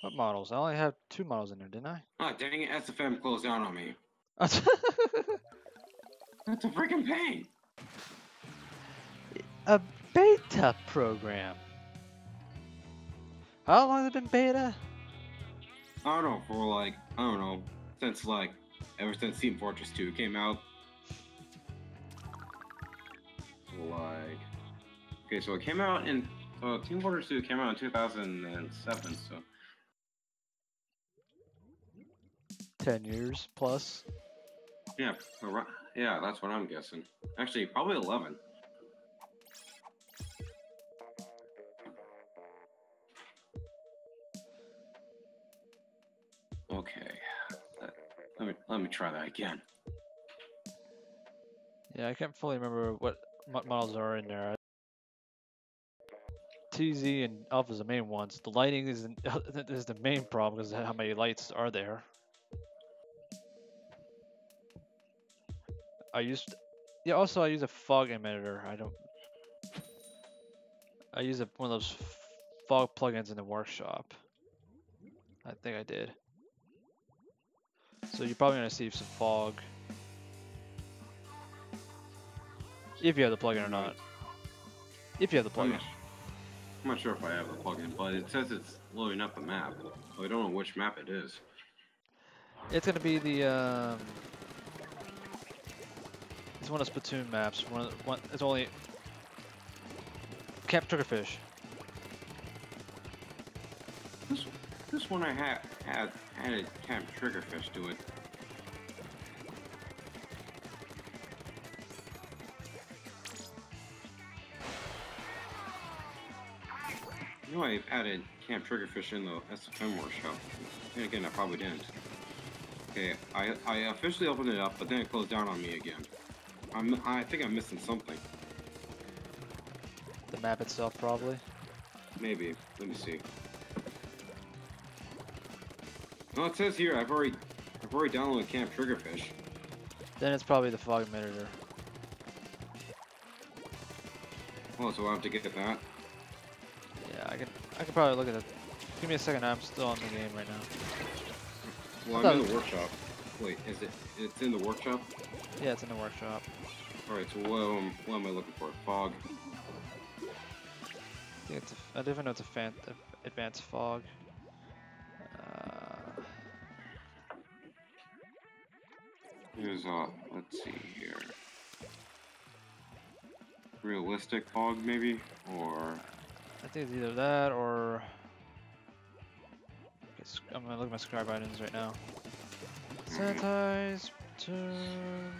What models? I only have two models in there, didn't I? Ah, dang it, SFM closed down on me. That's a freaking pain! a beta program. How long has it been beta? I don't know, for like, I don't know, since like, ever since Team Fortress 2 came out. Like, okay, so it came out in, so Team Fortress 2 came out in 2007, so. Ten years plus. Yeah, yeah, that's what I'm guessing. Actually, probably 11. Let, me let me try that again. Yeah, I can't fully remember what mo- models are in there. TZ and Alpha is the main ones. The lighting is is the main problem because how many lights are there. I used, yeah. Also, I use a fog emitter. I don't. I use a, one of those fog plugins in the workshop. I think I did. So you're probably gonna see some fog. If you have the plugin or not. If you have the I'm plugin. not, I'm not sure if I have the plugin, but it says it's loading up the map. I don't know which map it is. It's gonna be the um. It's one of Splatoon maps. One, the- one. It's only. Camp Triggerfish. This this one I had had added Camp Triggerfish to it. You know I added Camp Triggerfish in the SFM workshop. And again, I probably didn't. Okay, I I officially opened it up, but then it closed down on me again. I'm I think I'm missing something. The map itself, probably. Maybe. Let me see. No, it says here I've already I've already downloaded Camp Triggerfish. Then it's probably the fog emitter. Oh, so I have to get that. Yeah, I can. I can probably look at it. Give me a second. I'm still on the game right now. Well, I'm in the workshop. Wait, is it? It's in the workshop. Yeah, it's in the workshop. All right. So what am, what am I looking for? Fog. I think it's. A, I definitely know it's a fan, advanced fog. Here's a, uh, Let's see here. Realistic fog, maybe, or I think it's either that or. I'm gonna look at my subscribe items right now. Mm-hmm. Sanitize, turn.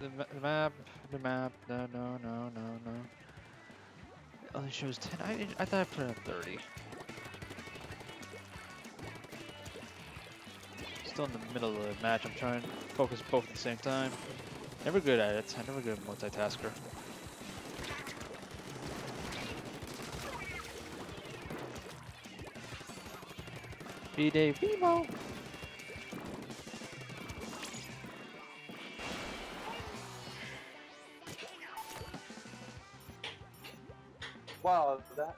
The, ma- the map, the map. No, no, no, no, no. It only shows 10. I, I thought I put it at 30. Still in the middle of the match. I'm trying to focus both at the same time. Never good at it. I'm never good at multitasker. B-Day Vimo! Wow, that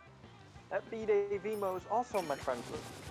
that B-Day Vimo is also my friend's list.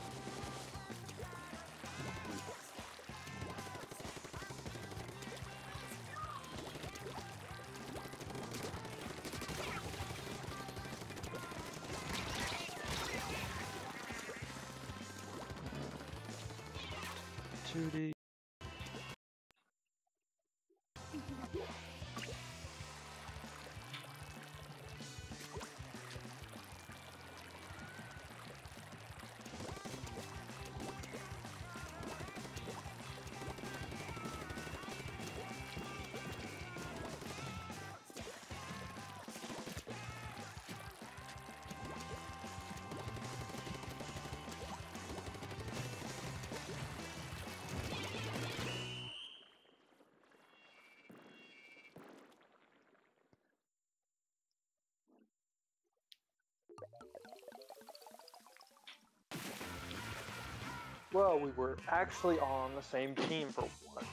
Well, we were actually on the same team for one.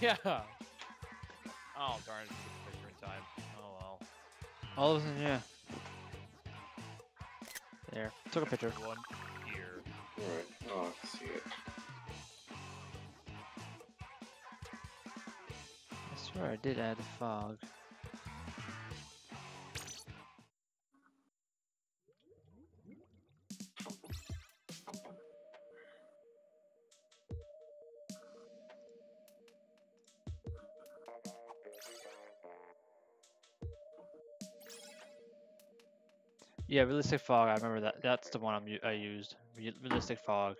Yeah. Oh darn! It's picture time. Oh well. All of a sudden, yeah. There. Took a picture. One here. all right. Oh, I can see it. I swear I did add the fog. Yeah, realistic fog. I remember that. That's the one I'm, u- I used. Realistic fog.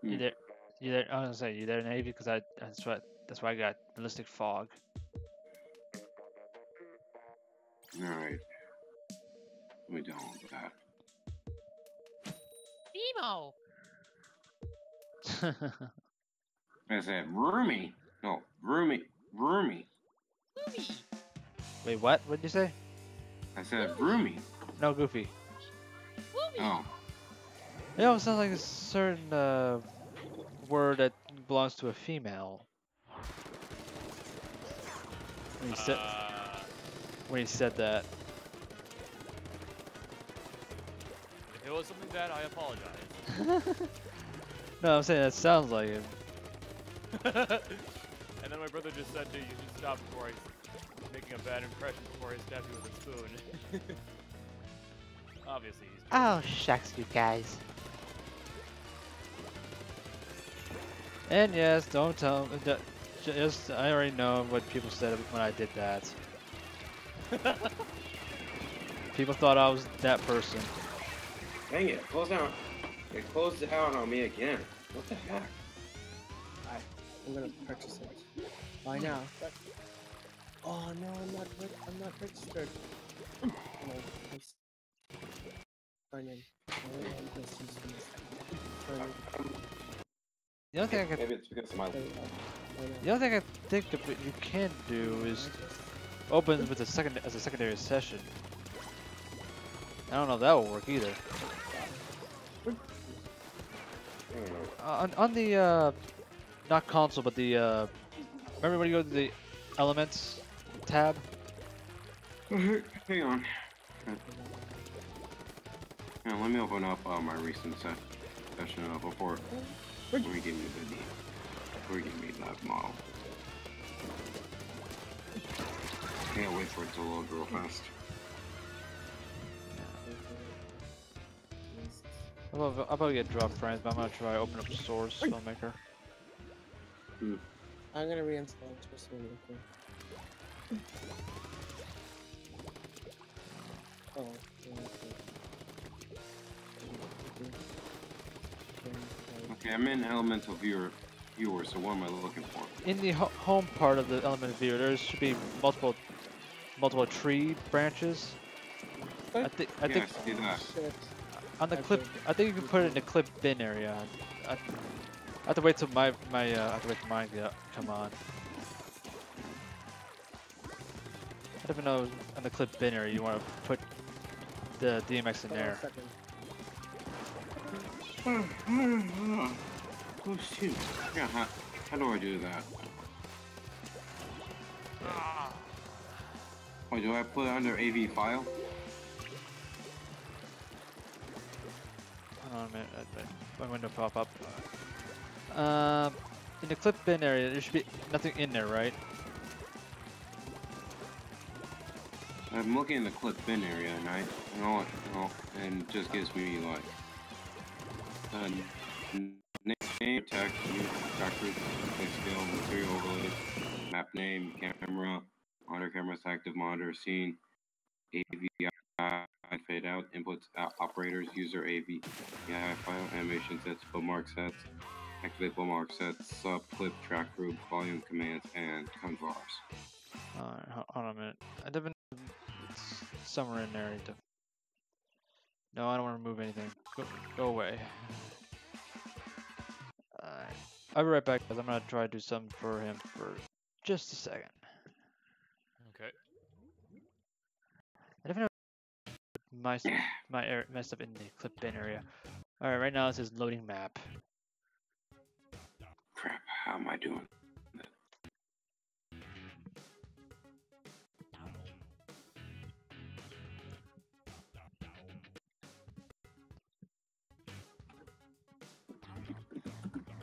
You Hmm. there? You there? I was gonna say you there, Navy, because I that's what that's why I got realistic fog. All right. Let me download that. Emo. I said roomy. No, roomy, roomy. Wait, what? What did you say? I said roomy. No, Goofy. Oh, It almost sounds like a certain uh, word that belongs to a female. When you said Uh, when you said that. if it was something bad, I apologize. No, I'm saying that sounds like it. and then my brother just said, "Dude, you should stop before I making a bad impression before he stabs you with a spoon. Obviously, he's. Oh, shucks, you guys. And yes, don't tell me that. Just I already know what people said when I did that. people thought I was that person. Dang it, close down. It closed down on me again. What the heck? I'm gonna purchase it. Why now? Oh no, I'm not. Re- I'm not registered. No, I'm in. Oh, I'm just using this. Sign in. The only thing I could, Maybe it's because of my. There we go. Why not? the only thing I think that you can do is open with a second as a secondary session. I don't know if that will work either. I don't know. Uh, on, on the uh, not console, but the uh, remember when you go to the elements tab? Hang on. Yeah, let me open up uh, my recent se- session uh, before before you give me the before you give me that model. Can't wait for it to load real fast. I'll probably, I'll probably get drop frames, but I'm gonna try open up the Source Filmmaker. I'm gonna reinstall it just okay. Okay, I'm in Elemental Viewer, viewer so what am I looking for? In the ho home part of the element viewer, there should be multiple multiple tree branches. I think I yeah, think I see that. Shit. on the I clip, think- I think you can put it in the clip bin area. I, I have to wait till my my uh, I have to wait till mine get come on. I don't even know on the clip bin area you want to put the DMX in Hold on a there. Oh shoot. Yeah, how, how do I do that? Oh, do I put it under AV file? Hold on a minute, my window pop up. Um, in the clip bin area, there should be nothing in there, right? I'm looking in the clip bin area and I, know, what, you know, and it just gives me like, uh, name, new factory, scale, material overlay, map name, camera, monitor cameras, active monitor, scene, AVI, fade out, inputs, uh, operators, user AV, yeah, file, animation sets, bookmark sets, activate bookmark sets, sub, clip, track group, volume commands, and convars. Alright, hold on a minute. I it's somewhere in there. To... No, I don't want to remove anything. Go, go away. Alright. I'll be right back, guys. I'm gonna try to do something for him for just a second. Okay. I don't know my st- my area, my stuff in the clip bin area. All right, right now it says loading map. Crap, how am I doing?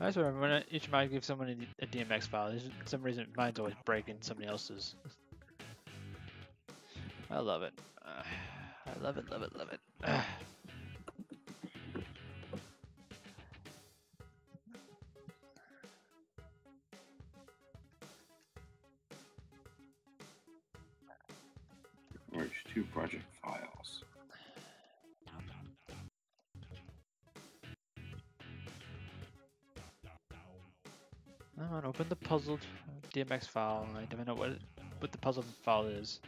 I swear, when I, each time I give someone a, DMX file, there's some reason mine's always breaking somebody else's. I love it. Uh, I love it, love it, love it. Merge two project Come on, open the puzzled DMX file. I don't know uh, what what the puzzle file is.